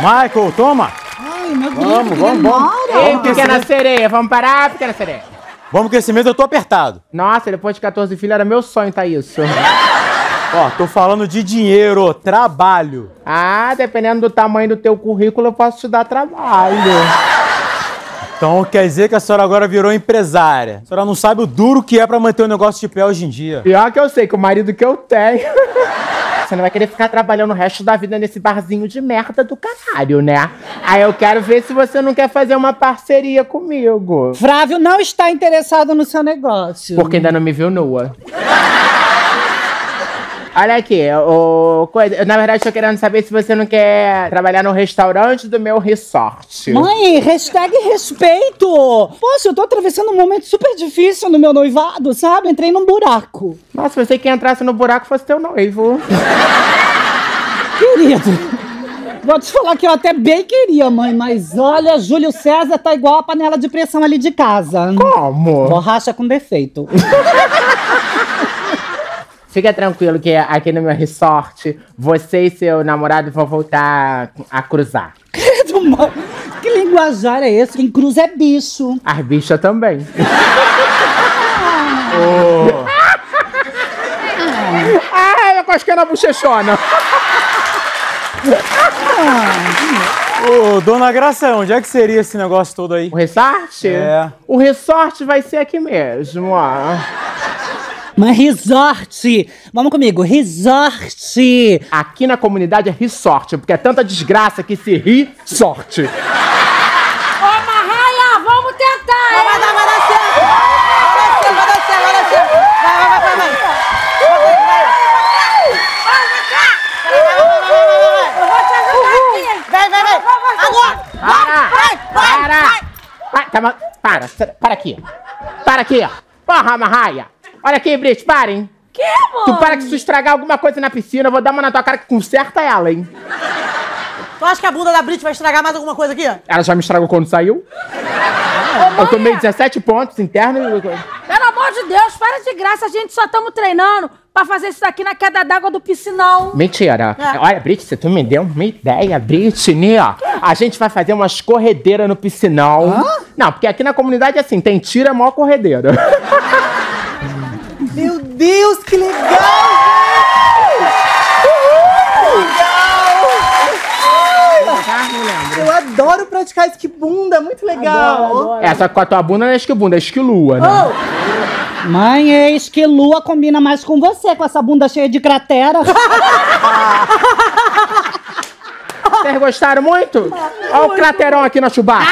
Michael, toma! Ai, meu grito, Vamos, vamos, vamos. Ei, Vamos, pequena sereia, vamos parar, pequena sereia. Vamos que esse mês eu tô apertado. Nossa, depois de 14 filhos era meu sonho, tá isso. Ó, tô falando de dinheiro, trabalho. Ah, dependendo do tamanho do teu currículo, eu posso te dar trabalho. Então quer dizer que a senhora agora virou empresária. A senhora não sabe o duro que é pra manter o negócio de pé hoje em dia. Pior que eu sei, que o marido que eu tenho. Você não vai querer ficar trabalhando o resto da vida nesse barzinho de merda do caralho, né? Aí eu quero ver se você não quer fazer uma parceria comigo. Flávio não está interessado no seu negócio. Porque ainda não me viu nua. Olha aqui, o, coisa, na verdade, tô querendo saber se você não quer trabalhar no restaurante do meu resort. Mãe, hashtag respeito. Poxa, eu tô atravessando um momento super difícil no meu noivado, sabe? Entrei num buraco. Nossa, se você que entrasse no buraco fosse teu noivo. Querido, vou te falar que eu até bem queria, mãe, mas olha, Júlio César tá igual a panela de pressão ali de casa. Como? Borracha com defeito. Fica tranquilo que aqui no meu resort, você e seu namorado vão voltar a cruzar. Credo, que linguajar é esse? Quem cruza é bicho. As bichas também. Ai, eu cosquei na bochechona. Ô, dona Graça, onde é que seria esse negócio todo aí? O resort? É. O resort vai ser aqui mesmo, ó. Mas resort. Vamos comigo, resort. Aqui na comunidade é resort, porque é tanta desgraça que se ri, sorte. Ô, Marraia, vamos tentar! hein? Vai dar, vai dar certo! Vai dar certo, vai dar certo, vai dar certo! Vai, vai, vai, vai, vai! Eu vou te ajudar aqui! Vai, vai, vai! Agora! Para! Vai, vai, para! vai! Para, tá para, para aqui. Para aqui. Porra, Marraia. Olha aqui, Brit, parem. Que, mano? Tu para que se tu estragar alguma coisa na piscina, eu vou dar uma na tua cara que conserta ela, hein? Tu acha que a bunda da Brit vai estragar mais alguma coisa aqui? Ela já me estragou quando saiu. Eu tomei 17 pontos internos. e- Pelo amor de Deus, para de graça, a gente só estamos treinando pra fazer isso daqui na queda d'água do piscinão. Mentira. É. Olha, Brit, se tu me deu uma ideia, Britney, ó. A gente vai fazer umas corredeiras no piscinão. Não, porque aqui na comunidade, assim, tem tiro, é maior corredeira. Meu Deus, que legal! Eu adoro praticar isso, que bunda, muito legal! É, só que com a tua bunda não é esquibunda, é esquilua, né? Mãe, é que lua combina mais com você, com essa bunda cheia de cratera. Vocês gostaram muito? Olha o craterão aqui na chubaca.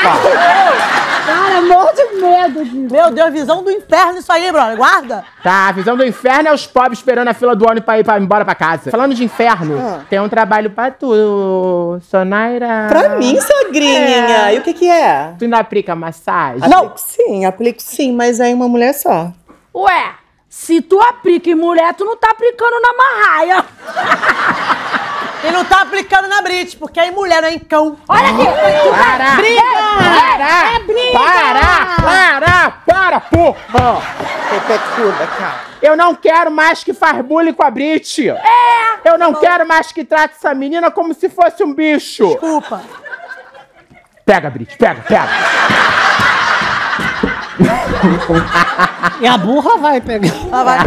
Cara, morro de medo de... Meu Deus, visão do inferno isso aí, brother, guarda! Tá, a visão do inferno é os pobres esperando a fila do ônibus pra ir pra, embora pra casa. Falando de inferno, tem um trabalho pra tu, Sonaira. Pra mim, sogrinha. E o que que é? Tu ainda aplica massagem? Não, sim, aplico sim, mas aí uma mulher só. Ué, se tu aplica em mulher, tu não tá aplicando na marraia. E não tá aplicando na Brit, porque aí mulher não é em cão. Olha aqui. Para! Briga! Para! É briga! Para! Para! Para, porra! Pepecuda, calma. Eu não quero mais que faz bullying com a Brit. É! Eu não quero mais que trate essa menina como se fosse um bicho. Desculpa. Pega, Brit, pega, pega. E a burra vai pegar. Ela vai.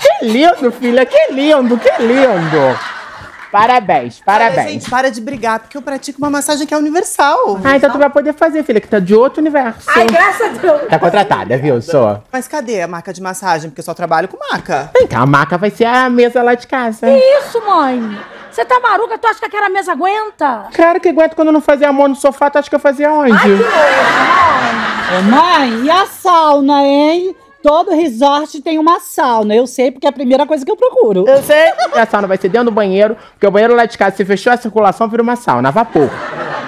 Que lindo, filha, que lindo, que lindo. Parabéns, Olha, parabéns. gente, para de brigar, porque eu pratico uma massagem que é universal. Ah, então tu vai poder fazer, filha, que tá de outro universo. Ai, graças a Deus. Tá contratada, viu, só? Mas cadê a marca de massagem? Porque eu só trabalho com maca. Vem cá, a maca vai ser a mesa lá de casa. Que isso, mãe? Você tá maruca? Tu acha que aquela mesa aguenta? Claro que aguento quando eu não fazia amor no sofá, tu acha que eu fazia onde? Ô, mãe, e a sauna, hein? Todo resort tem uma sauna. Eu sei porque é a primeira coisa que eu procuro. Eu sei. A sauna vai ser dentro do banheiro, porque o banheiro lá de casa, se fechou a circulação, vira uma sauna, a vapor.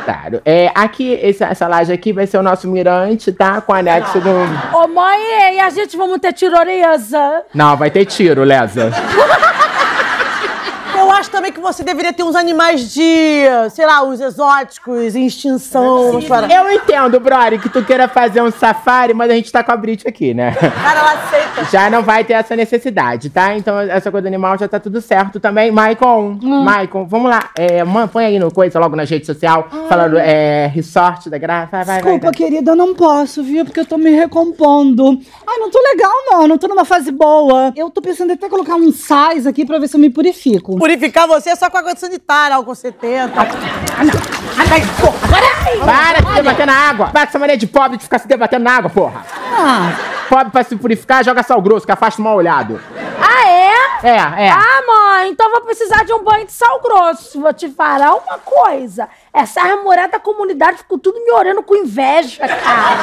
Claro. É, aqui, esse- essa laje aqui vai ser o nosso mirante, tá? Com anexo do... Ô, mãe, e a gente vamos ter tirolesa? Não, vai ter tiro, Lesa. Eu acho também que você deveria ter uns animais de, sei lá, os exóticos, em extinção. umas paradas. Eu entendo, brother, que tu queira fazer um safari, mas a gente tá com a Brit aqui, né? Cara, ela aceita. Já não vai ter essa necessidade, tá? Então essa coisa do animal já tá tudo certo também. Maicon, Maicon, vamos lá. É, man, põe aí no coisa logo na rede social, falando é, resort da graça. Vai, vai, vai. Desculpa, vai. querida, eu não posso, viu? Porque eu tô me recompondo. Ai, não tô legal, não. Não tô numa fase boa. Eu tô pensando em até colocar um sais aqui pra ver se eu me purifico. Purificar você é só com água sanitária, álcool 70. Para de se debater na água. Para com essa mania de pobre de ficar se debatendo na água, porra. Ah, Pobre pra se purificar, joga sal grosso, que afasta o mal olhado. Ah, é? É, é. Ah, mãe, então vou precisar de um banho de sal grosso. Vou te falar uma coisa. Essa mulher da comunidade ficou tudo me olhando com inveja, cara.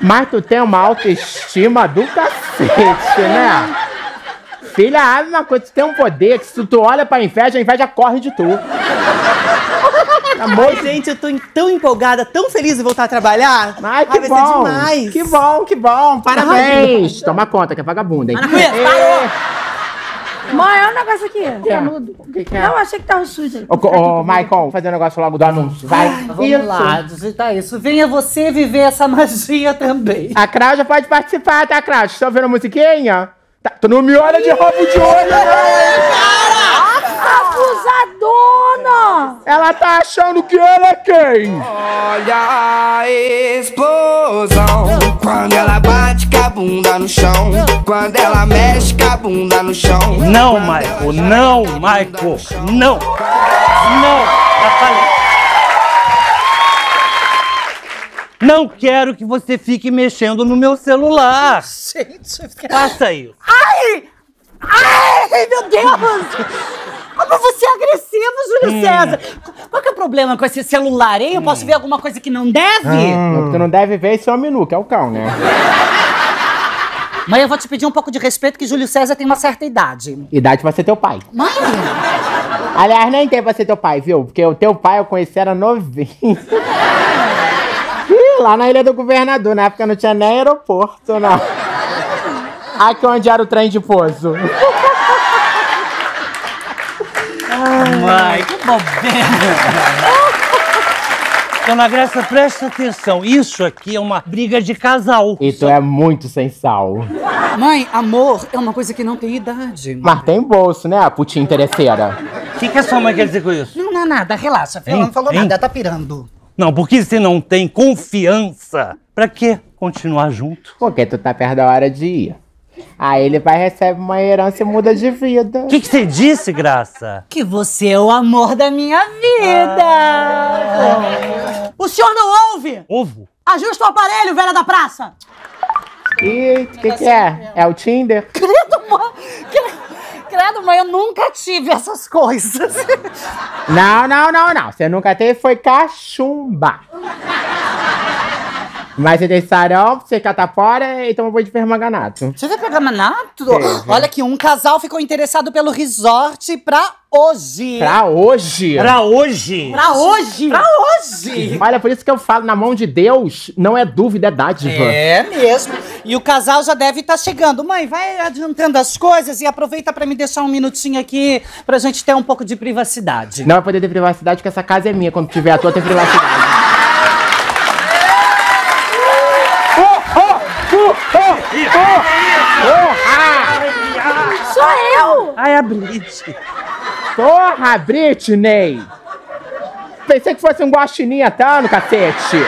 Mas tu tem uma autoestima do cacete, né? Filha, abre uma coisa, tu tem um poder que se tu olha pra inveja, a inveja corre de tu. Amor, Ai, gente, eu tô tão empolgada, tão feliz em voltar a trabalhar. Ai, que vai bom. ser demais. Que bom, que bom. Parabéns. Toma conta, que é vagabunda, hein? Mãe, olha o negócio aqui. É. Canudo. O que que é? Não, achei que tava sujo. Ô, ô, Maicon, vou fazer um negócio logo do anúncio, vai. vamos Isso. lá, digitar isso. Venha você viver essa magia também. A Cláudia pode participar, tá, Cláudia? Estão ouvindo a musiquinha? Tá, tu não me olha de roubo de olho, não! Abusadona! Ela tá achando que ela é quem? Olha a explosão Quando ela bate com a bunda no chão Quando ela mexe com a bunda no chão Não, Michael, não, Michael, não. Não, já falei. Não quero que você fique mexendo no meu celular. Gente, Faça isso. Ai, meu Deus! Como você é agressivo, Júlio César! Qual que é o problema com esse celular, hein? Eu posso ver alguma coisa que não deve? Tu não deve ver esse homem nu, que é o cão, né? Mãe, eu vou te pedir um pouco de respeito, que Júlio César tem uma certa idade. Idade pra ser teu pai. Mãe! Aliás, nem tem pra ser teu pai, viu? Porque o teu pai eu conheci era novinho. Lá na Ilha do Governador, na época não tinha nem aeroporto, não. Aqui onde era o trem de pouso. Mãe, que bobeira. Dona Graça, presta atenção. Isso aqui é uma briga de casal. E tu é muito sem sal. Mãe, amor é uma coisa que não tem idade. Mas tem bolso, né, a putinha interesseira? O que, que a sua mãe quer dizer com isso? Não, não é nada, relaxa. Ela não falou Hein? nada, ela tá pirando. Não, porque você não tem confiança. Pra quê continuar junto? Porque tu tá perto da hora de ir. Aí ele vai receber uma herança e muda de vida. O que, que você disse, Graça? Que você é o amor da minha vida. O senhor não ouve? Ovo? Ajusta o aparelho, velha da praça. E o que, que é? É o Tinder? Credo, mãe. Cre- Credo, mãe, eu nunca tive essas coisas. Não, não, não, não. Você nunca teve, foi cachumba. Mas você tem sarão, você catapora e toma banho de permanganato. Você vai pegar manato? Teve. Olha que um casal ficou interessado pelo resort pra hoje. Pra hoje. Pra hoje? Pra hoje. Pra hoje. Olha, por isso que eu falo, na mão de Deus, não é dúvida, é dádiva. É mesmo. E o casal já deve estar chegando. Mãe, vai adiantando as coisas e aproveita pra me deixar um minutinho aqui pra gente ter um pouco de privacidade. Não vai poder ter privacidade, porque essa casa é minha. Quando tiver a tua, tem privacidade. Sou eu! Ai, a Brit. Porra, Britney! Pensei que fosse um guaxinim atando, cacete!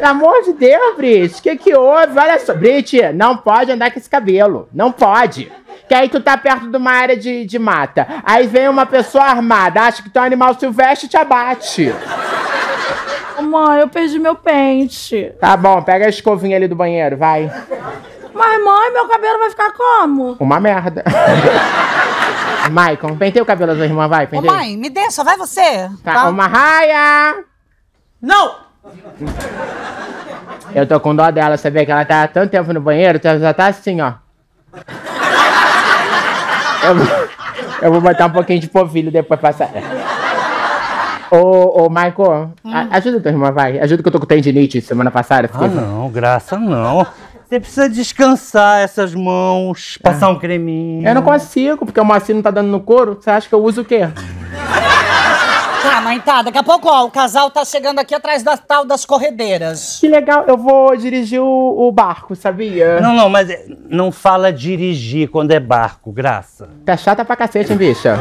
Pelo amor de Deus, Brit, o que que houve? Olha só, Brit, não pode andar com esse cabelo. Não pode. Que aí tu tá perto de uma área de, de mata. Aí vem uma pessoa armada, acha que tu é um animal silvestre e te abate. Ô, Mãe, eu perdi meu pente. Tá bom, pega a escovinha ali do banheiro, vai. Mas, mãe, meu cabelo vai ficar como? Uma merda. Maicon, pentei o cabelo da sua irmã, vai, Ô, pentei. mãe, me deixa, vai você. Tá, uma raia! Não. Eu tô com dó dela, você vê que ela tá há tanto tempo no banheiro, então ela já tá assim, ó. Eu, vou- eu vou botar um pouquinho de polvilho depois passar. Ô, ô, Michael, a- ajuda tua irmã, vai. Ajuda que eu tô com tendinite semana passada. Ah, não, Graça, não. Você precisa descansar essas mãos, passar um creminho. Eu não consigo, porque o Moacir não tá dando no couro. Você acha que eu uso o quê? Tá, mãe, tá. Daqui a pouco, ó, o casal tá chegando aqui atrás da tal das corredeiras. Que legal, eu vou dirigir o, o barco, sabia? Não, não, mas não fala dirigir quando é barco, graça. Tá chata pra cacete, hein, bicha?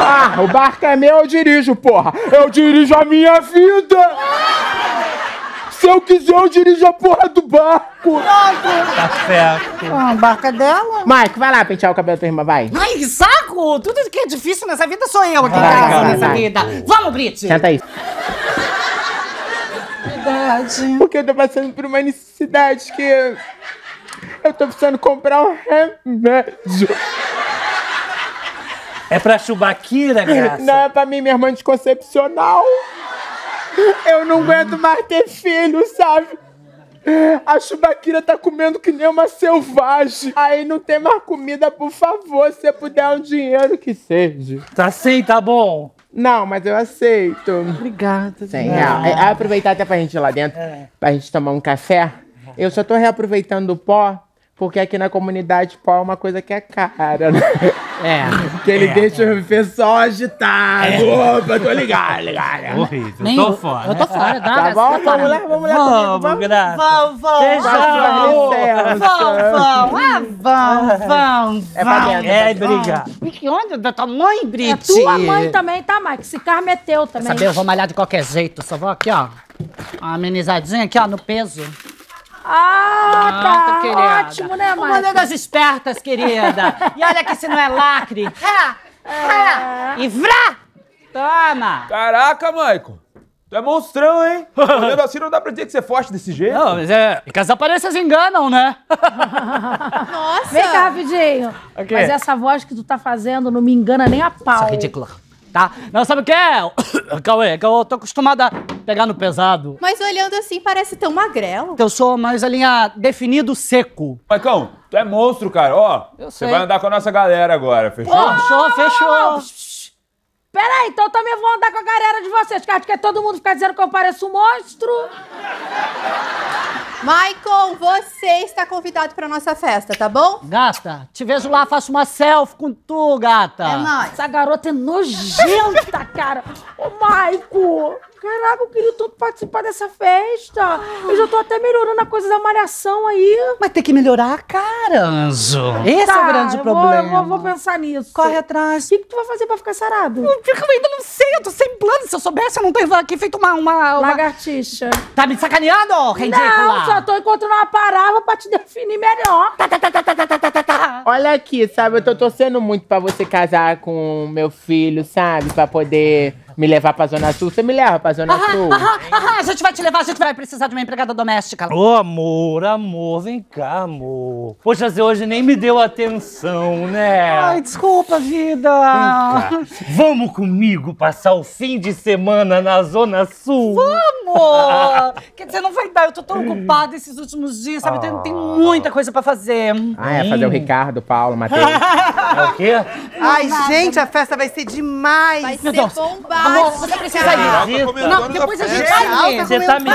ah, o barco é meu, eu dirijo, porra! Eu dirijo a minha vida! Se eu quiser, eu dirijo a porra do barco! Tá certo. Ah, a barca dela? Mike, vai lá pentear o cabelo da tua irmã, vai. Ai, que saco! Tudo que é difícil nessa vida sou eu aqui em casa nessa vai. vida. Vamos, Brit! Senta aí. Verdade. Porque eu tô passando por uma necessidade que eu tô precisando comprar um remédio. É pra chubaquira, graça? Não é pra mim, minha irmã anticoncepcional. Eu não aguento mais ter filho, sabe? A chubaquira tá comendo que nem uma selvagem. Aí não tem mais comida, por favor, se você puder um dinheiro que seja. Tá sem, tá bom? Não, mas eu aceito. Obrigada. Sem real. É, aproveitar até pra gente ir lá dentro, pra gente tomar um café. Eu só tô reaproveitando o pó, porque aqui na comunidade pó é uma coisa que é cara, né? É. Que ele deixa o pessoal agitado. Opa, tô ligado, ligado. Horrível, Nem tô fora. Eu tô fora, dá. Tá bom? Vamos lá, vamos lá Vamos, vamos. graça. Vão, vão, Seja vão, amor. licença. vão, vão, ah, vão, vão, É pra dentro. É, obrigado. vão. Que onda da tua mãe, Brit? É tua mãe também, tá, Mike? Esse carro é teu também. Saber, eu vou malhar de qualquer jeito. Só vou aqui, ó. Uma amenizadinha aqui, ó, no peso. Ah, tá. querida. Ótimo, né, Uma Mike? das espertas, querida. E olha que se não é lacre. Ha, ha, E vrá! Toma! Caraca, Maicon. Tu é monstrão, hein? Olhando assim não dá pra dizer que você é forte desse jeito. Não, mas é. Que as aparências enganam, né? Vem cá, rapidinho. Ok. Mas essa voz que tu tá fazendo não me engana nem a pau. Isso é ridícula. Tá? Não, sabe o que é? Cauê, é que eu tô acostumada a pegar no pesado. Mas olhando assim, parece tão magrelo. Eu sou mais a linha definido seco. Maicon, tu é monstro, cara. Ó, Eu você sei. vai andar com a nossa galera agora, fechou? Fechou, fechou. Peraí, então eu também vou andar com a galera de vocês, cara. Quer todo mundo ficar dizendo que eu pareço um monstro? Maicon, você está convidado para nossa festa, tá bom? Gata, te vejo lá, faço uma selfie com tu, gata. É nóis. Essa garota é nojenta, cara. Ô, Maico! Caraca, eu queria tanto participar dessa festa. Eu já tô até melhorando a coisa da malhação aí. Mas tem que melhorar a cara, Anjo. Esse é o Tá, grande eu vou- problema. eu vou, vou pensar nisso. Corre atrás. O que, que tu vai fazer pra ficar sarado? Eu ainda não sei, eu tô sem plano. Se eu soubesse, eu não teria aqui feito uma... uma, uma... Lagartixa. Tá me sacaneando, ridícula? Não, só tô encontrando uma palavra pra te definir melhor. Olha aqui, sabe? Eu tô torcendo muito pra você casar com meu filho, sabe? Pra poder me levar pra Zona Sul. Você me leva pra Zona Sul? Aham, aham, a gente vai te levar, a gente vai precisar de uma empregada doméstica. Ô, amor, amor, vem cá, amor. Poxa, você hoje nem me deu atenção, né? Ai, desculpa, vida. Vamos comigo passar o fim de semana na Zona Sul? Amor! Quer dizer, não vai dar, eu tô tão ocupada esses últimos dias, sabe? Tem, tem muita coisa pra fazer. Ah, é fazer o Ricardo, Paulo, Matheus. É o quê? Ai, gente, a festa vai ser demais. Vai Meu ser Deus. Amor, você precisa ir. Não, depois a gente Geral vai ver. tá Você tá me?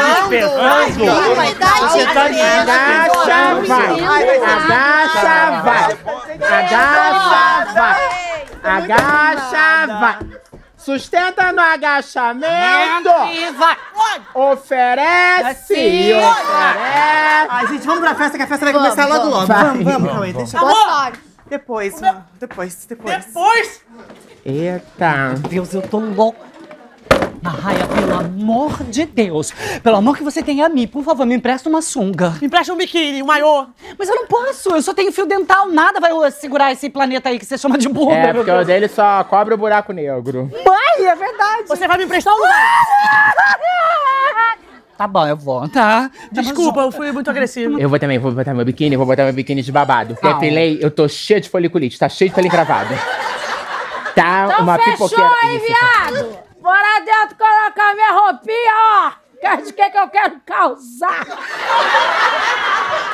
Comunidade Você tá me Agacha, vai. Agacha, vai. Agacha, vai. Agacha, vai. Sustenta no agachamento. Vai. Oferece. Oferece. Ai, gente, vamos pra festa, que a festa vai começar logo vamos. logo. Vamos, vamos, Cauê, deixa sorte. Depois, mano. Depois, depois. Eita. Deus, eu tô louco. Marraia, pelo amor de Deus. Pelo amor que você tem a mim, por favor, me empresta uma sunga. Me empresta um biquíni, um maiô. Mas eu não posso, eu só tenho fio dental. Nada vai segurar esse planeta aí que você chama de bunda. É, meu porque o dele só cobre o buraco negro. Mãe, é verdade. Você vai me emprestar um? Tá bom, eu vou, tá? Desculpa, eu fui muito agressivo. Eu vou também, vou botar meu biquíni, vou botar meu biquíni de babado. Porque Não. depilei, eu tô cheio de foliculite, tá cheio de pelo encravado. Tá Então uma fechou pipoqueira. aí, viado. Bora dentro colocar minha roupinha, ó. Quer de que que eu quero causar?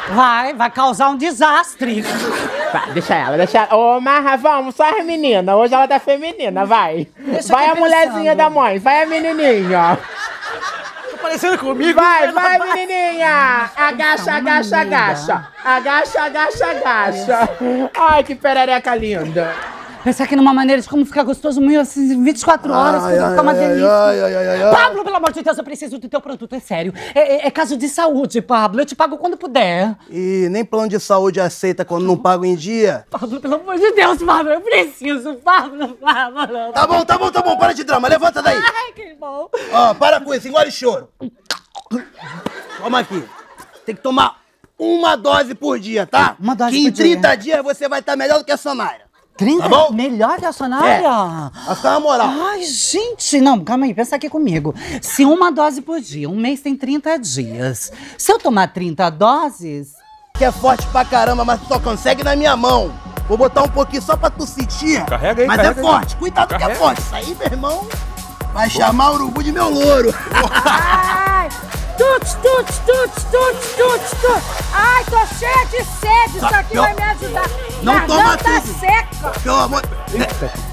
Vai, vai causar um desastre. Vai, deixa ela, deixa ela. Ô, Marra, vamos, só as meninas. Hoje ela tá feminina, vai. Deixa vai a mulherzinha pensando. da mãe, vai a menininha. parecendo comigo. Vai, vai, menininha! Agacha, agacha, agacha. Agacha, agacha, agacha. Ai, que perereca linda. Pensar aqui numa maneira de como ficar gostoso meio assim, 24 horas, Ai, como ficar uma ai, ai, delícia. ai, ai, ai, ai. Pablo, pelo amor de Deus, eu preciso do teu produto, é sério. É, é- é caso de saúde, Pablo. Eu te pago quando puder. E nem plano de saúde aceita quando não pago em dia. Pablo, pelo amor de Deus, Pablo, eu preciso, Pablo, Pablo. Tá bom, tá bom, tá bom, para de drama, levanta daí. Ai, que bom. Ó, para com isso, engole choro. Toma aqui. Tem que tomar uma dose por dia, tá? Uma dose que por em 30 dias você vai estar melhor do que a Samara. 30? Tá bom? Melhor que a É. Ficar na moral. Ai, gente, não, calma aí, pensa aqui comigo. Se uma dose por dia, um mês tem 30 dias. Se eu tomar 30 doses, Que é forte pra caramba, mas só consegue na minha mão. Vou botar um pouquinho só pra tu sentir. Carrega aí, Mas carrega é aí. forte, cuidado que é Carrega. forte. Isso aí, meu irmão, vai chamar o urubu de meu louro. Ai, tuts, tuts, tuts, tuts, tuts, tuts. Ai, tô cheia de sede, isso aqui vai me ajudar. Não toma Garganta tudo. seca. Pelo amor...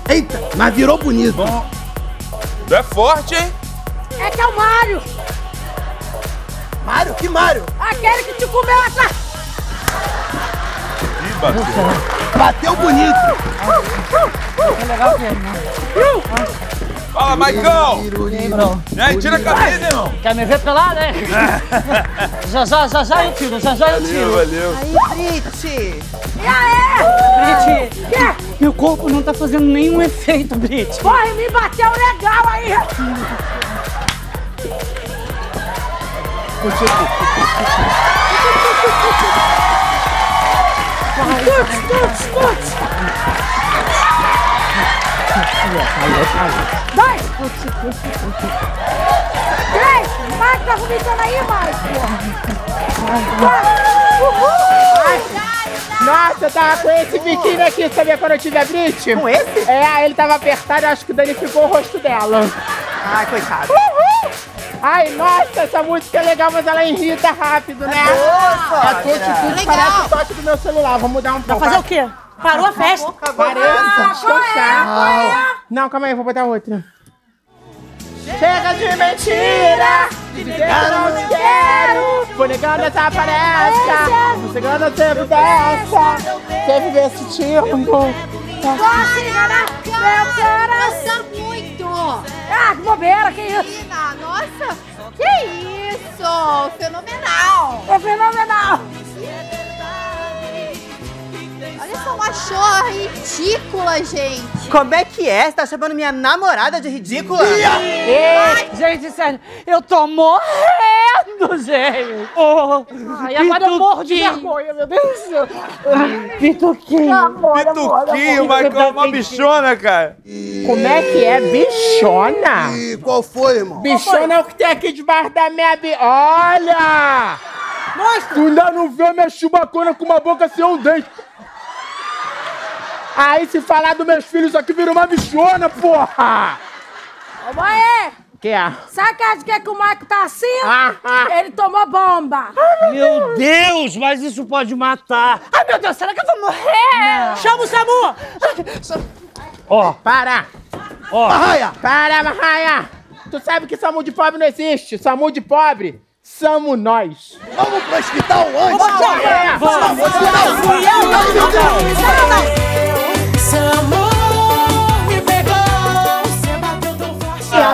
Eita, mas virou bonito. Tu é forte, hein? É que é o Mário, Mário, que Mário? aquele que te comeu atrás. Ih, bateu. Bateu bonito. Fala, Maicão! E aí, tira a camisa, irmão. quer me ver pelar, né? já, já, já, já eu tiro, já, já eu tiro. Valeu. Aí, Brit. E aí? Brit, Que? meu corpo não tá fazendo nenhum efeito, Brit. Corre, me bateu legal aí. Tuts, tuts, tuts. Três. Mike, tá vomitando aí, Mike. Uhul. Nossa, eu tava com esse biquíni aqui, sabia quando eu tive a Brit? Com esse? É, ele tava apertado, eu acho que danificou o rosto dela. Ai, coitado. Ai, nossa, essa música é legal, mas ela irrita rápido, né? É tudo, tudo Legal. parece o toque do meu celular. Vou mudar um Vai pouco. fazer o quê? Parou a festa. Pareça, descansar. Não, calma aí, vou botar outra. Chega de mentira! De eu não quero! Vou negando essa aparência! Vou negando essa evidência! Quer viver esse tipo? Posso enganar meu coração. Muito! Ah, que bobeira, que isso? Nossa! Que isso! Fenomenal! É fenomenal. Olha só, uma chorra ridícula, gente! Como é que é? Você tá chamando minha namorada de ridícula? Ei, gente, sério, eu tô morrendo, gente. Oh, Ai, agora eu morro de vergonha, meu Deus do céu. Pituquinho. Pituquinho, Maicão, uma bichona, cara. Como é que é? Bichona? E qual foi, irmão? Bichona é o que tem aqui debaixo da minha bi... Olha! Mostra. Tu ainda não vê a minha chubacona com uma boca sem um dente. Aí se falar dos meus filhos aqui vira uma bichona, porra! Ô, mãe, Que é? sabe que acha que, é que o Marco tá assim? Ah, ah. Ele tomou bomba. Meu Deus, mas isso pode matar. Ai, meu Deus, será que eu vou morrer? Chama o SAMU. Ó, Para! ó. Arraia! Para, Marraia! Tu sabe que SAMU de pobre não existe. SAMU de pobre, somos nós. Vamos pro hospital antes! Vamos, Vamos! Fui eu, não, não, não.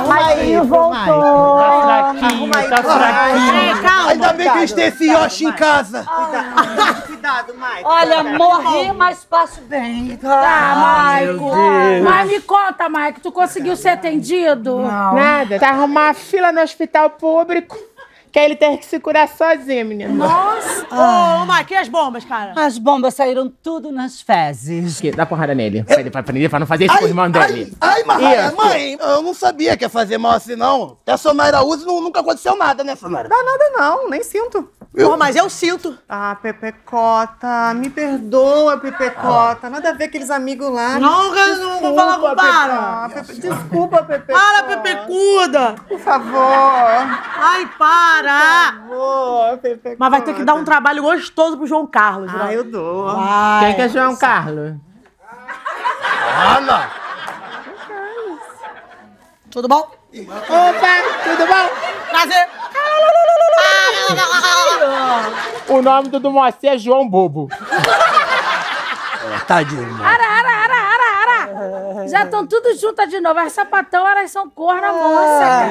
Maiquinho voltou. Tá fraquinho, tá fraquinho. Calma, Ainda bem que a gente tem esse Yoshi em casa. Cuidado, cuidado. Olha, morri, mas passo bem. Tá, Maico. Deus. Mas me conta, Maico, tu conseguiu ser atendido? Nada, tá arrumar uma fila no hospital público. Que aí ele tem que se curar sozinho, menino. Nossa. Ô, Mike, e as bombas, cara? As bombas saíram tudo nas fezes. Aqui, Dá porrada nele. Pra ele, pra, pra não fazer isso com o irmão ai, dele. ai, Marraia, Isso. mãe, eu não sabia que ia fazer mal assim, não. Até a Sonara usa e não- nunca aconteceu nada, né, Sonara? Dá nada não, nem sinto. Porra, mas eu sinto. Ah, Pepecota, me perdoa, Pepecota. Nada a ver aqueles amigos lá. Não, não vou falar com para. Desculpa, Pepe. Para, Pepecuda. Por favor. Ai, para. Por favor, Pepecuda. Mas vai ter que dar um trabalho gostoso pro João Carlos. Ah, eu dou. Quem que é João Carlos? Ana! Tudo bom? Opa, tudo bom? Prazer. O nome do Dumocê é João Bobo. Tadinho. Ara, ara, ara, ara, ara. Já estão tudo juntas de novo. As sapatão, elas são corna moça.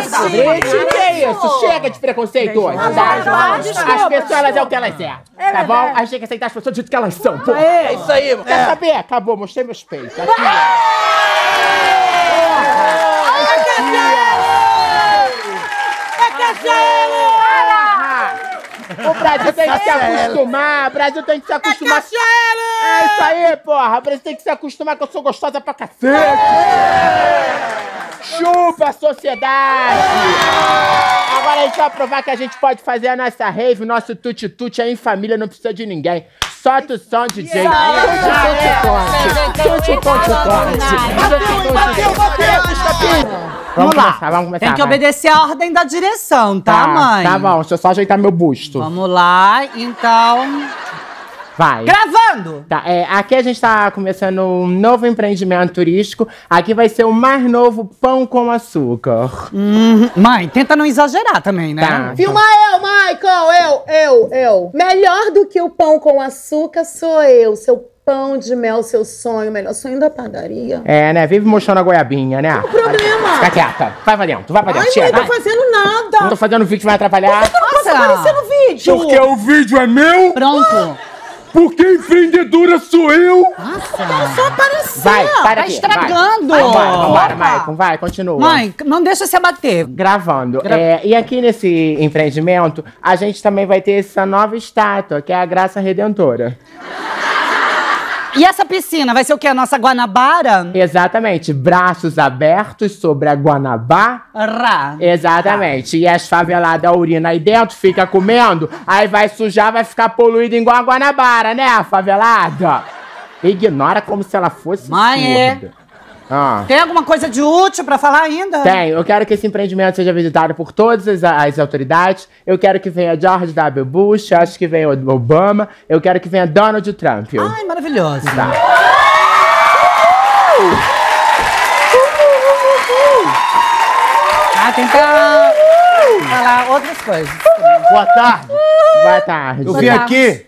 Isso, gente, que é isso? Chega de preconceito hoje, tá? As pessoas, elas é o que elas é. É Tá bom? A gente tem que aceitar as pessoas do jeito que elas são, pô. É isso aí, mano. Quer saber? Acabou, mostrei meus peitos. Aqui, ó. O Brasil tem que se acostumar, o Brasil tem que se acostumar. É isso aí, porra. O Brasil tem que se acostumar que eu sou gostosa pra cacete. Chupa a sociedade. Agora a gente vai provar que a gente pode fazer a nossa rave, o nosso tuti-tuti aí em família, não precisa de ninguém. Solta o som, DJ. Vamos lá. começar, vamos começar. Tem que vai. obedecer a ordem da direção, tá, mãe? Tá bom, deixa eu só ajeitar meu busto. Vamos lá, então. Vai. Gravando! Tá, é, aqui a gente tá começando um novo empreendimento turístico. Aqui vai ser o mais novo pão com açúcar. Uhum. Mãe, tenta não exagerar também, né? Tá. Filma eu, Michael! Eu, eu, eu. Melhor do que o pão com açúcar sou eu, seu pão de mel, seu sonho, melhor sonho da padaria. É, né? Vive mostrando a goiabinha, né? Não problema. Fica quieta. Vai pra dentro, vai pra Ai, dentro. mãe, Chega. tô fazendo nada. Não tô fazendo vídeo que vai atrapalhar. Não posso aparecer no vídeo. Porque o vídeo é meu? Pronto. Porque empreendedora sou eu? É só aparecer. Vai, para Tá aqui. estragando. Vai. Vambora, vambora, Opa. Maicon. Vai, continua. Mãe, não deixa se abater. Gravando. É, e aqui nesse empreendimento, a gente também vai ter essa nova estátua, que é a Graça Redentora. E essa piscina vai ser o quê? A nossa Guanabara? Exatamente. Braços abertos sobre a Guanabara. Rá. Exatamente. E as faveladas urina aí dentro, fica comendo, aí vai sujar, vai ficar poluído igual a Guanabara, né, favelada? Ignora como se ela fosse Mãe, é. surda. Ah. Tem alguma coisa de útil pra falar ainda? Tem, eu quero que esse empreendimento seja visitado por todas as, as autoridades. Eu quero que venha George W. Bush, acho que venha Obama, eu quero que venha Donald Trump. Ai, maravilhoso. Tá. Ah, tem que falar outras coisas. Boa tarde. Boa tarde. Eu vim aqui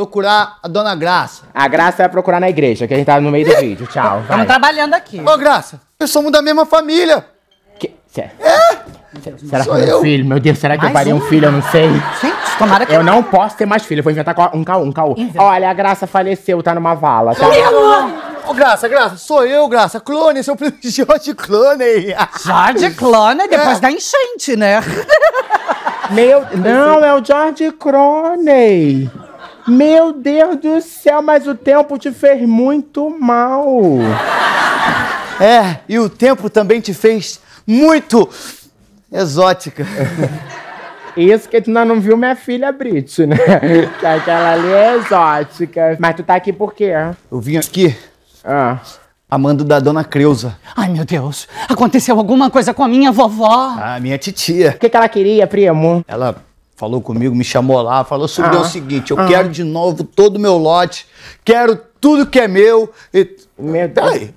procurar a dona Graça. A Graça vai procurar na igreja, que a gente tá no meio do vídeo. Tchau. vai. Estamos trabalhando aqui. Ô, Graça, nós somos da mesma família. Que- Sé- Será que Sou é meu eu. filho? Meu Deus, será que eu Mais faria um um? filho? Eu não sei. Gente, tomara que Eu não posso ter mais filho, eu vou inventar um caô, um caô. Olha, a Graça faleceu, tá numa vala, tá? Ô, Graça, Graça, sou eu, Graça. Clone, seu primo de George Clone. George Clooney depois É. da enchente, né? Meu, não, é o George Croney. Meu Deus do céu, mas o tempo te fez muito mal. É, e o tempo também te fez muito exótica. Isso que tu ainda não viu minha filha Brit, né? Que aquela ali é exótica. Mas tu tá aqui por quê? Eu vim aqui Ah. amando da dona Creuza, Ai, meu Deus. Aconteceu alguma coisa com a minha vovó? a minha titia. O que, que ela queria, primo? Ela falou comigo, me chamou lá, falou sobre Ah. o seguinte: eu quero de novo todo o meu lote, quero tudo que é meu. E... Meu Deus. Peraí,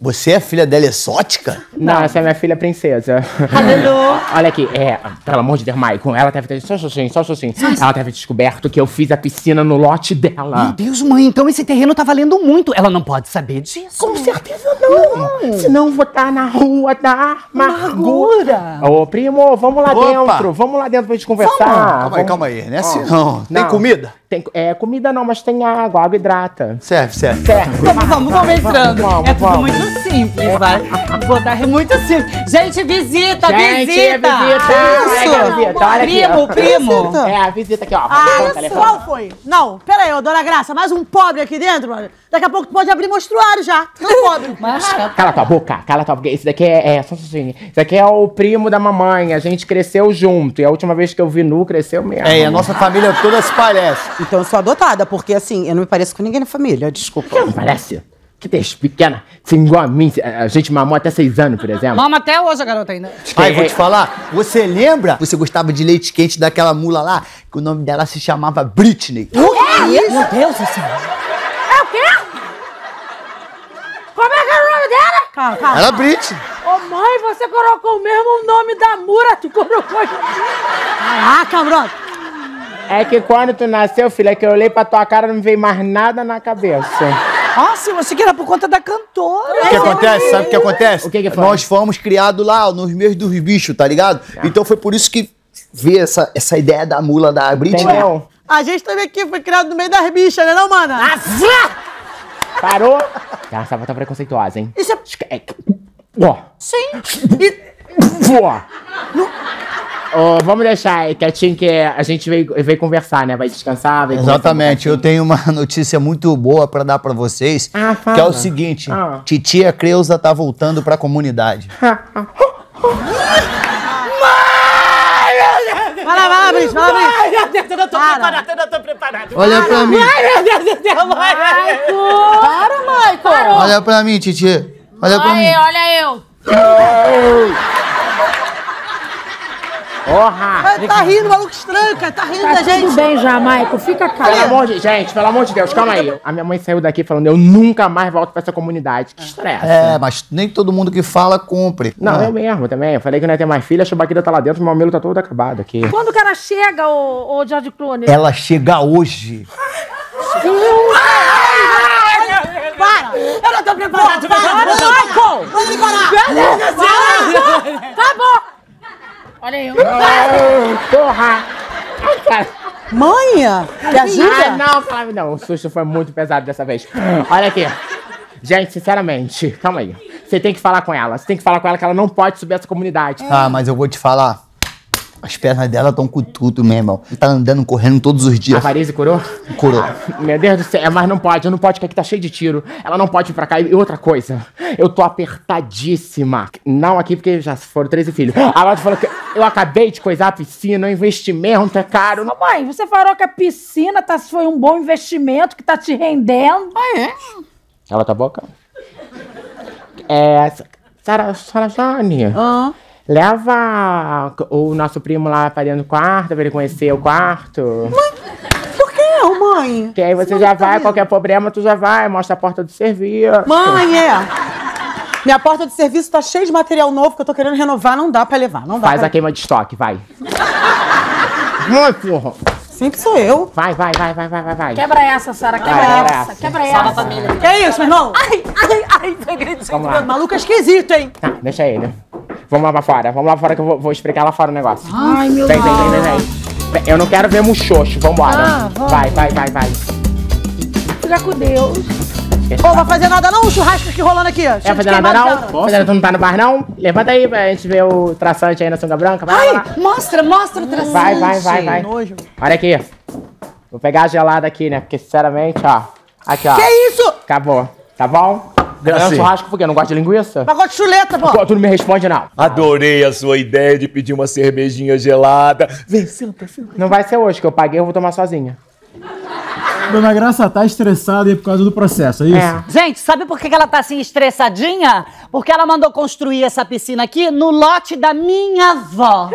você é filha dela exótica? Não, essa é minha filha princesa. Aleluia. Olha aqui, é, pelo amor de Deus, Maicon, ela deve ter. Só um xuxinho, só um xuxinho. Ela deve ter descoberto que eu fiz a piscina no lote Meu dela. Deus, mãe, então esse terreno tá valendo muito. Ela não pode saber disso. Com certeza não. Senão vou estar na rua da amargura. Ô, primo, vamos lá Opa. dentro. Vamos lá dentro pra gente conversar. calma aí, Vamos- calma aí. Não é assim não. Tem Não. comida? Tem, é, comida não, mas tem água, água hidrata. Serve, serve. Certo. Vamos, vamos, vamos entrando. Vamos, é tudo vamos. Muito simples, vai. Botar é muito simples. Gente, visita, Gente, visita. visita. Olha aqui, visita, olha aqui, Primo, ó. primo. É, a visita aqui, ó. Ah, Telefone, isso, qual foi? Não, pera aí, ô, dona Graça, mais um pobre aqui dentro, mano. Daqui a pouco tu pode abrir monstruário já. Tão pobre. Mas, Cala tua boca, cala tua boca. Esse daqui é, é só um seguinho. Esse daqui é o primo da mamãe. A gente cresceu junto. E a última vez que eu vi nu, cresceu mesmo. É, e a nossa família toda se parece. Então eu sou adotada, porque assim, eu não me pareço com ninguém na família, desculpa. Não parece? Que deixa pequena, assim, igual a mim. A gente mamou até seis anos, por exemplo. Mama até hoje a garota ainda. Ai, vou te falar, você lembra? Você gostava de leite quente daquela mula lá? Que o nome dela se chamava Britney. Meu Deus do céu. É o quê? Como é que é o nome dela? Calma, calma. Era Britney. Ô mãe, você colocou o mesmo nome da Mura, tu colocou. Caraca, brother. É que quando tu nasceu, filha, que eu olhei pra tua cara, não me veio mais nada na cabeça. Nossa, eu achei que era por conta da cantora. O que acontece? Sabe o que acontece? O que que foi? Nós fomos criados lá, nos meios dos bichos, tá ligado? Então foi por isso que veio essa, essa ideia da mula da Britney. Entendeu? A gente também aqui foi criado no meio das bichas, né não, mana? Parou? Tá, essa tá preconceituosa, hein? Isso é... É... Ó. Sim. Ó. Ó, vamos deixar quietinho que a gente veio, veio conversar, né? Vai descansar, vai Exatamente, eu tenho uma notícia muito boa pra dar pra vocês, Ah, fala. que é o seguinte: Ah. Titia Creuza tá voltando pra comunidade. Vai lá, vai lá, Brice, vai lá, Brice. Ai, meu Deus, eu não tô Para. preparada, eu não tô preparada. Olha pra mim. Ai, meu Deus do céu, vai. Para, Michael. Olha pra mim, Titia. Olha pra mim. olha eu. Porra! Tá rindo, maluco estranho, cara. Tá rindo Tá da gente. tudo bem já, Maico. Fica Pelo calmo. amor de... Gente, pelo amor de Deus, calma aí. A minha mãe saiu daqui falando, eu nunca mais volto pra essa comunidade. Que estresse. É, mas nem todo mundo que fala cumpre. Não, Ah. eu mesmo também. Eu falei que não ia ter mais filha, a chubaquida tá lá dentro, meu mamilo tá todo acabado aqui. Quando o cara chega, ô, ô George Clooney? Ela chega hoje. Para! Eu não tô preparada. Para, Michael. Vamos do céu. Acabou! Olha eu. Porra! Ai, cara. Mãe, me ajuda? Ah, não, Flávio, não. O susto foi muito pesado dessa vez. Olha aqui. Gente, sinceramente, calma aí. Você tem que falar com ela. Você tem que falar com ela que ela não pode subir essa comunidade. Ah, mas eu vou te falar. As pernas dela estão com tudo, meu irmão. Tá andando, correndo todos os A dias. Paris curou? Curou. Meu Deus do céu, mas não pode, não pode, que aqui tá cheio de tiro. Ela não pode ir pra cá. E outra coisa, eu tô apertadíssima. Não aqui, porque já foram 13 filhos. Agora tu falou que eu acabei de coisar a piscina, o investimento é caro. Não... Mãe, você falou que a piscina tá, foi um bom investimento que tá te rendendo. Ah, é? Ela tá boca? É. Sara, Sara Jane. Leva o nosso primo lá pra dentro do quarto, pra ele conhecer o quarto. Por que não, mãe? Que aí você já vai, qualquer problema, tu já vai, mostra a porta do serviço. Mãe, é. Minha porta de serviço tá cheia de material novo que eu tô querendo renovar. Não dá pra levar, não dá Faz pra... a queima de estoque, vai. Vai, porra. Sempre sou eu. Vai, vai, vai, vai, vai, vai, vai. Quebra essa, Sara, quebra quebra essa, essa. quebra Salva a essa. família. Que é isso, meu irmão? Ai, ai, ai. Vamos lá. Maluco é esquisito, hein? Tá, deixa ele. Vamos lá pra fora. Vamos lá fora que eu vou, vou explicar lá fora o negócio. Ai, meu Vem, vem, Deus. vem, vem, vem. Eu não quero ver muxoxo. Vambora. Ah, vamos. Vai, vai, vai, vai. Fica com Deus. Ô, vai fazer nada não? O churrasco aqui rolando aqui. É fazer nada não? Fazer tu não tá no bar não? Levanta aí pra gente ver o traçante aí na sunga branca. Vai, vai, lá. Ai, mostra, mostra o traçante. vai, vai, vai, vai. Nojo. Olha aqui. Vou pegar a gelada aqui, né? Porque, sinceramente, ó. Aqui, ó. Que isso? Acabou. Tá bom? Não é um Gracinha. churrasco porque não gosta de linguiça? Bagulho de chuleta, pô. Tu não me responde, não. Adorei a sua ideia de pedir uma cervejinha gelada. Vem, senta, senta. Não vai ser hoje, que eu paguei, eu vou tomar sozinha. Dona Graça tá estressada aí por causa do processo, é isso? É. Gente, sabe por que ela tá assim estressadinha? Porque ela mandou construir essa piscina aqui no lote da minha avó.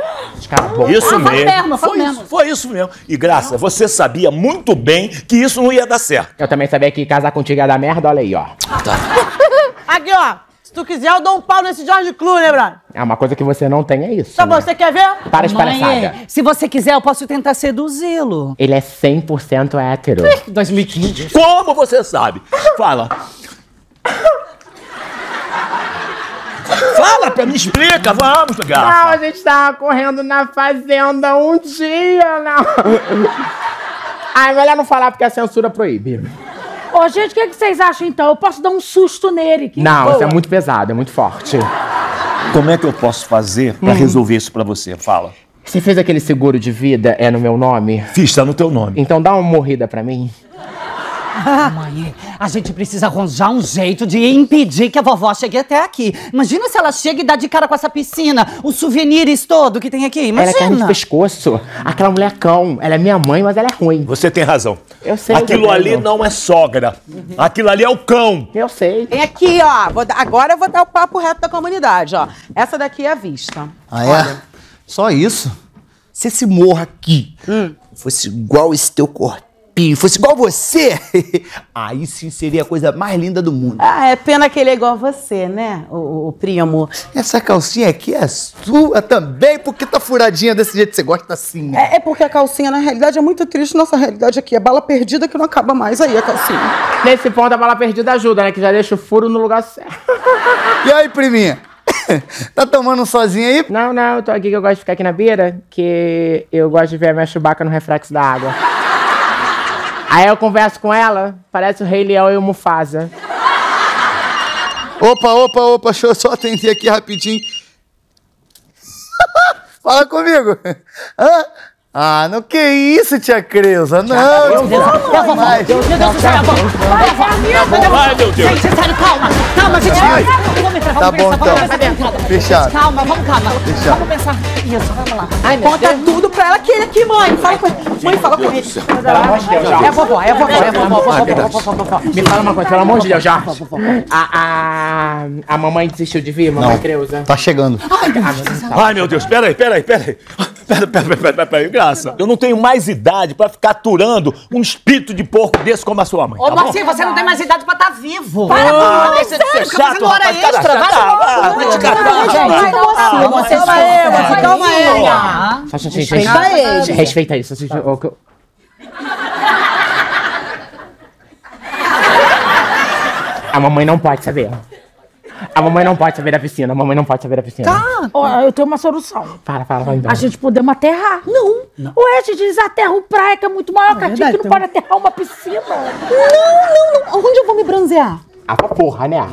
Acabou. Isso Ah, mesmo. mesmo, foi, mesmo. Isso, foi isso mesmo. E Graça, você sabia muito bem que isso não ia dar certo. Eu também sabia que casar contigo ia dar merda, olha aí, ó. Aqui, ó. Se tu quiser, eu dou um pau nesse George Clooney, brother. É uma coisa que você não tem, é isso. Tá né? bom, você quer ver? Para de palhaçada. Mãe, se você quiser, eu posso tentar seduzi-lo. Ele é 100% hétero. 2015. Como você sabe? Fala. Fala pra mim, explica, vamos, Não, Graça. a gente tava correndo na fazenda um dia, não. Ai, melhor não falar porque a censura proíbe. Ô, gente, o que, que vocês acham então? Eu posso dar um susto nele. Que Não, boa. isso é muito pesado, é muito forte. Como é que eu posso fazer pra resolver isso pra você? Fala. Você fez aquele seguro de vida, é no meu nome? Fiz, tá no teu nome. Então dá uma morrida pra mim. Mãe, a gente precisa arranjar um jeito de impedir que a vovó chegue até aqui. Imagina se ela chega e dá de cara com essa piscina, os souvenirs todo que tem aqui. Ela é carne de Imagina. pescoço. Aquela mulher é cão. Ela é minha mãe, mas ela é ruim. Você tem razão. Eu sei. Aquilo Gabriel. ali não é sogra. Aquilo ali é o cão. Eu sei. Vem aqui, ó. Vou agora eu vou dar o papo reto da comunidade, ó. Essa daqui é a vista. Ah, é? Só isso? Se esse morro aqui fosse igual esse teu cortão limpinho, fosse igual você, aí sim seria a coisa mais linda do mundo. Ah, é pena que ele é igual a você, né, o, o primo? Essa calcinha aqui é sua também, porque tá furadinha desse jeito que você gosta assim. É, é porque a calcinha, na realidade, é muito triste. Nossa realidade aqui é bala perdida que não acaba mais aí a calcinha. Nesse ponto, a bala perdida ajuda, né? Que já deixa o furo no lugar certo. E aí, priminha? tá tomando um sozinho aí? Não, não, eu tô aqui que eu gosto de ficar aqui na beira, que eu gosto de ver a minha chubaca no reflexo da água. Aí eu converso com ela, parece o Rei Leão e o Mufasa. Opa, opa, opa, deixa eu só atender aqui rapidinho. Fala comigo. Hã? Ah, não que isso, tia Creuza, não. Meu Deus, não, eu vou, não, meu Deus do céu, eu vou. Eu vou. Ai, meu Deus. Gente, sério, calma. Calma, gente. Ai. Vamos entrar, Tá vamos bom, pensar, vamos então. pensar. Fechado. Calma, vamos, calma. Fechado. Vamos pensar. Isso, vamos lá. Conta tudo pra ela que ele aqui, mãe. Fala com ele. Mãe, fala com ele. Pelo amor de Deus, já. É a vovó, é a vovó, é a vovó, Ah, é a vovó, vovó, vovó. Me fala uma coisa, pelo amor de Deus, já. A, a, a mamãe desistiu de vir, mamãe Creuza? tá chegando. Ai, meu Deus, peraí, peraí, peraí. Pera, pera, pera, pera, pera, graça. Eu não tenho mais idade pra ficar aturando um espírito de porco desse como a sua mãe. Ô, tá bom? Marcinho, você não tem mais idade pra estar vivo. Para, Ah, deixa de ser fica chato, fazendo hora rapaz, cara extra. Ah, vai Você calma aí, calma aí. Só, Respeita ele. Respeita isso. A mamãe não pode saber. A mamãe não pode saber da piscina. A mamãe não pode saber da piscina. Tá. Ó, eu tenho uma solução. Para, para, vai então. A gente podemos aterrar. Não. Ué, a gente desaterra o praia, que é muito maior que a gente, verdade, que não pode aterrar uma piscina. Não, não, não. Onde eu vou me bronzear? Ah, pra porra, né?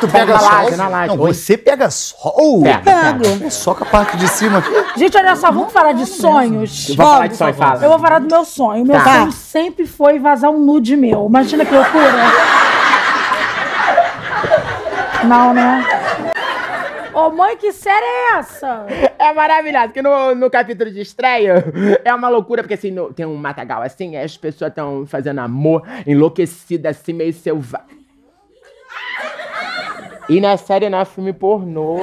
Tu pega pega na laje, sol? na laje. Não, Oi. você pega sol? Pega, pega. É só com a parte de cima aqui. Gente, olha só, vamos falar de sonhos. Vamos falar de sonho, fala. Eu vou falar do meu sonho. Meu Tá. sonho sempre foi vazar um nude meu. Imagina que loucura. Não, né? Ô, mãe, que série é essa? É maravilhoso, porque no, no capítulo de estreia é uma loucura, porque assim, no- tem um matagal assim, as pessoas estão fazendo amor enlouquecida, assim, meio selvagem. E na série não é filme pornô.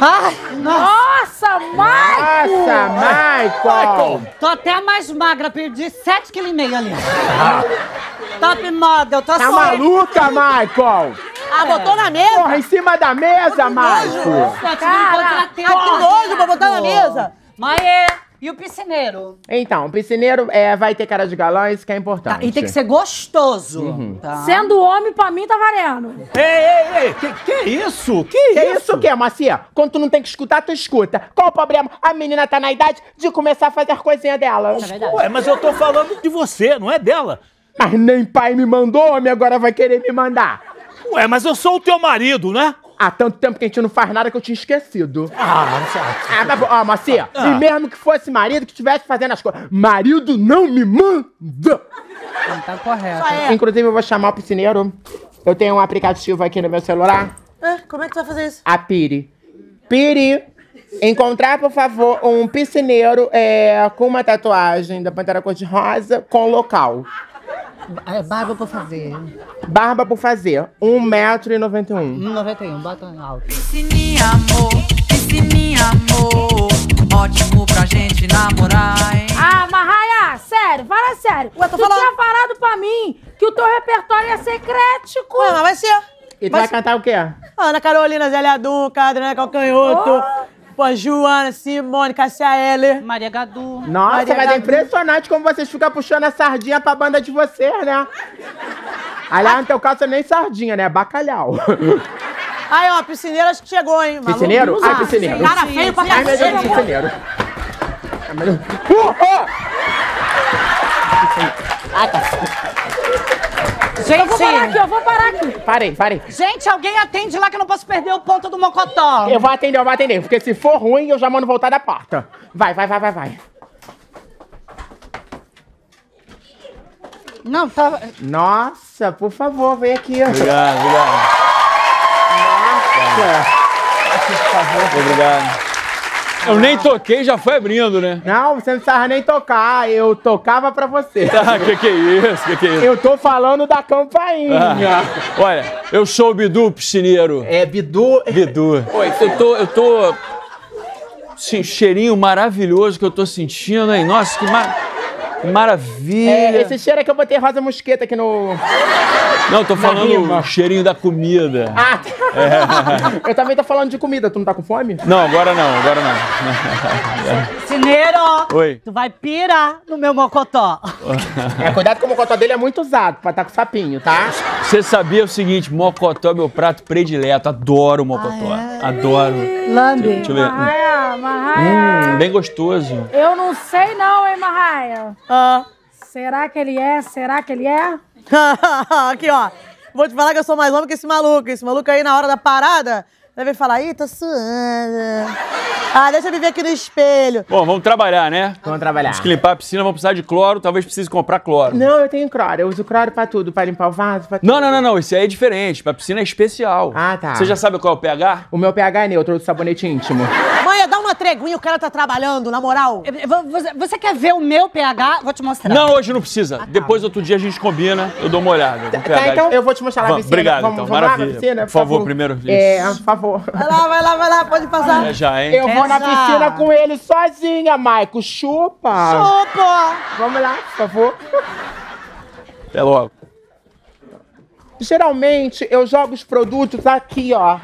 Ai, Nossa, Mike! Nossa, Michael! Tô até mais magra, perdi 7,5 kg ali. Top model, tô Tá maluca, Michael? Ah, botou na mesa? Porra, em cima da mesa, Michael! Tá. Ah, que nojo pra botar na mesa. Maê, e o piscineiro? Então, o piscineiro é, vai ter cara de galã, isso que é Tá, importante. e tem que ser gostoso. Uhum. Tá. Sendo homem, pra mim, tá valendo. Ei, ei, ei, que, que isso? Que, Que isso? isso o quê, Macia? Quando tu não tem que escutar, tu escuta. Qual o problema? A menina tá na idade de começar a fazer coisinha dela. Ué, mas eu tô falando de você, não é dela. Mas nem pai me mandou, homem agora vai querer me mandar. Ué, mas eu sou o teu marido, né? Há tanto tempo que a gente não faz nada que eu tinha esquecido. Ah, Ah, mas, ó, Macia, Ah. e mesmo que fosse marido que estivesse fazendo as coisas, marido não me manda. Tá correto. Inclusive, eu vou chamar o piscineiro. Eu tenho um aplicativo aqui no meu celular, Ah, como é que tu vai fazer isso? a Piri. Piri, encontrar, por favor, um piscineiro é, com uma tatuagem da Pantera Cor-de-Rosa com local. É barba pra fazer. Barba por fazer, 1,91m. 1,91, bota alto. Piscininha, amor, piscininha, amor. Ótimo pra gente namorar, hein? Ah, Marraia, sério, fala sério. Ué, tô tu falando- tinha falado pra mim que o teu repertório ia ser crético. Ué, mas vai ser. E tu Vai vai ser- cantar o quê? Ana Carolina, Zélia Dunca, Adriana Calcanhoto, pô, Joana, Simone, Cassia Heller. Maria Gadu. Nossa, Maria mas é Gadu. impressionante como vocês ficam puxando a sardinha pra banda de vocês, né? Aliás, no teu caso, é nem sardinha, né? É bacalhau. Aí, ó, piscineiro acho que chegou, hein? Piscineiro? não Ai, piscineiro. Cara feio pra Ai, meu Deus, cacete. piscineiro. Ai, meu Deus. Uh, uh! Eu vou parar aqui, eu vou parar aqui. Parei, parei. Gente, alguém atende lá que eu não posso perder o ponto do Mocotó. Eu vou atender, eu vou atender. Porque se for ruim, eu já mando voltar da porta. Vai, vai, vai, vai, vai. Não, tá... Nossa, por favor, vem aqui. Obrigado, obrigado. Nossa. Obrigado. Eu nem toquei, já foi abrindo, né? Não, você não precisava nem tocar. Eu tocava pra você. Tá, que que é isso? Que que é isso? Eu tô falando da campainha. Ah, olha, eu sou o Bidu Piscineiro. É, Bidu. Bidu. Oi, eu tô. Eu tô. Sim, cheirinho maravilhoso que eu tô sentindo, hein? Nossa, que mar... Maravilha. É, esse cheiro é que eu botei rosa mosqueta aqui no. Não, tô Na falando rima. o cheirinho da comida. Ah, eu também tô falando de comida. Tu não tá com fome? Não, agora não, agora não. Cineiro! Oi. Tu vai pirar no meu mocotó. É, cuidado que o mocotó dele é muito usado pra estar com sapinho, tá? Você sabia o seguinte, mocotó é meu prato predileto. Adoro mocotó. Adoro. Lambe. Deixa eu ver. Marraia, Marraia. Hum, bem gostoso. Eu não sei não, hein, Marraia. Ah. Será que ele é? Será que ele é? Aqui, ó. Vou te falar que eu sou mais homem que esse maluco. Esse maluco aí, na hora da parada, deve falar, ih, tô suando. Ah, deixa eu me ver aqui no espelho. Bom, vamos trabalhar, né? Vamos trabalhar. Temos que limpar a piscina, vamos precisar de cloro, talvez precise comprar cloro. Não, eu tenho cloro. Eu uso cloro pra tudo, pra limpar o vaso, pra tudo. Não, não, não, não. Esse aí é diferente. Pra piscina é especial. Ah, tá. Você já sabe qual é o pH? O meu pH é neutro, eu uso sabonete íntimo. Mãe, dá uma treguinha, o cara tá trabalhando, na moral. Você, você quer ver o meu pH? Vou te mostrar. Não, hoje não precisa. Depois, outro dia, a gente combina. Eu dou uma olhada. Tá, pH. então eu vou te mostrar lá a piscina. Obrigado, vamos, então. vamos lá Maravilha. na piscina? Por favor, primeiro. É, por favor. Vai lá, vai lá, vai lá, pode passar. É já, hein? Eu vou na piscina com ele sozinha, Maico. Chupa. Chupa. Vamos lá, por favor. Até logo. Geralmente, eu jogo os produtos aqui, ó.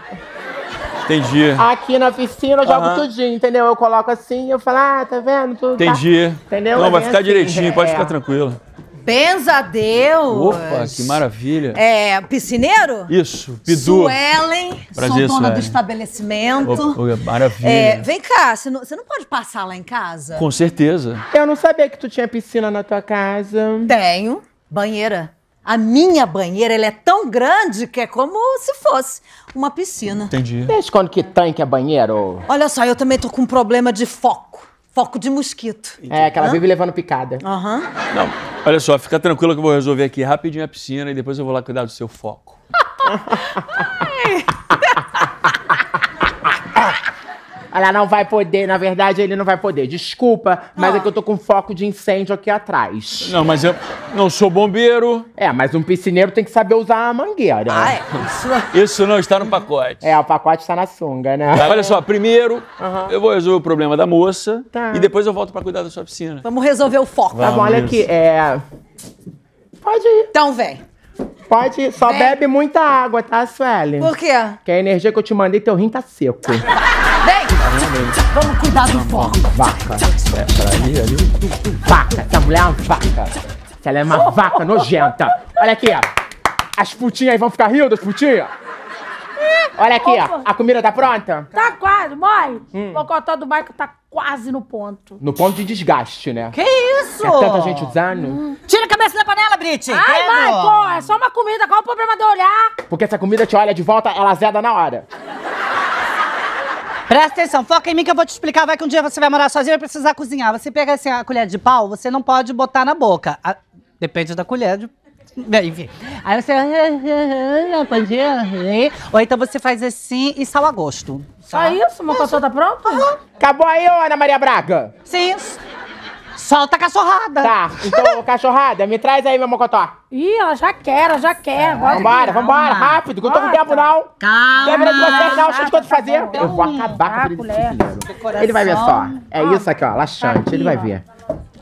Entendi. Aqui na piscina eu jogo Aham. tudinho, entendeu? Eu coloco assim, eu falo, ah, tá vendo? Tudo tá- Entendi. Entendeu? Não, É vai ficar assim, direitinho, pode é. ficar tranquilo. Benza Deus. Opa, que maravilha. É, piscineiro? Isso, Pidu. Suelen, Prazer, sou dona do Suelen. estabelecimento. Opa, maravilha. É, vem cá, você não, você não pode passar lá em casa? Com certeza. Eu não sabia que tu tinha piscina na tua casa. Tenho. Banheira. A minha banheira, ela é tão grande que é como se fosse uma piscina. Entendi. Desde quando que tanque é banheiro? Olha só, eu também tô com um problema de foco. Foco de mosquito. É, que ela Hã? vive levando picada. Aham. Não, olha só, fica tranquilo que eu vou resolver aqui rapidinho a piscina e depois eu vou lá cuidar do seu foco. Ela não vai poder, na verdade ele não vai poder. Desculpa, mas é que eu tô com foco de incêndio aqui atrás. Não, mas eu não sou bombeiro. É, mas um piscineiro tem que saber usar a mangueira. Ah, é? Isso Isso não está no pacote. É, o pacote tá na sunga, né? Olha só, primeiro eu vou resolver o problema da moça Tá. e depois eu volto pra cuidar da sua piscina. Vamos resolver o foco. Tá bom, olha aqui, é. Pode ir. Então vem. Pode ir. Só bebe muita água, tá, Suelen? Por quê? Que a energia que eu te mandei, teu rim tá seco. Vem! Vamos cuidar do foco. Vaca. É, ali, ali. Vaca. Essa mulher é uma vaca. Ela é uma vaca nojenta. Olha aqui, ó. As putinhas aí vão ficar rindo, as putinhas? Olha aqui, ó. A comida tá pronta? Tá quase, mãe. Hum. O mocotó do Michael tá quase no ponto. No ponto de desgaste, né? Que isso? É tanta gente usando. Tira a cabeça da panela, Brit! Ai, credo. mãe, pô, é só uma comida. Qual o problema de olhar? Porque essa comida te olha de volta, ela azeda na hora. Presta atenção, foca em mim que eu vou te explicar. Vai que um dia você vai morar sozinho e vai precisar cozinhar. Você pega assim, a colher de pau, você não pode botar na boca. A- Depende da colher de... Bem, Enfim. Aí você... pode ir, Ou então você faz assim e sal a gosto. Só isso? O mocotó tá pronto? Acabou aí, ô Ana Maria Braga? Sim. Solta a cachorrada. Tá, então, cachorrada, me traz aí meu mocotó. Ih, ela já quer, ela já quer. Bota Vambora, aqui. vambora, rápido, que eu tô com tempo não. Calma. Ver de vocês não, deixa eu te Tá fazer. Eu vou acabar com colher. piscineiro. Ele vai ver só. É isso aqui, ó, laxante, Aqui, ele vai ver.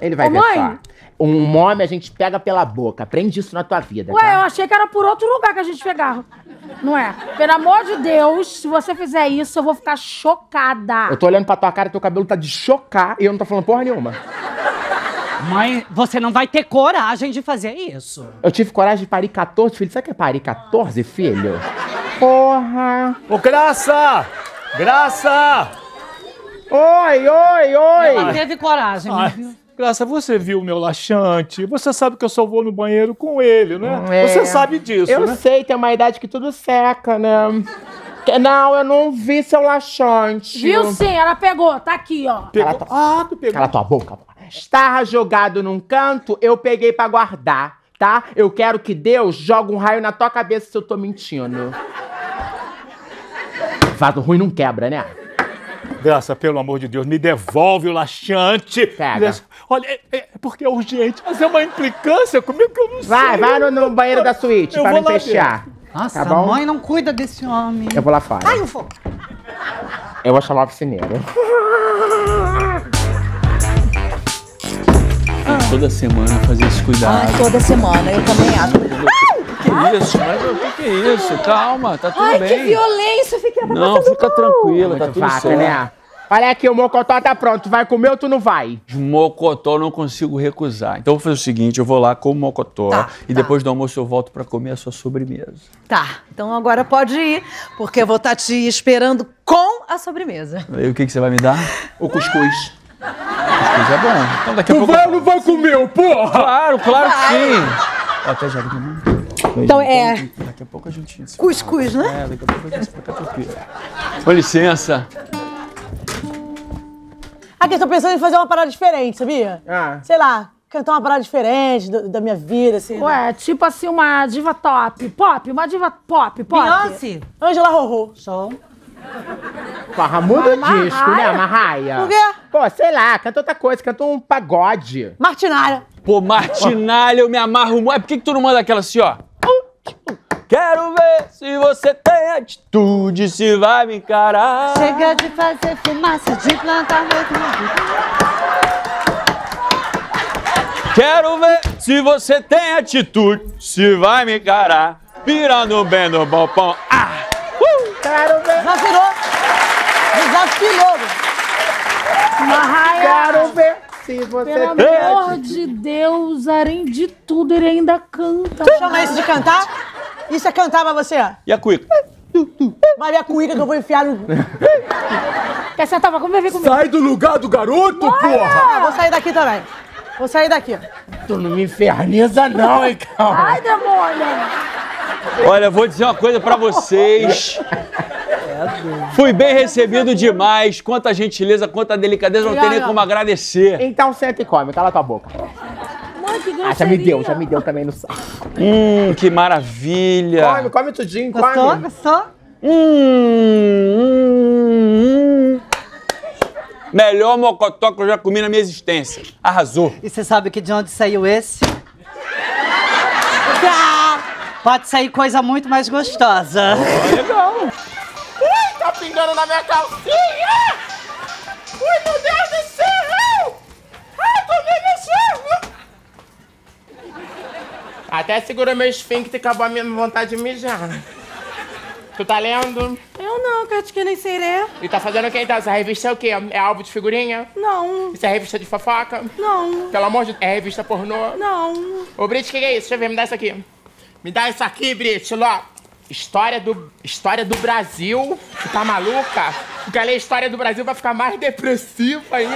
Ele vai Ô, ver mãe. só. Um homem a gente pega pela boca. Aprende isso na tua vida, Ué, eu tá? achei que era por outro lugar que a gente pegava. Não é? Pelo amor de Deus, se você fizer isso, eu vou ficar chocada. Eu tô olhando pra tua cara, teu cabelo tá de chocar e eu não tô falando porra nenhuma. Mãe, você não vai ter coragem de fazer isso. Eu tive coragem de parir 14 filhos. Sabe o que é parir 14 filhos? Porra! Ô, Graça! Graça! Oi, oi, Ela oi! teve coragem, Ai, viu? Graça, você viu o meu laxante? Você sabe que eu só vou no banheiro com ele, né? É. Você sabe disso, Eu né? sei, tem uma idade que tudo seca, né? Que- Não, eu não vi seu laxante. Viu sim, ela pegou, tá aqui, ó. Cala, tua... Ah, tu pegou. Cala tua boca. Estava jogado num canto, eu peguei pra guardar, tá? Eu quero que Deus jogue um raio na tua cabeça se eu tô mentindo. Vaso ruim não quebra, né? Graça, pelo amor de Deus, me devolve o laxante. Pega. Olha, é, é porque é urgente. Mas é uma implicância comigo que eu não sei. Vai, vai no, no banheiro da suíte Eu pra vou me fechar. Nossa, Tá a mãe não cuida desse homem. Eu vou lá fora. Ai, o fogo. Eu vou chamar o piscineiro. toda semana fazer esse cuidado. Ai, toda semana, eu também acho. Que isso? Mas o que, que é isso? Calma, tá tudo Ai, bem. que violência, fiquei até Não, fica mal. tranquila, tá Muito tudo vaca, certo. né? Olha aqui, o mocotó tá pronto. Tu vai comer ou tu não vai? Mocotó eu não consigo recusar. Então eu vou fazer o seguinte, eu vou lá com o mocotó Tá, e depois do almoço eu volto pra comer a sua sobremesa. Tá, então agora pode ir, porque eu vou estar te esperando com a sobremesa. Aí o que, que você vai me dar? O cuscuz. Cuscuz é bom. Então daqui a Tu pouco... vai ou não vai comer, porra? Claro, claro que sim. Até já, a pouco. Então é Daqui a pouco a gente... cuscuz, fala. né? É, daqui a pouco a gente. Com licença. Aqui, eu tô pensando em fazer uma parada diferente, sabia? Ah. Sei lá, cantar uma parada diferente do- da minha vida, assim. Ué, tipo assim, uma diva top. Pop, uma diva pop, pop. Beyoncé. Angela Rorô. Som. Porra, muda o Marraia. disco, né, Marraia? Por quê? Pô, sei lá, canta outra coisa, canta um pagode. Martinária. Pô, Martinalha, eu me amarro muito. É, Por que, que tu não manda aquela assim, ó? Quero ver se você tem atitude, se vai me encarar. Chega de fazer fumaça, de plantar Quero ver se você tem atitude, se vai me encarar. Virando bem no balpão. Ah! Quero ver. Desafinou. Desafilou. Marraia. Quero ver se você Pelo tem amor de Deus, além de tudo, ele ainda canta. Chama isso de cantar? Isso é cantar pra você? E a cuica? Vai ver a cuíca que eu vou enfiar no... Quer sentar pra comer? Vem comigo. Sai do lugar do garoto, Ah, porra! vou sair daqui também. Vou sair daqui. Tu não me inferniza não, hein, calma. Ai, demônio. Olha, vou dizer uma coisa pra vocês. Fui bem recebido demais. Quanta gentileza, quanta delicadeza, não tem nem como agradecer. Então senta e come, cala tua boca. Mãe, Ah, já me deu, já me deu também no saco. Hum, que maravilha. Come, come tudinho, Gostou? come. Gostou? Hum, hum, hum. Melhor mocotó que eu já comi na minha existência. Arrasou. E você sabe que de onde saiu esse? Pode sair coisa muito mais gostosa. Legal. Ui, tá pingando na minha calcinha! Ui, meu Deus do céu! Ai, tô me mexendo! Até segura meu esfíncter e acabou a minha vontade de mijar. Tu tá lendo? Eu não, que acho que nem sei ler. E tá fazendo o que então? Essa revista é o quê? É álbum de figurinha? Não, Isso é revista de fofoca? não, Pelo amor de Deus, é revista pornô? não. Ô, Brit, o que, que é isso? Deixa eu ver, me dá isso aqui. Me dá isso aqui, Brit, Ló. História do, história do Brasil. Tu tá maluca? Porque ler História do Brasil vai ficar mais depressivo ainda.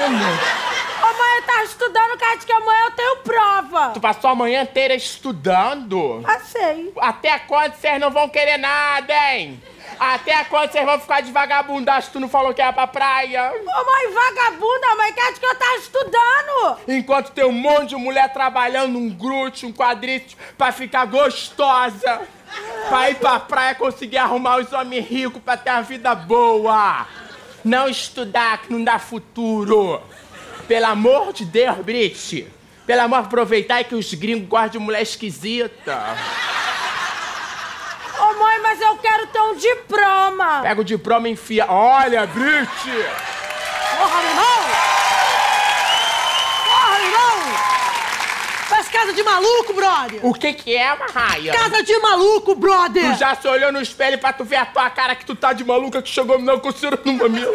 Ô, mãe, tá estudando, que acho que amanhã eu tenho prova. Tu passou a manhã inteira estudando? Passei. Até quando vocês não vão querer nada, hein? Até quando vocês vão ficar de vagabundagem se tu não falou que ia pra praia? Ô, mãe, vagabunda, mãe, que acho que eu tava estudando. Enquanto tem um monte de mulher trabalhando um glúteo, um quadríceps pra ficar gostosa. Pra ir pra praia conseguir arrumar os homens ricos pra ter uma vida boa. Não estudar que não dá futuro. Pelo amor de Deus, Brit. Pelo amor, aproveitar que os gringos gostam de mulher esquisita. Ô, mãe, mas eu quero ter um diploma. Pega o diploma e enfia. Olha, Brit! Porra, irmão! Porra, irmão! Faz casa de maluco, brother! O que que é, Marraia? Casa de maluco, brother! Tu já se olhou no espelho pra tu ver a tua cara que tu tá de maluca que chegou me dando coceira no mamilo?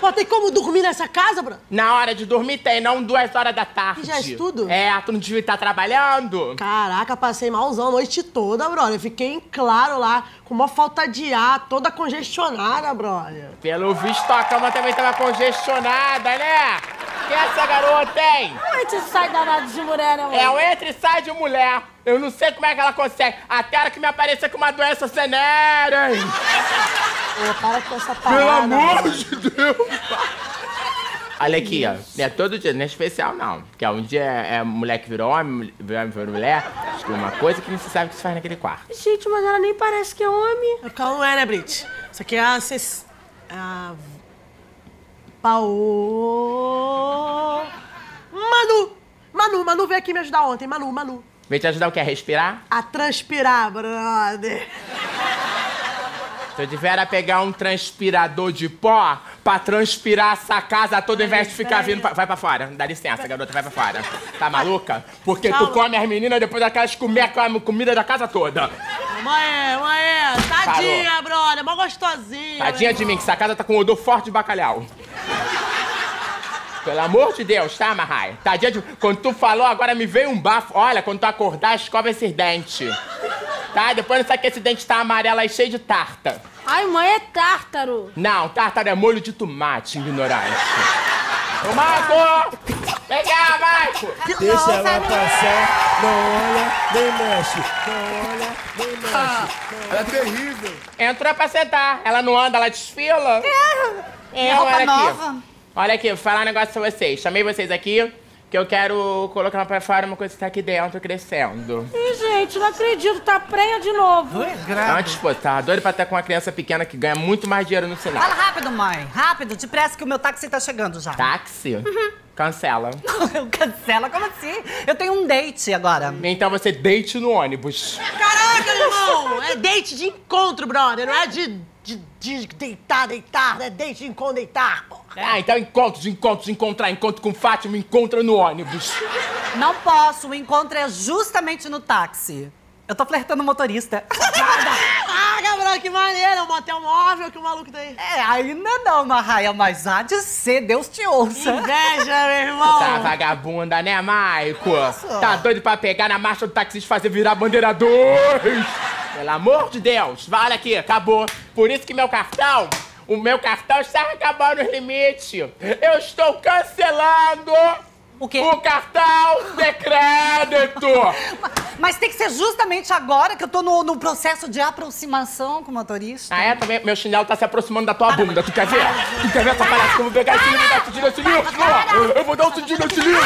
Pô, tem como dormir nessa casa, brother? Na hora de dormir tem, não duas horas da tarde. E já é estudo? É, tu não devia estar trabalhando? Caraca, passei malzão a noite toda, brother. Fiquei em claro lá, com uma falta de ar, toda congestionada, brother. Pelo visto, a cama também tava congestionada, né? Quem é essa garota, hein? Mãe, te sai danado de mulher, né, mãe? É o entra e sai de mulher. Eu não sei como é que ela consegue. Até a hora que me apareça com uma doença cenérea, hein? Pô, para com essa Pelo parada. amor brother. de Deus. Olha aqui, ó. Não é todo dia, não é especial, não. Porque um dia é é mulher que virou homem, virou homem virou mulher. Acho que uma coisa que não se sabe o que se faz naquele quarto. Gente, mas ela nem parece que é homem. É porque ela não é, né, Brit? Isso aqui é a... Cec... a... Paô... Manu! Manu, Manu veio aqui me ajudar ontem. Manu, Manu. Vem te ajudar o quê? A respirar? A transpirar, brother. Tu devera pegar um transpirador de pó pra transpirar essa casa toda, ao invés de ficar vindo. Pra... Vai pra fora. Dá licença, garota, vai pra fora. Tá maluca? Porque tu Calma. come as meninas depois daquelas comer a comida da casa toda. Mãe, mãe, tadinha, brother, mó gostosinha. Tadinha de mim, que essa casa tá com odor forte de bacalhau. Pelo amor de Deus, tá, Marraia? Tadinha de... Quando tu falou, agora me veio um bafo. Olha, quando tu acordar, escova esses dentes. Tá? Depois não sabe que esse dente tá amarelo aí, cheio de tarta. Ai, mãe, é tártaro. Não, tártaro é molho de tomate, ignorante. Ô, Marco! Vem cá, Marco! Deixa ela passar, não olha, nem mexe. Não olha, nem mexe. Ela é terrível. Entrou pra sentar. Ela não anda, ela desfila. É. É, roupa olha aqui. nova. Olha aqui, vou falar um negócio pra vocês. Chamei vocês aqui, que eu quero colocar pra fora uma coisa que tá aqui dentro, crescendo. Ih, gente, não acredito, tá prenha de novo. Antes, pô, tá doido pra estar com uma criança pequena que ganha muito mais dinheiro no sinal. Fala rápido, mãe. Rápido, depressa que o meu táxi tá chegando já. Táxi? Cancela. Cancela? Como assim? Eu tenho um date agora. Então você deite no ônibus. Caraca, irmão! É date de encontro, brother. Não é de, de, de deitar, deitar. É date de encontro, deitar, pô. Ah, então encontros, encontros, encontrar, encontro com Fátima, encontra no ônibus. Não posso, o encontro é justamente no táxi. Eu tô flertando o motorista. Ah, Gabriel, que maneiro. É um motel móvel que o maluco tem. É, ainda não, Marraia, mas há de ser, Deus te ouça. Inveja, meu irmão. Tá vagabunda, né, Maico? Tá doido pra pegar na marcha do taxista e fazer virar bandeira 2? Pelo amor de Deus, olha aqui, acabou. Por isso que meu cartão, o meu cartão está acabando os limites. Eu estou cancelando o quê? O cartão de crédito. Mas tem que ser justamente agora que eu tô no, no processo de aproximação com o motorista. Ah, é? Também, meu chinelo tá se aproximando da tua bunda. Tu quer ver? Tu quer ver essa palhaça que eu vou pegar esse livro e dar cidinho nesse livro? Eu vou dar um cidinho nesse livro.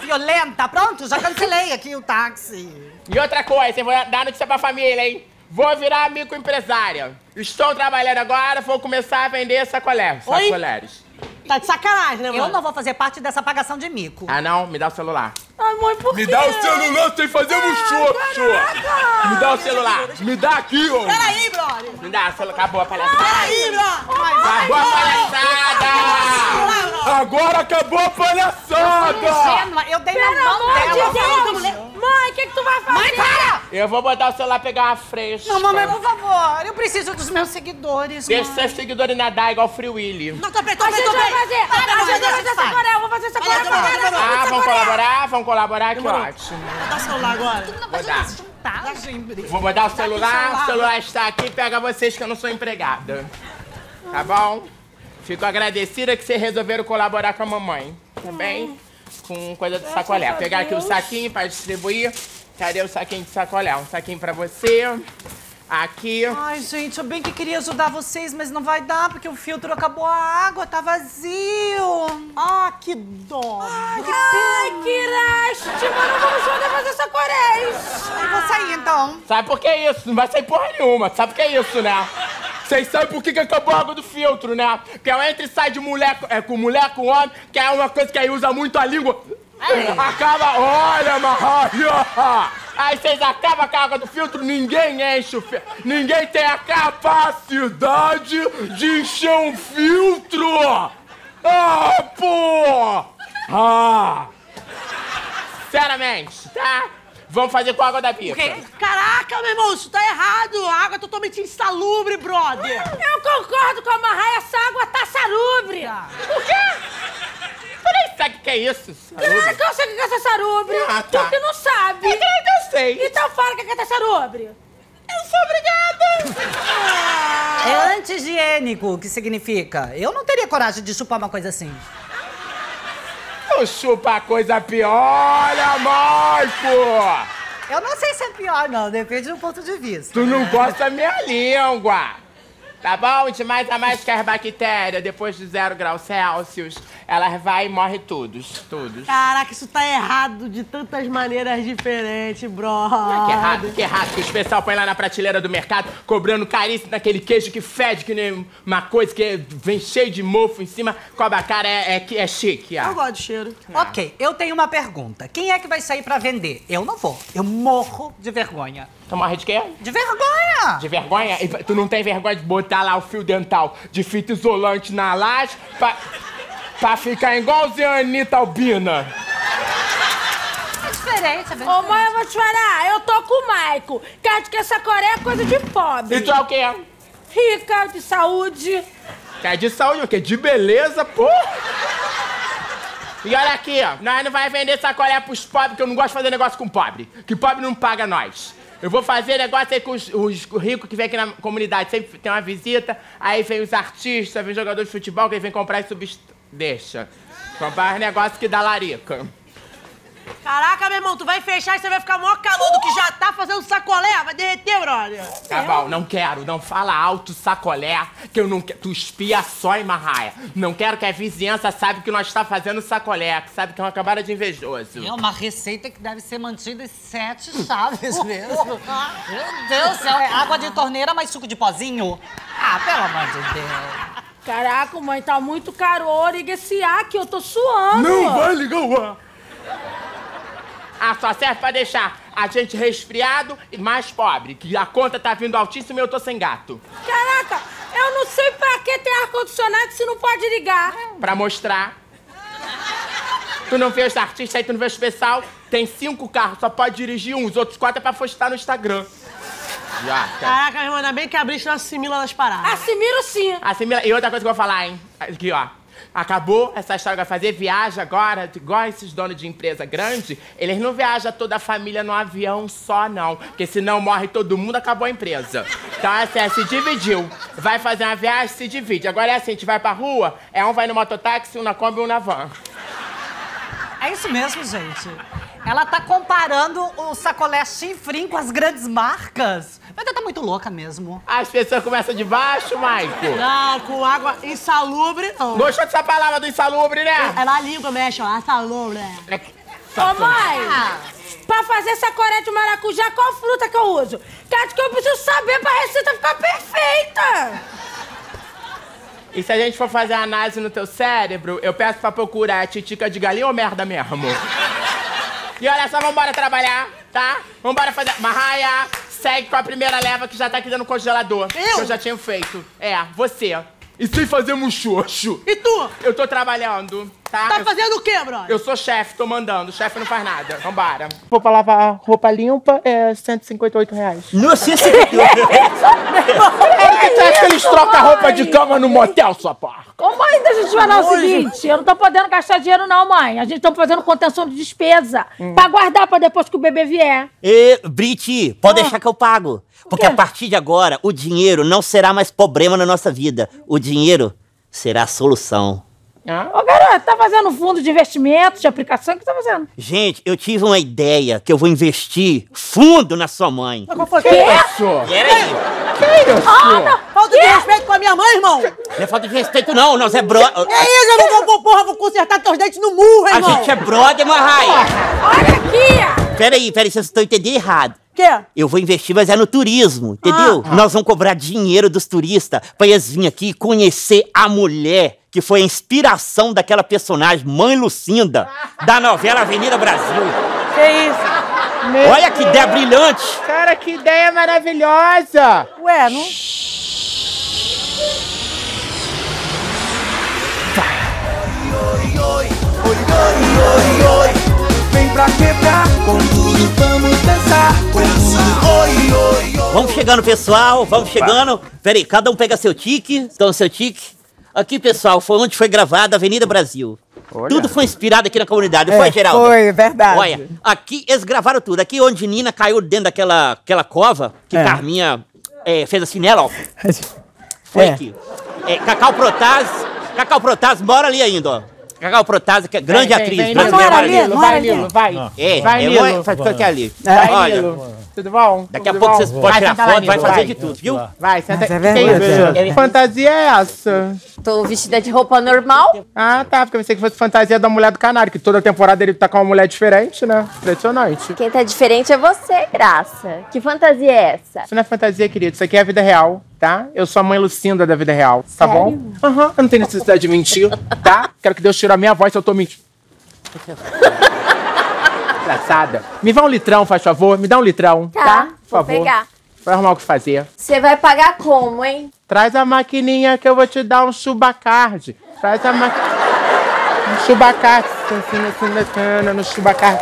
Violenta, pronto, já cancelei aqui o táxi. E outra coisa, eu vou dar notícia pra família, hein? Vou virar microempresária. Estou trabalhando agora, vou começar a vender sacolé, Oi? sacoleres. Tá de sacanagem, né, Eu mano? não vou fazer parte dessa pagação de mico. Ah, não? Me dá o celular. Ai, mãe, por Me quê? dá o celular sem fazer um show, Me dá o celular. Me dá aqui, ó. Peraí, brother. Me dá o celular. Acabou a palhaçada. Peraí, brother. Acabou a palhaçada! Agora acabou a palhaçada! Ingênua, eu dei na Pelo mão amor dela. de Deus! Mãe, o que, que tu vai fazer? Mãe, para! Eu vou botar o celular pegar uma fresca. Não, mamãe, por favor. Eu preciso dos meus seguidores, Deixa mãe. seus seguidores nadar igual Free Willy. Não, tô bem, tô A bem, gente tô vai fazer! Para, A gente vai fazer essa eu Coreia, eu vou fazer essa Coreia agora. demorou. Ah, vamos colaborar? Vamos colaborar? Que Demorou. ótimo. Vou dar o celular agora. Vou dar. Chantagem, Bri. Vou botar o celular, celular. o celular está aqui, pega vocês que eu não sou empregada. Tá bom? Fico agradecida que vocês resolveram colaborar com a mamãe. Tá bem? Com coisa de sacolé. Graças a Pegar aqui o saquinho para distribuir. Cadê o saquinho de sacolé? Um saquinho pra você. Aqui. Ai, gente, eu bem que queria ajudar vocês, mas não vai dar, porque o filtro acabou a água, tá vazio. Ah, que dó. Ai, que, Ai, que lástima! Não vamos poder fazer essa Coreia! Eu vou sair, então. Sabe por que isso? Não vai sair porra nenhuma. Sabe por que isso, né? Vocês sabem por que, que acabou a água do filtro, né? Porque é o entra e sai de mulher, com- é, com mulher com homem, que é uma coisa que aí usa muito a língua. Acaba. Olha, Marraia! Aí vocês acabam com a água do filtro, ninguém enche o filtro. Ninguém tem a capacidade de encher um filtro! Ah, pô! Ah! Sinceramente, tá? Vamos fazer com a água da pipa. Caraca, meu irmão, isso tá errado. A água é totalmente insalubre, brother. Eu concordo com a Marraia, essa água tá salubre! Por quê? Tu nem sabe o que é isso? Claro que eu sei o que é essa sarubre! Ah, tá. Tu que não sabe! É claro que eu sei! Então fala o que é essa sarubre! Eu sou obrigada! É anti-higiênico, o que significa? Eu não teria coragem de chupar uma coisa assim. Eu chupo a coisa pior, Marco! Eu não sei se é pior, não. Depende do ponto de vista. Tu não gosta da minha língua! Tá bom? De mais a mais que as bactérias, depois de zero graus Celsius, elas vai e morre todos, todos. Caraca, isso tá errado de tantas maneiras diferentes, bro. Que errado, que errado, que o especial põe lá na prateleira do mercado, cobrando caríssimo naquele queijo que fede que nem uma coisa que vem cheio de mofo em cima, cobra cara, é, é, é chique. ah. Eu gosto de cheiro. Ok, eu tenho uma pergunta. Quem é que vai sair pra vender? Eu não vou. Eu morro de vergonha. Tu morre de quê? De vergonha! De vergonha? E tu não tem vergonha de botar lá o fio dental de fita isolante na laje pra, pra ficar igualzinho a Anitta Albina? É diferente, é bem Ô, mãe, eu vou te falar, eu tô com o Maico. Que acho que essa Coreia é coisa de pobre. E tu é o quê? Rica, de saúde. Quer de saúde o quê? De beleza, pô? E olha aqui, ó. Nós não vai vender sacolé pros pobres, que eu não gosto de fazer negócio com pobre. Que pobre não paga nós. Eu vou fazer negócio aí com os, os ricos que vem aqui na comunidade. Sempre tem uma visita, aí vem os artistas, vem jogador de futebol, que vem comprar e subst... Deixa. Comprar negócio que dá larica. Caraca, meu irmão, tu vai fechar e você vai ficar mó caludo que já tá fazendo sacolé, vai derreter, brother. Tá bom, não quero, não fala alto sacolé, que eu não quero. Tu espia só em Marraia. Não quero que a vizinhança saiba que nós tá fazendo sacolé, que sabe que é uma cambada de invejoso. É uma receita que deve ser mantida em sete chaves mesmo. Meu Deus do céu, é água de torneira mais suco de pozinho? Ah, pelo amor de Deus. Caraca, mãe, tá muito caro. Liga esse ar que eu tô suando. Não vai ligar o ar. Ah, só serve pra deixar a gente resfriado e mais pobre. Que a conta tá vindo altíssima e eu tô sem gato. Caraca, eu não sei pra que tem ar-condicionado se não pode ligar. Pra mostrar. Tu não vê os artistas aí, tu não vê o especial? Tem cinco carros, só pode dirigir um. Os outros quatro é pra postar no Instagram. Já, cara. Caraca, meu irmão, ainda bem que a Brist não assimila das paradas. Assimilo sim. Assimila. E outra coisa que eu vou falar, hein? Aqui, ó. Acabou essa história vai fazer, viaja agora, igual esses donos de empresa grande, eles não viajam toda a família no avião só, não. Porque senão morre todo mundo, acabou a empresa. Então, assim, é, se dividiu. Vai fazer uma viagem, se divide. Agora é assim, a gente vai pra rua, é um vai no mototáxi, um na Kombi um na van. É isso mesmo, gente. Ela tá comparando o sacolé chinfrim com as grandes marcas. Mas ela tá muito louca mesmo. As pessoas começam de baixo, Maico. Não, com água insalubre, não. Gostou dessa palavra do insalubre, né? É na língua mexe, ó, insalubre. Ô, mãe, pra fazer essa coré de maracujá, qual fruta que eu uso? Acho que eu preciso saber pra receita ficar perfeita. E se a gente for fazer análise no teu cérebro, eu peço pra procurar titica de galinha ou merda mesmo? E olha só, vambora trabalhar, tá? Vambora fazer... Marraia, segue com a primeira leva que já tá aqui dentro do congelador. Eu? Que eu já tinha feito. É, você. E sem fazer muxoxo. E tu? Eu tô trabalhando, tá? Tá Eu- fazendo o quê, brother? Eu sou chefe, tô mandando. O chefe não faz nada. Vambora. Vou pra lavar roupa limpa, é 158 reais. Nossa, esse É que tu acha que eles trocam roupa de cama no motel, sua porca? Ô, mãe, deixa eu te falar o seguinte. Eu não tô podendo gastar dinheiro, não, mãe. A gente tá fazendo contenção de despesa. Hum. Pra guardar pra depois que o bebê vier. Ê, Brit, pode deixar que eu pago. Porque a partir de agora, o dinheiro não será mais problema na nossa vida. O dinheiro será a solução. Ô, garoto, tá fazendo fundo de investimentos, de aplicação? O que tá fazendo? Gente, eu tive uma ideia que eu vou investir fundo na sua mãe. Qual foi Que isso? Peraí. Que isso? Ah, não. Falta de respeito com a minha mãe, irmão. Não é falta de respeito, não. Nós é bro... É isso, eu não vou, porra, vou consertar teus dentes no murro, A irmão. gente é brother, Marraia. Olha aqui! Peraí, peraí, vocês estão entendendo errado. Quê? Eu vou investir, mas é no turismo, entendeu? Ah. Nós vamos cobrar dinheiro dos turistas pra eles virem aqui conhecer a mulher que foi a inspiração daquela personagem, Mãe Lucinda, da novela Avenida Brasil. Que isso? Olha que ideia brilhante! Cara, que ideia maravilhosa! Ué, não... Vem pra quebrar, com tudo vamos dançar, com tudo oi, oi, oi. Vamos chegando, pessoal, vamos chegando. Peraí, cada um pega seu tique, então seu tique. Aqui, pessoal, foi onde foi gravada a Avenida Brasil. Tudo foi inspirado aqui na comunidade, não É, foi, Geraldo? foi, verdade. Olha, aqui eles gravaram tudo. Aqui onde Nina caiu dentro daquela aquela cova, que É. Carminha é, fez assim nela, ó. Foi É. aqui. É, Cacau Protaz, Cacau Protaz mora ali ainda, ó. Cacau Protaz, que é grande Vem, vem, atriz. vem, brasileira. Nilo, vai, Nilo, vai, Nilo, vai. É, Vai, é, faz o que ali. Vai, Olha. Tudo bom? daqui a Tudo pouco vocês podem tirar foto, vai fazer de tudo, viu? Vai, senta Mas é é. Fantasia é essa? tô vestida de roupa normal. Ah, tá, porque eu pensei que fosse fantasia da mulher do canário, que toda temporada ele tá com uma mulher diferente, né? Impressionante. Quem tá diferente é você, Graça. Que fantasia é essa? Isso não é fantasia, querido. Isso aqui é a vida real, tá? Eu sou a mãe Lucinda da vida real, tá Sério? bom? Aham, eu não tenho necessidade de mentir, tá? Quero que Deus tire a minha voz se eu tô mentindo. Engraçada. Me dá um litrão, faz favor. Me dá um litrão, Tá, tá? Por vou favor. pegar. Vai arrumar o que fazer. Você vai pagar como, hein? Traz a maquininha que eu vou te dar um chubacard. Traz a maquininha. Um chubacard. No chubacard.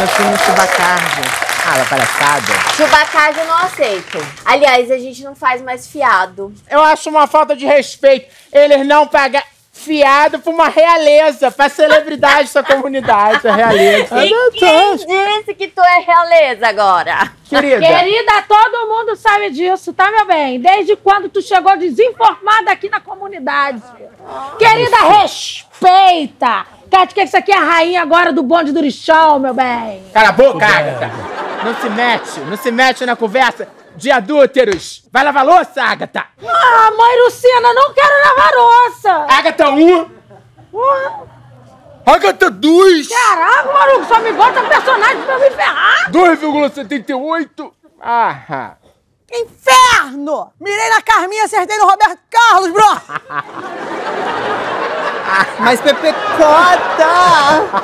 No chubacard. Ah, ela palhaçada. Chubacard eu não aceito. Aliás, a gente não faz mais fiado. Eu acho uma falta de respeito eles não pagar fiado pra uma realeza, pra celebridade da comunidade, a realeza. E quem disse que tu é realeza agora? Querida. Querida, todo mundo sabe disso, tá, meu bem? Desde quando tu chegou desinformada aqui na comunidade. Querida, respeita! Cate, que isso aqui é a rainha agora do bonde do lixão, meu bem. Cala a boca, Agatha. Não se mete, não se mete na conversa de adúlteros. Vai lavar louça, Agatha. Ah, mãe Luciana, não quero lavar louça. Agatha 1. Agatha 2. Caraca, maluco, só me bota personagem pra me ferrar. 2,78. Ah, Inferno! Mirei na Carminha, acertei no Roberto Carlos, bro! Mas Pepecota!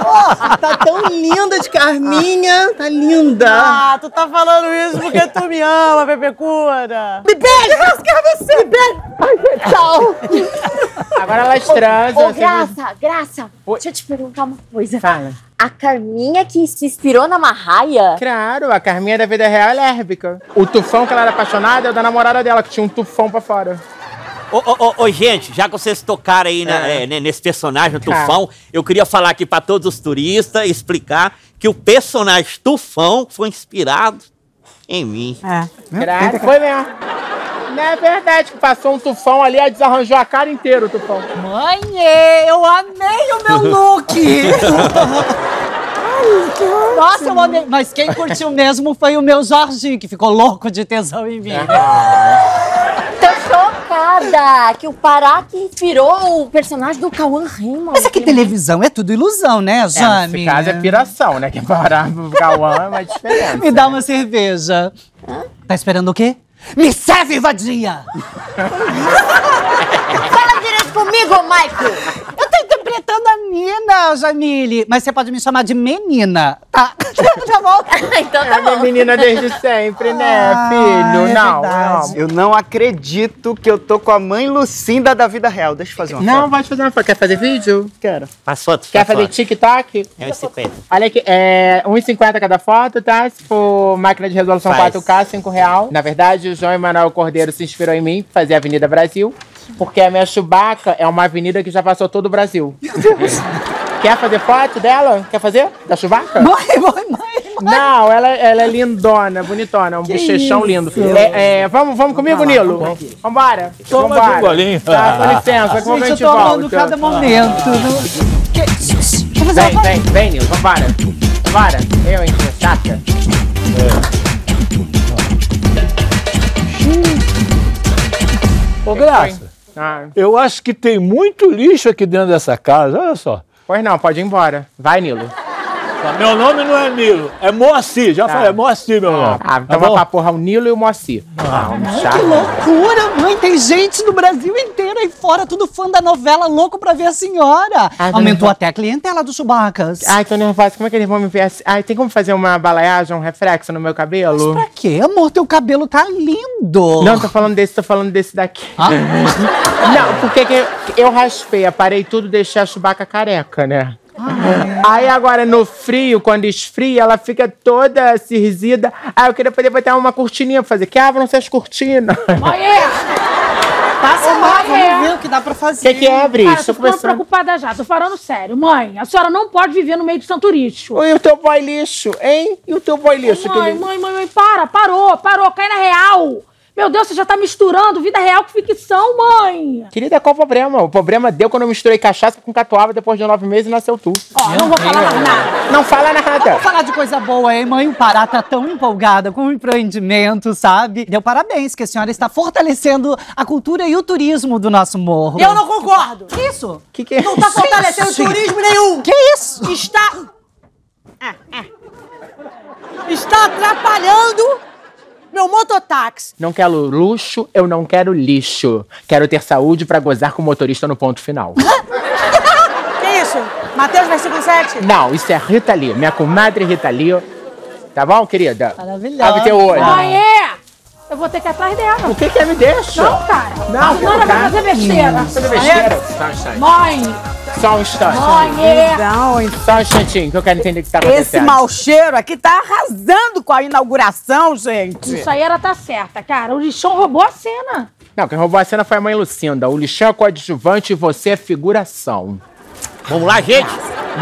Porra, tá tão linda de Carminha. Tá linda. Ah, tu tá falando isso porque tu me ama, Pepecura. Me beija! Eu quero você! Me beija! Ai, tchau! Agora elas transam. Ô, assim, Graça, Graça, deixa eu te perguntar uma coisa. Fala. A Carminha que se inspirou na Marraia? Claro, a Carminha da vida real é lésbica. O tufão que ela era apaixonada é o da namorada dela, que tinha um tufão pra fora. Ô, ô, ô, ô, gente, já que vocês tocaram aí na- É. é, né, nesse personagem, o Tá. Tufão, eu queria falar aqui pra todos os turistas, explicar que o personagem Tufão foi inspirado em mim. É. Claro, foi mesmo. Não é verdade que passou um tufão ali e desarranjou a cara inteira o tufão. Mãe, eu amei o meu look! Nossa, eu amei. Mas quem curtiu mesmo foi o meu Jorginho, que ficou louco de tesão em mim. Tô chocada que o Pará que inspirou o personagem do Cauã Raymond. Mas aqui televisão é tudo ilusão, né, É, Jane? nesse caso é piração, né? Que parar o Cauã é uma diferença. Me dá uma cerveja. Tá esperando o quê? Me serve, vadia! Fala direito comigo, Michael! Eu tô interpretando a Nina, Jamile. Mas você pode me chamar de menina, tá? tá bom? então É minha menina desde sempre, né, Ah, filho? é não, não. Eu não acredito que eu tô com a mãe Lucinda da vida real. Deixa eu fazer uma Não, foto. pode fazer uma foto. Quer fazer vídeo? Quero. Faz foto, Quer faz fazer. TikTok? É esse pé. Olha aqui, é 1,50 cada foto, tá? Se for máquina de resolução Faz. 4K, 5 real. Na verdade, o João Emanuel Cordeiro se inspirou em mim pra fazer a Avenida Brasil, porque a minha Chewbacca é uma avenida que já passou todo o Brasil. Quer fazer foto dela? Quer fazer? Da Chewbacca? Mãe, mãe, mãe. Não, ela, ela é lindona, bonitona, um bochechão lindo. É, é, vamos, vamos comigo, Nilo? Vambora. Toma Vambora. um golinho. Tá, com licença, daqui a pouco a Gente, eu gente tô amando volta. cada momento. Que... Vamos Vem, vem, vem, Nilo, vambora. Vambora. Eu, hein, chata. Ô, Graça, Ah, eu acho que tem muito lixo aqui dentro dessa casa, olha só. pois não, pode ir embora. Vai, Nilo. Meu nome não é Nilo, é Moacir. Já Tá. falei, é Moacir, meu nome. Ah, Tá então vai bom? pra porra o Nilo e o Moacir. Ah, um Que chato. loucura, mãe! Tem gente no Brasil inteiro aí fora, tudo fã da novela, louco pra ver a senhora. Ai, Aumentou vai- até a clientela dos chubacas. Ai, tô nervosa. Como é que eles vão me ver assim? Ai, tem como fazer uma balaiagem, um reflexo no meu cabelo? Pra quê, amor? Teu cabelo tá lindo. Não, tô falando desse, tô falando desse daqui. Ah? Não, porque que eu raspei, aparei tudo, deixei a Chewbacca careca, né? Aí agora no frio, quando esfria, ela fica toda cirzida. Aí eu queria poder botar uma cortininha pra fazer. Que abram-se as cortinas. Mãe, Passa Ô, lá, mãe, vamos ver o que dá pra O fazer. que, que é, Bris? Cara, Tô ficando preocupada já, tô falando sério. Mãe, a senhora não pode viver no meio de Santo Lixo. E o teu boy lixo, hein? E o teu boy lixo? Mãe, que... mãe, mãe, mãe, para, parou, parou, cai na real. Meu Deus, você já tá misturando vida real com ficção, mãe. Querida, qual o problema? O problema deu quando eu misturei cachaça com catuaba depois de nove meses e nasceu tu. Ó, não vou falar mais nada. Não fala nada. Vamos falar de coisa boa, hein? Mãe, o Pará tá tão empolgada com o empreendimento, sabe? Deu parabéns, que a senhora está fortalecendo a cultura e o turismo do nosso morro. Eu não concordo. Que isso? Que que é Não tá isso? fortalecendo turismo nenhum. Que isso? Está... É, é. Está atrapalhando meu mototáxi. Não quero luxo, eu não quero lixo. Quero ter saúde pra gozar com o motorista no ponto final. Que isso? Mateus, versículo 7? Não, isso é Rita Lee, minha comadre Rita Lee. Tá bom, querida? Maravilhosa. Abre teu olho. Mãe, é! Eu vou ter que ir atrás dela. O que que é? Me deixa? Não, cara. Não, Não, não vai cara. fazer besteira. Fazer besteira? Mãe, Só um instante. mãe. Não, Só um instantinho, que eu quero entender o que tá esse acontecendo. mau cheiro aqui tá arrasando com a inauguração, gente. Isso aí ela tá certa, cara. O lixão roubou a cena. Não, quem roubou a cena foi a mãe Lucinda. O lixão é coadjuvante e você é figuração. Vamos lá, gente.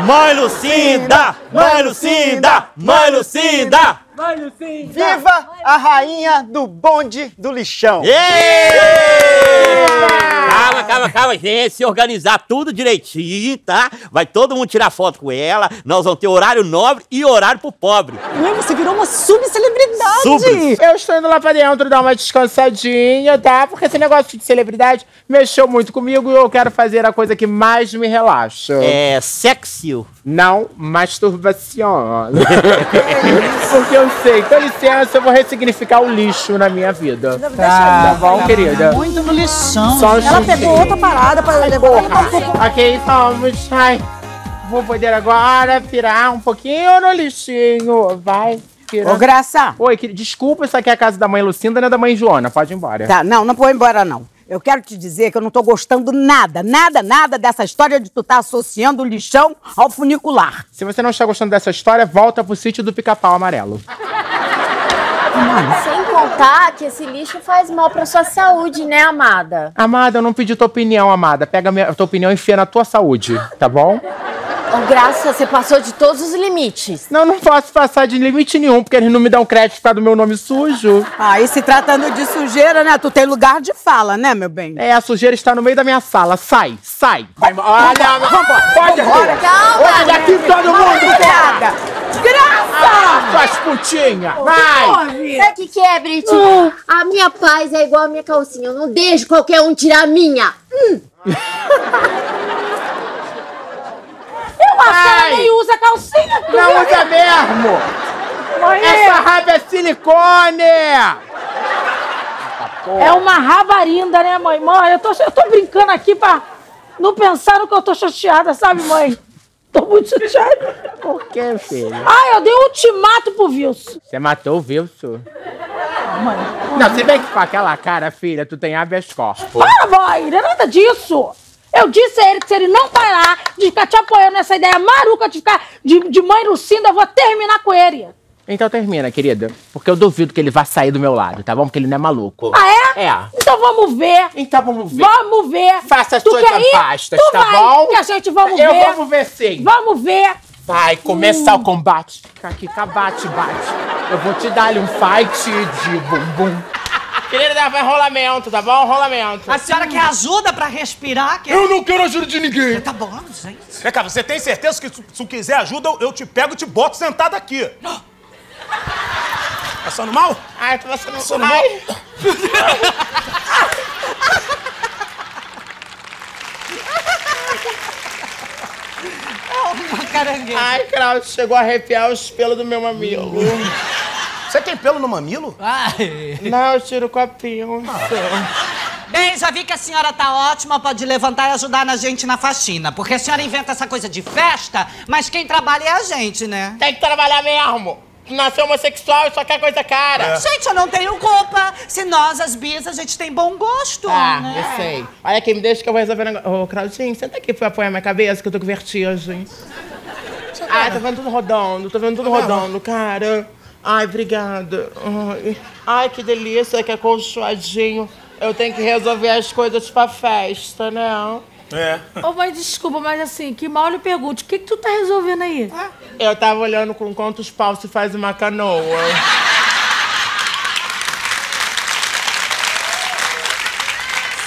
Mãe Lucinda! Mãe Lucinda! Mãe Lucinda! Viva a rainha do bonde do lixão! Calma, calma, calma, gente. Se organizar tudo direitinho, tá? Vai todo mundo tirar foto com ela. Nós vamos ter horário nobre e horário pro pobre. Mãe, você virou uma subcelebridade. Subs. Eu estou indo lá pra dentro dar uma descansadinha, tá? Porque esse negócio de celebridade mexeu muito comigo e eu quero fazer a coisa que mais me relaxa. É sexy. Não masturbação. Porque eu sei. Com licença, eu vou ressignificar o lixo na minha vida. Tá, bom, querida? Muito no lixão. Só um Ela. Pegou outra parada pra levar. Ok, vamos. Ai, vou poder agora virar um pouquinho no lixinho. Vai. Ô, Graça. Oi, que- desculpa, isso aqui é a casa da mãe Lucinda, não é da mãe Joana. Pode ir embora. Tá, não, não vou embora, não. Eu quero te dizer que eu não tô gostando nada, nada, nada dessa história de tu tá associando o lixão ao funicular. Se você não está gostando dessa história, volta pro sítio do pica-pau amarelo. Sem contar que esse lixo faz mal pra sua saúde, né, amada? Amada, eu não pedi tua opinião, amada. Pega a minha- tua opinião e enfia na tua saúde, tá bom? Ô, Graça, você passou de todos os limites. Não, não posso passar de limite nenhum, porque eles não me dão crédito por causa do meu nome sujo. Ah, e se tratando de sujeira, né? Tu tem lugar de fala, né, meu bem? É, a sujeira está no meio da minha sala. Sai, sai. Vai embora. Olha, vambora. Pode Vambora, calma. Olha aqui todo mundo. Cuidada. Ah, suas putinhas. Vai. Sabe o que, que é, Brit? A minha paz é igual a minha calcinha. Eu não deixo qualquer um tirar a minha. Hum. Eu acho que ela nem usa calcinha. tu Não viu? usa mesmo. Mãe, Essa raba é silicone. É uma rabarinda, né, mãe? Mãe, eu tô, eu tô brincando aqui pra não pensar no que eu tô chateada, sabe, mãe? Tô muito chateada. Por que, filho? Ai, eu dei um ultimato pro Wilson. Você matou o Wilson? Não, se bem que com aquela cara, filha, tu tem habeas corpus. Para, mãe, não é nada disso. Eu disse a ele que se ele não parar de ficar te apoiando nessa ideia maruca de ficar de, de mãe Lucinda, eu vou terminar com ele. Então termina, querida. Porque eu duvido que ele vá sair do meu lado, tá bom? Porque ele não é maluco. Ah, é? É. Então vamos ver. Então vamos ver. Vamos ver. Faça as tu suas tu tá vai, bom? Que a gente vamos Eu ver. vamos ver sim. Vamos ver. Vai começar o combate. Fica aqui, bate, bate. Eu vou te dar ali um fight de bumbum. Querida, vai rolamento, tá bom? Rolamento. A senhora quer ajuda pra respirar? Quer... Eu não quero ajuda de ninguém. Tá bom, gente. Vem cá, você tem certeza que se se quiser ajuda, eu- eu te pego e te boto sentado aqui. Passando mal? Ai, tô passando Passando mal. mal? Caranguejo. Ai, Cláudio, chegou a arrepiar os pelos do meu mamilo. Você tem pelo no mamilo? Ai. Não, eu tiro o copinho. Bem, já vi que a senhora tá ótima, pode levantar e ajudar na gente na faxina. Porque a senhora inventa essa coisa de festa, mas quem trabalha é a gente, né? Tem que trabalhar mesmo. Nasceu homossexual e só quer coisa cara. Gente, eu não tenho culpa. Se nós, as bis, a gente tem bom gosto, Ah, né? eu sei. Olha aqui, me deixa que eu vou resolver o negócio. Ô, Claudinho, senta aqui pra apoiar minha cabeça, que eu tô com vertigem. Ai, tô vendo tudo rodando, tô vendo tudo rodando, cara. Ai, obrigada. Ai, Ai, que delícia, que acolchoadinho. Eu tenho que resolver as coisas pra festa, né? É. Ô, mãe, desculpa, mas assim, que mal lhe pergunte, o que, que tu tá resolvendo aí? Eu tava olhando com quantos paus se faz uma canoa.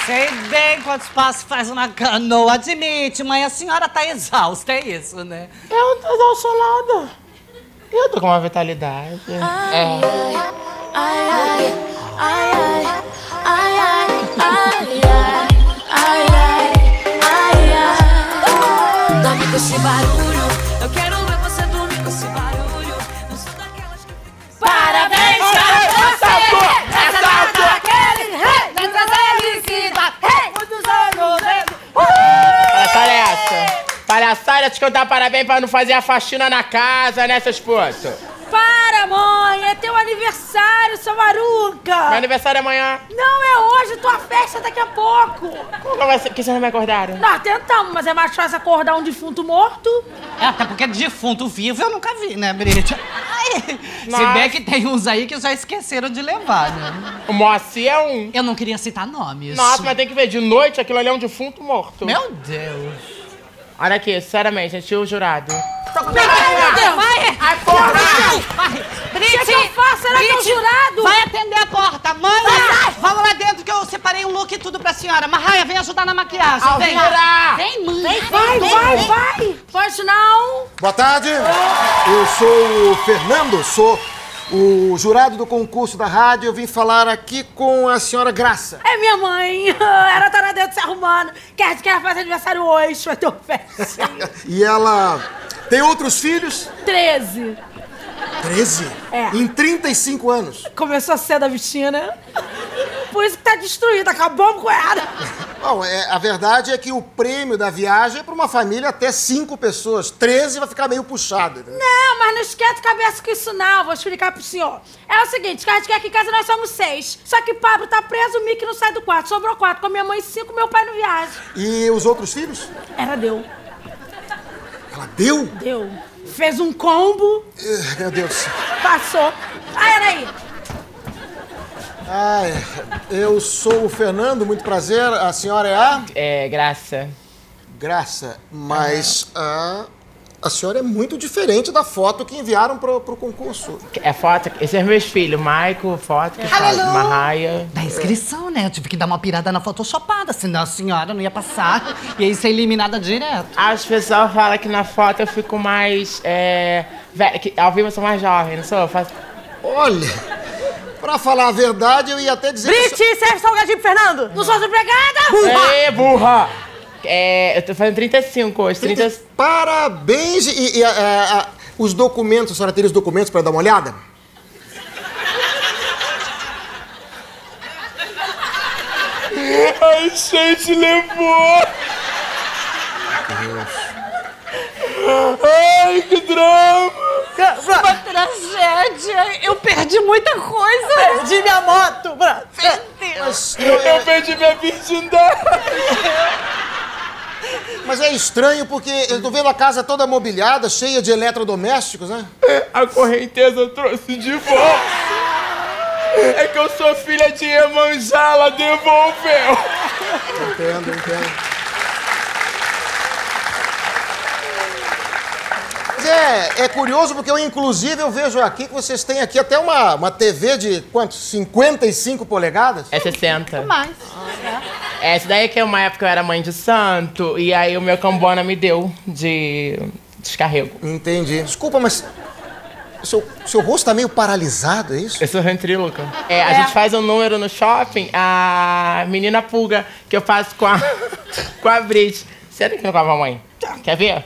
Sei bem quantos passos faz uma canoa. Admite, mãe, a senhora tá exausta, é isso, né? Eu não tô exausta. Eu tô com uma vitalidade. É. Ai, ai, ai, ai, ai, ai, ai, ai, ai, ai. Dorme com esse barulho. Eu quero ver você dormir com esse barulho. Não sou daquelas que. Parabéns pra você! Nessa data daquele rei! Nessa felicidade! Rei! Muitos anos! Palhaçada essa? Palhaçada te cantar parabéns pra não fazer a faxina na casa, né, seus putos? Para, mãe! É teu aniversário, seu maruca! Meu aniversário é amanhã. Não é hoje, tua festa é daqui a pouco! Como vai ser? Que vocês não me acordaram? Nós tentamos, mas é mais fácil acordar um defunto morto. É, até porque defunto vivo eu nunca vi, né, Brit? Ai, Se bem que tem uns aí que já esqueceram de levar, né? O Moacir é um. Eu não queria citar nomes. Nossa, mas tem que ver, de noite aquilo ali é um defunto morto. Meu Deus. Olha aqui, sinceramente, gente, o jurado. Meu Deus! Vai! Ai, porra! Brit, O que eu faço? Era teu jurado! Vai atender a porta. Mãe, vamos lá dentro que eu separei um look e tudo pra senhora. Marraia, vem ajudar na maquiagem. Vem. Alvira! Vem, mãe. Vem, vai, vai, vai! Pode não! Boa tarde, eu sou o Fernando, sou o jurado do concurso da rádio. Eu vim falar aqui com a senhora Graça. É minha mãe! Ela tá lá dentro se arrumando. Quer que ela fazer aniversário hoje, vai ter festa. E ela tem outros filhos? 13. 13? É. Em 35 anos. Começou a bichinha, né? Por isso que tá destruída, acabamos com ela. Bom, é, a verdade é que o prêmio da viagem é para uma família até 5 pessoas. 13 vai ficar meio puxado. entendeu? Não, mas não esquenta a cabeça com isso, não. Vou explicar pro senhor. É o seguinte, que a gente quer aqui em casa nós somos seis. Só que Pablo tá preso, o Mickey não sai do quarto. Sobrou quatro. Com a minha mãe, cinco, meu pai não viaja. E os outros filhos? Ela deu. Ela deu? Deu. Fez um combo, Meu Deus. passou. Ah, era aí. Ai, eu sou o Fernando, muito prazer. A senhora é a? É, Graça. Graça, mas a, a senhora é muito diferente da foto que enviaram pro, pro concurso. É foto. Esses são meus filhos, Maico, foto, que fala, Aleluia. Marraia. Da inscrição, né? Eu tive que dar uma pirada na photoshopada, senão a senhora não ia passar e ia ser eliminada direto. As pessoas falam que na foto eu fico mais. É, velha, que ao vivo eu sou mais jovem, não sou? Eu faço- Olha, pra falar a verdade, eu ia até dizer que... Brit, serve salgadinho pro Fernando. Não sou desempregada? Ê, burra! É, eu tô fazendo 35 hoje. 30... Parabéns! E, e, a- a- a- os documentos, a senhora teria os documentos pra dar uma olhada? A gente levou! Ai, que drama! Uma tragédia! Eu perdi muita coisa! Perdi minha moto! Meu Deus! Eu perdi minha virgindade! Mas é estranho porque eu tô vendo a casa toda mobiliada, cheia de eletrodomésticos, né? A correnteza trouxe de volta! É que eu sou filha de Iemanjá, ela devolveu! Entendo, entendo. Mas é, é curioso porque eu, inclusive, eu vejo aqui que vocês têm aqui até uma, uma TV de quantos? 55 polegadas? É 60. Mais. Essa daí é que é uma época eu era mãe de santo, e aí o meu cambona me deu de descarrego. Entendi. Desculpa, mas seu, seu rosto tá meio paralisado, é isso? Eu sou ventríloco. É, a gente faz um número no shopping, a menina pulga, que eu faço com a, com a Brit. Senta aqui com a mamãe. Quer ver?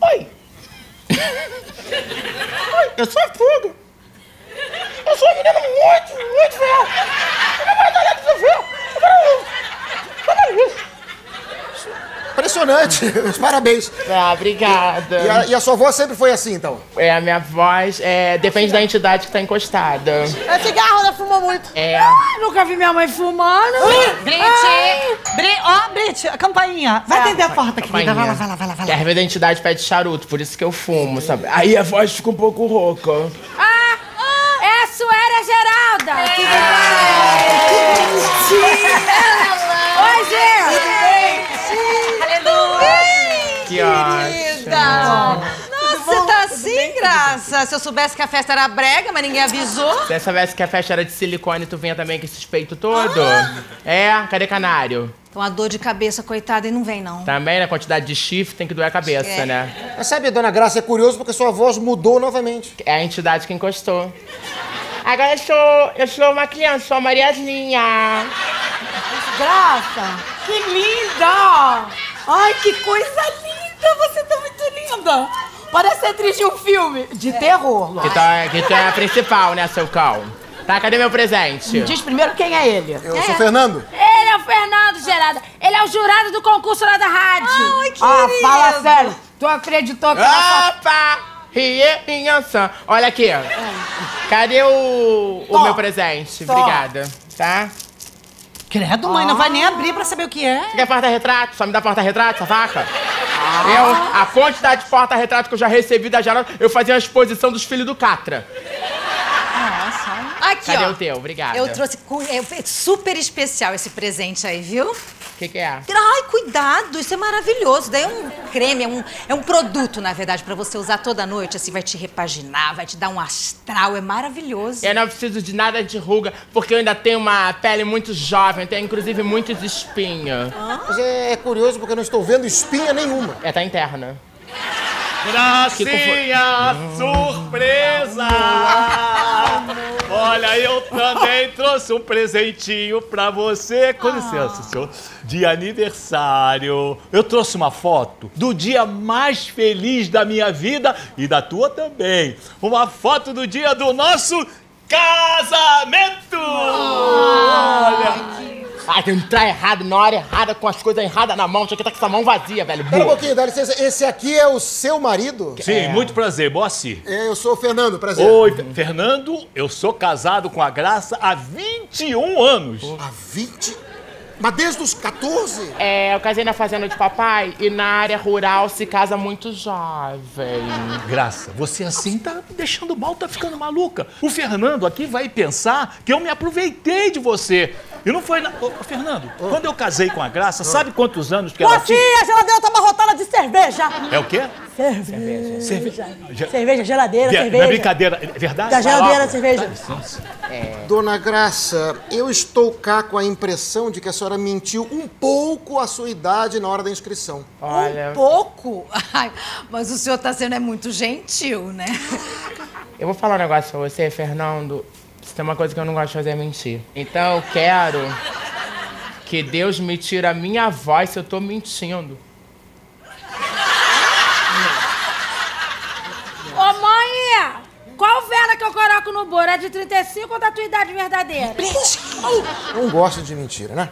Oi. Ai, eu sou fogo! Eu sou um menino muito, muito feio. Eu não vou dar nada pra você. Eu quero isso. Eu quero isso. Impressionante. Parabéns. Ah, obrigada. E a, e a sua voz sempre foi assim, então? É, a minha voz é, depende da entidade que tá encostada. É cigarro, né? Fuma muito. É. Ai, nunca vi minha mãe fumando. Brit! Brit! Ó, Brit, a campainha. Vai atender a porta, querida. Vai lá, vai lá, vai lá, vai lá. às vezes a entidade pede charuto, por isso que eu fumo, sabe? Aí a voz fica um pouco rouca. Ah, é a Suéria Geralda. Oi, gente. Que ótimo. Nossa, você tá assim, Graça? Se eu soubesse que a festa era brega, mas ninguém avisou. Se eu soubesse que a festa era de silicone, tu vinha também com esses peitos todo? Ah. É? Cadê canário? Então a dor de cabeça, coitada, e não vem, não. Também, na quantidade de chifre, tem que doer a cabeça, É. né? Mas sabe, dona Graça, é curioso porque sua voz mudou novamente. É a entidade que encostou. Agora eu sou, eu sou uma criança, sou a Mariazinha. Graça, que linda! Ai, que coisa linda! Você tá muito linda! Parece atriz de um filme de terror. Que tu, é- que tu é a principal, né, seu cão? Tá, cadê meu presente? Diz primeiro quem é ele. Eu sou Fernando. Ele é o Fernando Gerada. Ele é o jurado do concurso lá da rádio. Ai, que Ah, fala sério. Tu acreditou que ela Opa! Rie, Inhansan. Olha aqui. Cadê o, o Tó. meu presente? Tó. Obrigada. Tá? Credo, mãe, não vai nem abrir pra saber o que é. Você quer porta-retrato? Só me dá porta-retrato, essa vaca? Eu, a quantidade de porta-retrato que eu já recebi da Janela, eu fazia uma exposição dos filhos do Catra. Aqui, Cadê ó. o teu? Obrigada. Eu trouxe cu- é super especial esse presente aí, viu? O que, que é? Ai, cuidado, isso é maravilhoso. Daí é um creme, é um, é um produto, na verdade, pra você usar toda noite. Assim, vai te repaginar, vai te dar um astral, é maravilhoso. Eu não preciso de nada de ruga, porque eu ainda tenho uma pele muito jovem, tenho inclusive muitos espinhos. Mas é curioso porque eu não estou vendo espinha nenhuma. É, tá interna. Gracinha, surpresa! Olha, eu também trouxe um presentinho pra você. Com licença, senhor. De aniversário. Eu trouxe uma foto do dia mais feliz da minha vida e da tua também. Uma foto do dia do nosso casamento! Olha! Ai, tem entrar errado na hora errada, com as coisas erradas na mão. Tinha que estar com essa mão vazia, velho. Pera um pouquinho, dá licença. Esse aqui é o seu marido? Sim, muito prazer, Moacir. É, eu sou o Fernando, prazer. Oi, Fe- Fernando. Eu sou casado com a Graça há 21 anos. Há 20? Mas desde os 14? É, eu casei na fazenda de papai e na área rural se casa muito jovem. Graça, você assim tá me deixando mal, tá ficando maluca. O Fernando aqui vai pensar que eu me aproveitei de você. E não foi. Na... Ô, Fernando, quando eu casei com a Graça, sabe quantos anos que ela tinha? a geladeira tá abarrotada de cerveja. É o quê? Cerveja. Cerveja. Cerveja, geladeira, Não é cerveja. brincadeira, é verdade? Da geladeira, Fala. cerveja. Dá licença. Dona Graça, eu estou cá com a impressão de que a senhora mentiu um pouco a sua idade na hora da inscrição. Olha, Um pouco? Ai, mas o senhor tá sendo é muito gentil, né? eu vou falar um negócio pra você, Fernando. Se tem uma coisa que eu não gosto de fazer é mentir. Então eu quero que Deus me tire a minha voz se eu tô mentindo. Ô, mãe! Qual coloco no bolo? É de 35 ou da tua idade verdadeira? Não gosto de mentira, né?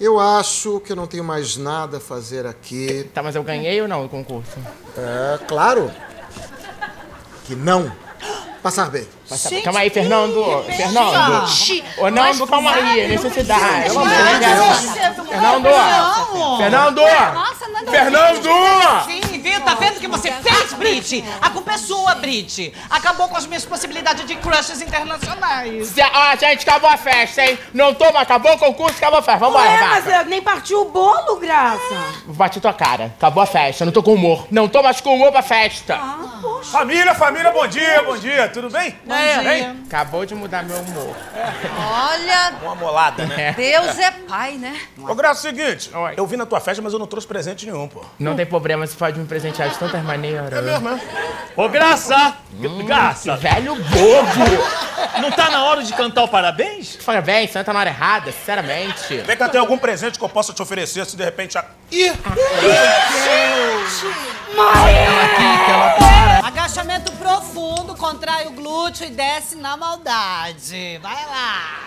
Eu acho que eu não tenho mais nada a fazer aqui. Tá, mas eu ganhei ou não o concurso? É, claro que não. Passar bem. Passa- calma aí, Fernando. Fernando. Ô, Nando, calma aí, é necessidade. Deus. Fernando. Fernando. Nossa, nada a ver. Fernando! Sim, viu? Tá vendo o que você fez, Brit? A culpa é sua, Brit. Acabou com as minhas possibilidades de crushes internacionais. Se- Ó, gente, acabou a festa, hein? Não toma, acabou o concurso, acabou a festa. Vambora, Ué, vaca. mas eu nem partiu o bolo, Graça. Bati tua cara. Acabou a festa, não tô com humor. Não tô mais com humor pra festa. Família, família, bom dia, bom dia, tudo bem? Bom dia. Acabou de mudar meu humor. Olha, Uma molada, né? Deus é pai, né? Ô, Graça, é o seguinte, eu vim na tua festa, mas eu não trouxe presente nenhum, pô. Não tem problema, você pode me presentear de tantas maneiras. É mesmo, é? Ô, Graça! Graça! velho bobo! Não tá na hora de cantar o parabéns? Parabéns, você tá na hora errada, sinceramente. Vem cá, tem algum presente que eu possa te oferecer se de repente... A... Ih! Agachamento profundo, contrai o glúteo e desce na maldade. Vai lá.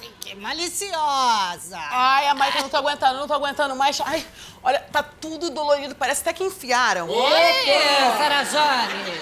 Fique maliciosa. Ai, a Maica, não tô aguentando, não tô aguentando mais. Ai, olha, tá tudo dolorido, parece até que enfiaram. Eita, Sarajane.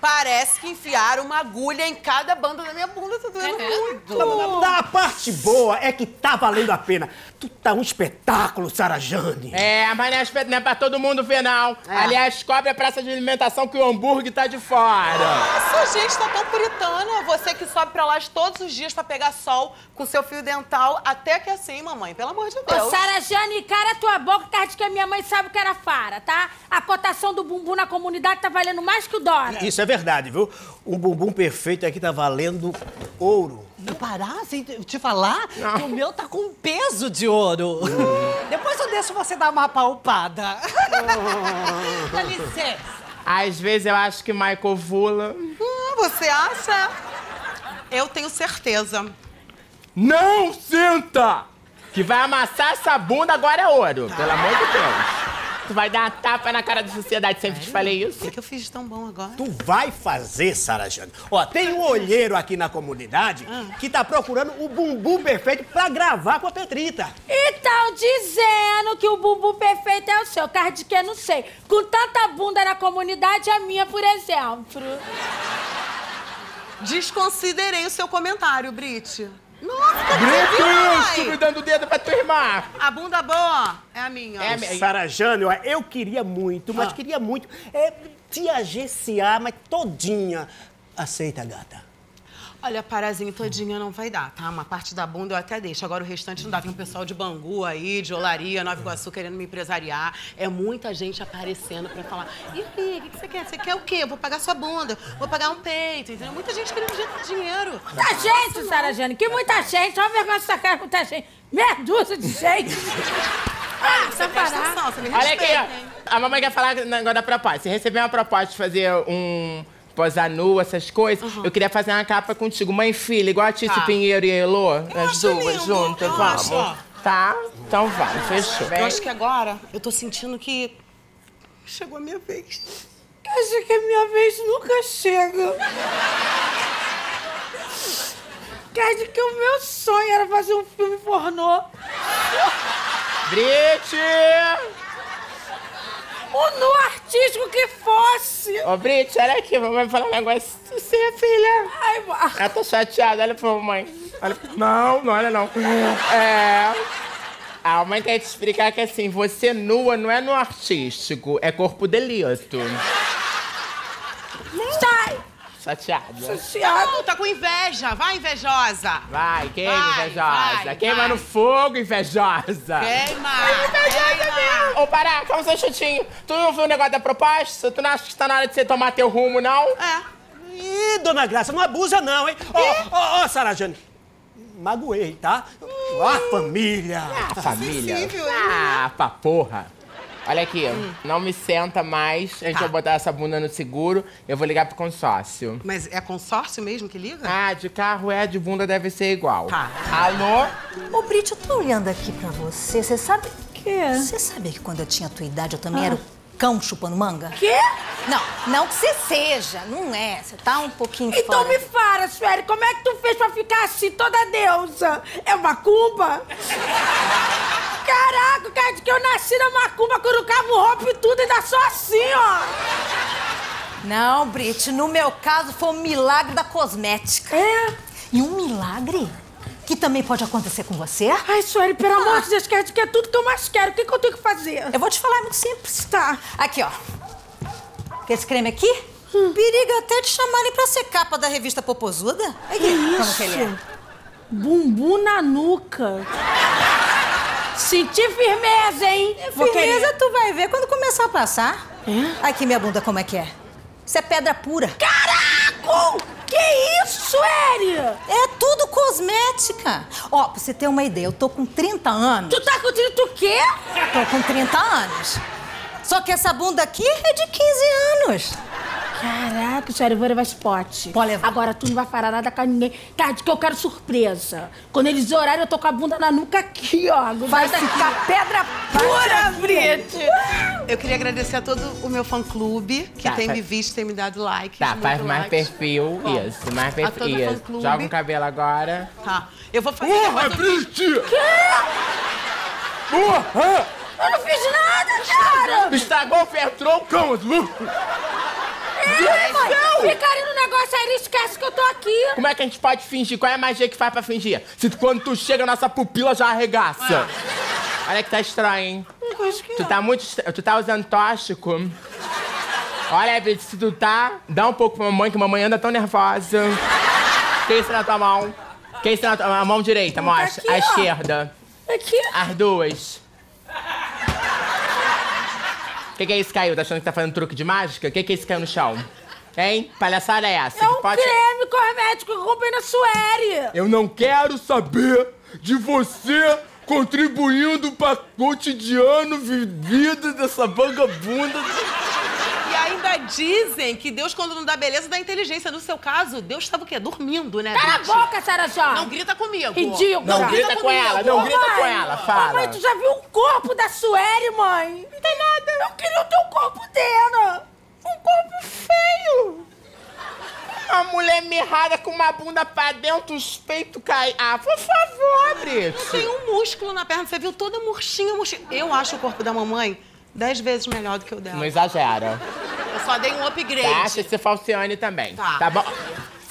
Parece que enfiaram uma agulha em cada banda da minha bunda, tá doendo muito. A parte boa é que tá valendo a pena. Tu tá um espetáculo, Sara Jane. É, mas não é, não é pra todo mundo ver, não. Aliás, cobre a praça de alimentação que o hambúrguer tá de fora. Essa gente tá tão puritana. Você que sobe pra lá todos os dias pra pegar sol com seu fio dental. Até que assim, mamãe, pelo amor de Deus. Ô, Sara Jane, cara tua boca, cara de que a minha mãe sabe que era fara, tá? A cotação do bumbum na comunidade tá valendo mais que o dólar. Isso é verdade, viu? Um bumbum perfeito aqui tá valendo ouro. Não parar sem te falar que o meu tá com peso de ouro. Depois eu deixo você dar uma palpada. Dá licença. Às vezes eu acho que Michael Vula. Ah, você acha? Eu tenho certeza. Não senta! Que vai amassar essa bunda agora é ouro, pelo amor de Deus. Tu vai dar uma tapa na cara da sociedade, sempre te falei isso. O que eu fiz de tão bom agora? Tu vai fazer, Sara Jane. Ó, tem um olheiro aqui na comunidade que tá procurando o bumbum perfeito pra gravar com a Petrita. E tão dizendo que o bumbum perfeito é o seu, cara de que não sei. Com tanta bunda na comunidade, a minha, por exemplo. Desconsiderei o seu comentário, Brit. Nossa, tá dizendo, me dando o dedo pra tua irmã. A bunda boa é a minha. Ô, Sara Jane, ó, eu queria muito, mas queria muito é, te agenciar, mas todinha. Aceita, gata. Olha, parazinho todinha não vai dar, tá? Uma parte da bunda eu até deixo. Agora o restante não dá. Tem um pessoal de Bangu aí, de Olaria, Nova Iguaçu querendo me empresariar. É muita gente aparecendo pra falar. E aí, o que você quer? Você quer o quê? Eu vou pagar sua bunda, vou pagar um peito, entendeu? Muita gente querendo din- dinheiro. Muita gente, Sara Jane, que muita gente. Olha a vergonha dessa cara, muita gente. Meia dúzia de gente. Ah, você só presta parar. atenção, você me Olha aqui, respeita, ó. hein? A mamãe quer falar um negócio da proposta. Se receber uma proposta de fazer um posar nu, essas coisas, eu queria fazer uma capa contigo, mãe e filha, igual a Tícia Tá. Pinheiro e a Elô, as duas lindo, juntas, eu vamos. acho. Tá? Então vai, fechou. Eu acho que agora eu tô sentindo que chegou a minha vez. Acho que a minha vez nunca chega. Quer que o meu sonho era fazer um filme pornô. Brit! Um nu artístico que fosse. Ô, Brit, olha aqui, mamãe falar um negócio pra você, filha. Ai, ma- Eu tô chateada, olha pra mamãe. Olha... Não, não olha não. É... A mamãe quer te explicar que assim, você nua não é no artístico, é corpo delito. Sai! Chateada. Não, tá com inveja. Vai, invejosa. Vai, queima, Vai, invejosa. vai, queima vai. no fogo, invejosa. Queima. Invejosa mesmo. Ô, Pará, calma só um chutinho. Tu não viu o negócio da proposta? Tu não acha que tá na hora de você tomar teu rumo, não? É. Ih, dona Graça, não abusa não, hein? Ó, ó, ó, Sara Jane. Magoei, tá? Ó, a família. Ah, família. sensível, hein? Ah, pra porra. Olha aqui, não me senta mais. A gente Tá. vai botar essa bunda no seguro. Eu vou ligar pro consórcio. Mas é consórcio mesmo que liga? Ah, de carro é, de bunda deve ser igual. Tá. Alô? Ô, Brit, eu tô olhando aqui pra você. Você sabe. Que? Você sabia que quando eu tinha a tua idade eu também era o cão chupando manga? Quê? Não, não que você seja. Não é. Você tá um pouquinho Então fora. me fala, Sueli, como é que tu fez pra ficar assim, toda deusa? É macumba? Caraca, cara, que eu nasci na macumba, curucava o roupa e tudo, ainda só assim, ó. Não, Brit, no meu caso foi um milagre da cosmética. É? E um milagre que também pode acontecer com você? Ai, Sueli, pelo amor de Deus, quer de que é tudo que eu mais quero. O que, que eu tenho que fazer? Eu vou te falar, é muito simples. Tá. Aqui, ó. Esse creme aqui? Periga até te chamarem pra ser capa da revista Popozuda. Aqui, Que como que ele é? Bumbum na nuca. Senti firmeza, hein? Vou Firmeza tu vai ver quando começar a passar. É? Aqui, minha bunda, como é que é? Isso é pedra pura. Caraca! Que isso, Sueli? É tudo cosmética. Ó, pra você ter uma ideia, eu tô com 30 anos. Tu tá com 30 o quê? Tô com 30 anos. Só que essa bunda aqui é de 15 anos. Caraca, levar esse pote. Pode levar. Agora tu não vai falar nada com ninguém. Tá, de que eu quero surpresa. Quando eles orarem, eu tô com a bunda na nuca aqui, ó. Vai ficar aqui. pedra pura, Brit. Eu queria agradecer a todo o meu fã-clube que Tá, tem faz- me visto, tem me dado like. Tá, faz mais likes. perfil. Ó, Isso, mais a perfil. todo Isso. Joga o cabelo agora. Tá. Eu vou fazer. Porra, Brit! Porra! Eu não fiz nada, cara! Estragou o Fertron, cão, É, mãe. Ficarem no negócio aí, ele esquece que eu tô aqui. Como é que a gente pode fingir? Qual é a magia que faz pra fingir? Se tu- quando tu chega, nossa pupila já arregaça. Olha que tá estranho, hein? Tu tá muito estra- Tu tá usando tóxico. Olha, se tu tá, dá um pouco pra mamãe, que mamãe anda tão nervosa. Que isso na tua mão? Que isso na tua a mão direita, mostra. aqui, a ó. esquerda. Aqui. As duas. O que, que é isso que caiu? Tá achando que tá fazendo truque de mágica? O que, que é isso que caiu no chão? Hein? Palhaçada é essa? É um pode- creme cosmético que eu comprei na Sueri. Eu não quero saber de você contribuindo para cotidiano vivido dessa vagabunda. Dizem que Deus, quando não dá beleza, dá inteligência. No seu caso, Deus estava o quê? Dormindo, né? Cala a boca, Sara Jorge. Não grita comigo. Ridículo. Não grita com ela, não Ô, grita com mãe, ela, ô, fala. Mãe, tu já viu o corpo da Sueli, mãe? Não tem nada. Eu queria o teu corpo dela. Um corpo feio. Uma mulher mirrada com uma bunda pra dentro, os peitos caem. Ah, por favor, Brit. Não tem um músculo na perna. Você viu toda murchinha, murchinha. Eu acho o corpo da mamãe dez vezes melhor do que o dela. Não exagera. Eu só dei um upgrade. Tá, acha que você falciane também. Tá. Tá bom?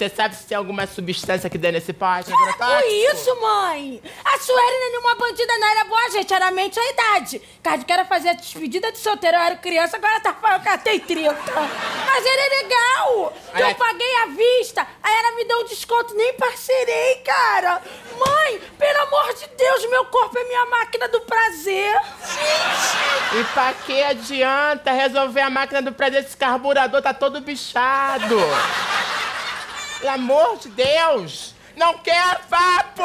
Você sabe se tem alguma substância que dê nesse pote? Para com isso, mãe! A Sueli não é nenhuma bandida, não era boa gente, era mente a idade. Caso que era fazer a despedida de solteiro, eu era criança, agora tá falando que tem 30. Mas era legal! Que Olha eu aqui. paguei à vista, aí ela me deu um desconto, nem parcerei, cara! Mãe, pelo amor de Deus, meu corpo é minha máquina do prazer! Gente! E pra que adianta resolver a máquina do prazer? Esse carburador tá todo bichado. Pelo amor de Deus! Não quero papo!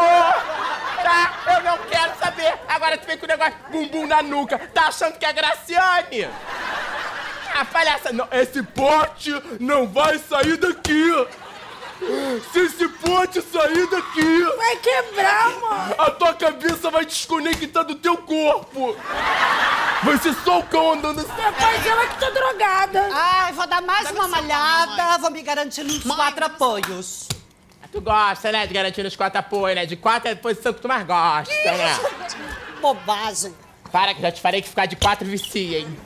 Tá? Eu não quero saber! Agora tu vem com o negócio bumbum na nuca. Tá achando que é Graciane? Ah, palhaça! Não, esse pote não vai sair daqui! Se esse pote sair daqui... Vai quebrar, mano! A tua cabeça vai desconectar do teu corpo! Vai ser só o cão andando assim. Depois é que tô drogada. Ai, vou dar mais uma malhada, vou me garantir nos quatro apoios. Tu gosta, né, de garantir os quatro apoios, né? De quatro é a posição que tu mais gosta, né? Bobagem. Para, que já te falei que ficar de quatro vicia, hein?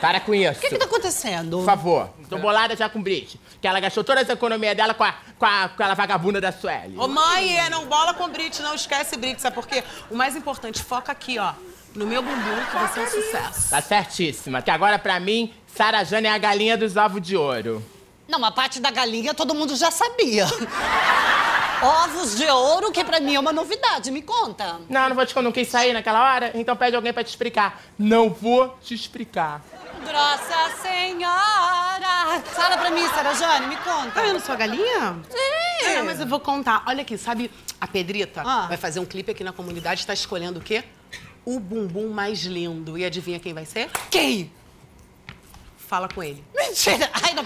Para com isso. O que que tá acontecendo? Por favor. Tô bolada já com Brit. Que ela gastou toda essa economia dela com, a, com, a, com aquela vagabunda da Sueli. Ô mãe, é, não bola com Brit, não esquece Brit, sabe por quê? O mais importante, foca aqui, ó. No meu bumbum, que vai ser um sucesso. Tá certíssima. Que agora, pra mim, Sara Jane é a galinha dos ovos de ouro. Não, a parte da galinha todo mundo já sabia. Ovos de ouro, que pra mim é uma novidade, me conta. Não, não vou te contar, não quis sair naquela hora? Então pede alguém pra te explicar. Não vou te explicar. Grossa Senhora! Fala pra mim, Sara Jane, me conta. Tá vendo sua galinha? Sim! É, mas eu vou contar. Olha aqui, sabe a Pedrita Ah. vai fazer um clipe aqui na comunidade, tá escolhendo o quê? O bumbum mais lindo. E adivinha quem vai ser? Quem? Fala com ele. Mentira! Ai, não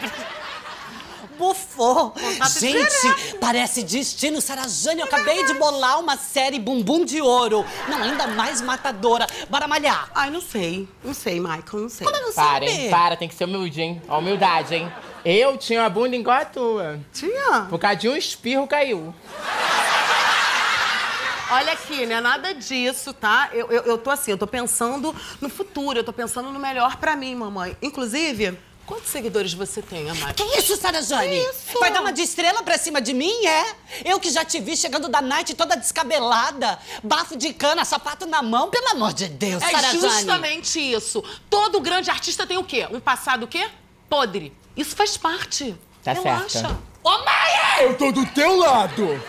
Bufou! Gente, parece destino, Sarajane. Eu acabei de bolar uma série Bumbum de Ouro. Não, ainda mais matadora. Bora malhar. Ai, não sei. Não sei, Michael, não sei. Como eu não Para, sabe? hein? Para, tem que ser humilde, hein? Ó, humildade, hein? Eu tinha uma bunda igual a tua. Tinha? Por causa de um espirro caiu. Olha aqui, não é nada disso, tá? Eu, eu, eu tô assim, eu tô pensando no futuro, eu tô pensando no melhor pra mim, mamãe. Inclusive, quantos seguidores você tem, Amari? Que isso, Sarajane? Isso. Vai dar uma de estrela pra cima de mim, é? Eu que já te vi chegando da night toda descabelada, bafo de cana, sapato na mão, pelo amor de Deus, É Sarajane. justamente isso. Todo grande artista tem o quê? Um passado o quê? Podre. Isso faz parte. Tá Relaxa. certo. Ô, mãe! Eu tô do teu lado!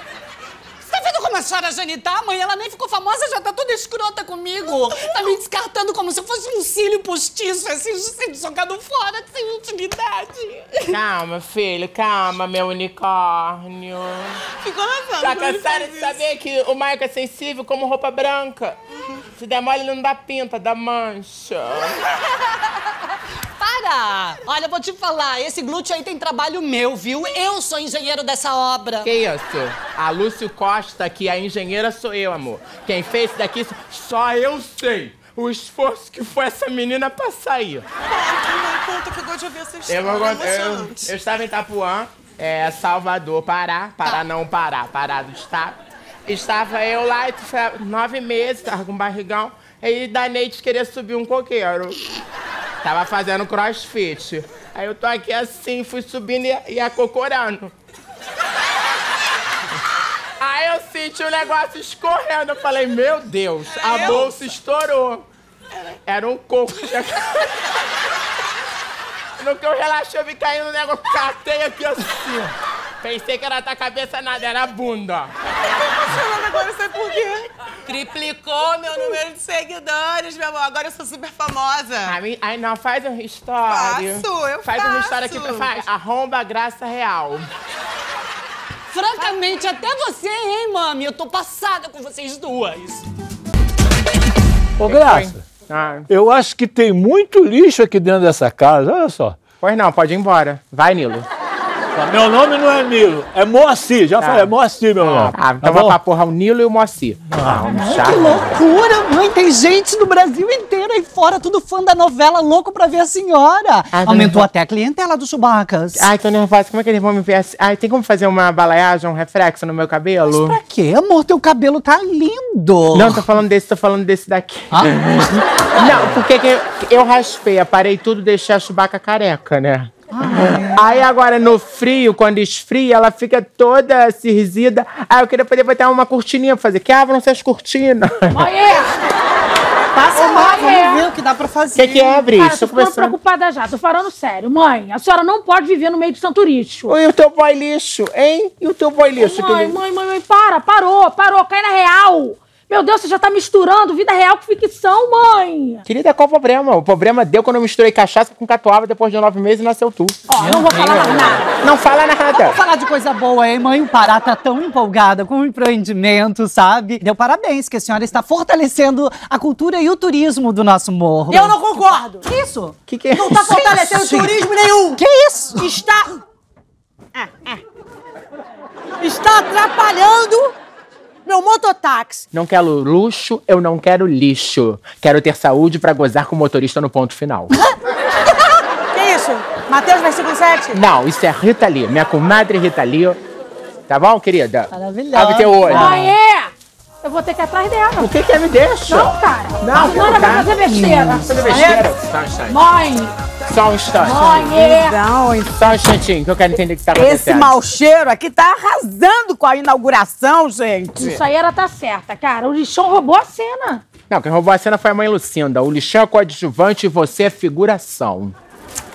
Vendo como a tá, mãe? Ela nem ficou famosa, já tá toda escrota comigo. Tá me descartando como se eu fosse um cílio postiço, assim, sendo jogado fora, sem utilidade. Calma, filho, calma, meu unicórnio. Ficou arrasando. Tá quando faz de saber que o Michael é sensível como roupa branca? Se der mole, ele não dá pinta, dá mancha. Para! Olha, eu vou te falar, esse glúteo aí tem trabalho meu, viu? Eu sou engenheiro dessa obra. Que isso? A Lúcio Costa, que a engenheira sou eu, amor. Quem fez isso daqui, só eu sei. O esforço que foi essa menina pra sair. Conta, conta que eu gosto de ouvir essa história. Eu, vou contar- eu, emocionante. eu estava em Itapuã, é, Salvador, Pará. Pará não, Pará, Pará do estado. Estava eu lá, e nove meses, tava com barrigão. Aí da Neide queria subir um coqueiro. Tava fazendo crossfit. Aí eu tô aqui assim, fui subindo e, e acocorando. Aí eu senti o negócio escorrendo. Eu falei, meu Deus, a bolsa estourou. Era um coco. No que eu relaxei, eu vi caindo no negócio, catei aqui assim. Pensei que era da cabeça nada, era a bunda. Emocionando agora, não sei por quê. Triplicou meu número de seguidores, meu amor. Agora eu sou super famosa. Ai, ai, não, faz um story. Faço, eu Faz um story aqui, faço. faz. Arromba graça real. Francamente, até você, hein, mami? Eu tô passada com vocês duas. Ô, Graça, Ah. eu acho que tem muito lixo aqui dentro dessa casa, olha só. Pois não, pode ir embora. Vai, Nilo. Meu nome não é Nilo, é Moacir. Já Tá. falei, é Moacir meu nome. Ah, então Tá vai bom? pra porra o Nilo e o Moacir. Ah, um Ai, que loucura, mãe! Tem gente no Brasil inteiro aí fora, tudo fã da novela, louco pra ver a senhora. Ah, Aumentou até a clientela do Chubacas. Ai, tô nervosa. Como é que eles vão me ver assim? Ai, tem como fazer uma balaiagem, um reflexo no meu cabelo? Pra quê, amor? Teu cabelo tá lindo. Não, tô falando desse, tô falando desse daqui. Não, porque que eu, eu raspei, aparei tudo, deixei a Chewbacca careca, né? Aí agora no frio, quando esfria, ela fica toda cirzida. Aí eu queria poder botar uma cortininha pra fazer. Que abram essas cortinas. Passa Ô, lá, mãe, vamos ver o que dá pra fazer. Que que é, Bris? Cara, Tô ficando preocupada já. Tô falando sério. Mãe, a senhora não pode viver no meio de Santo Lixo. E o teu boy lixo, hein? E o teu boy lixo? Mãe, que- mãe, mãe, mãe, para, parou, parou, cai na real. Meu Deus, você já tá misturando vida real com ficção, mãe. Querida, qual o problema? O problema deu quando eu misturei cachaça com catuaba depois de nove meses e nasceu tu. Ó, não vou falar mais nada. Não fala nada. Vamos falar de coisa boa, hein, mãe? O Pará tá tão empolgada com o empreendimento, sabe? Deu parabéns, que a senhora está fortalecendo a cultura e o turismo do nosso morro. Eu não concordo. Que isso? Que que é Não tá isso? fortalecendo Gente. turismo nenhum. Que isso? Está... Está atrapalhando Não quero luxo, eu não quero lixo. Quero ter saúde pra gozar com o motorista no ponto final. Que isso? Mateus, versículo 7? Não, isso é Rita Lee, minha comadre Rita Lee. Tá bom, querida? Maravilhosa. Abre teu olho. Mãe, é. Eu vou ter que ir atrás dela. O que que é? Me deixa? Não, cara. Não, a senhora tá. vai fazer besteira. Fazer besteira? Só um instante. Mãe, Só um instante. mãe, é. Não, Só um instantinho, que eu quero entender o que tá esse acontecendo. mau cheiro aqui tá arrasando com a inauguração, gente. Isso aí era tá certa, cara. O lixão roubou a cena. Não, quem roubou a cena foi a mãe Lucinda. O lixão é coadjuvante e você é figuração.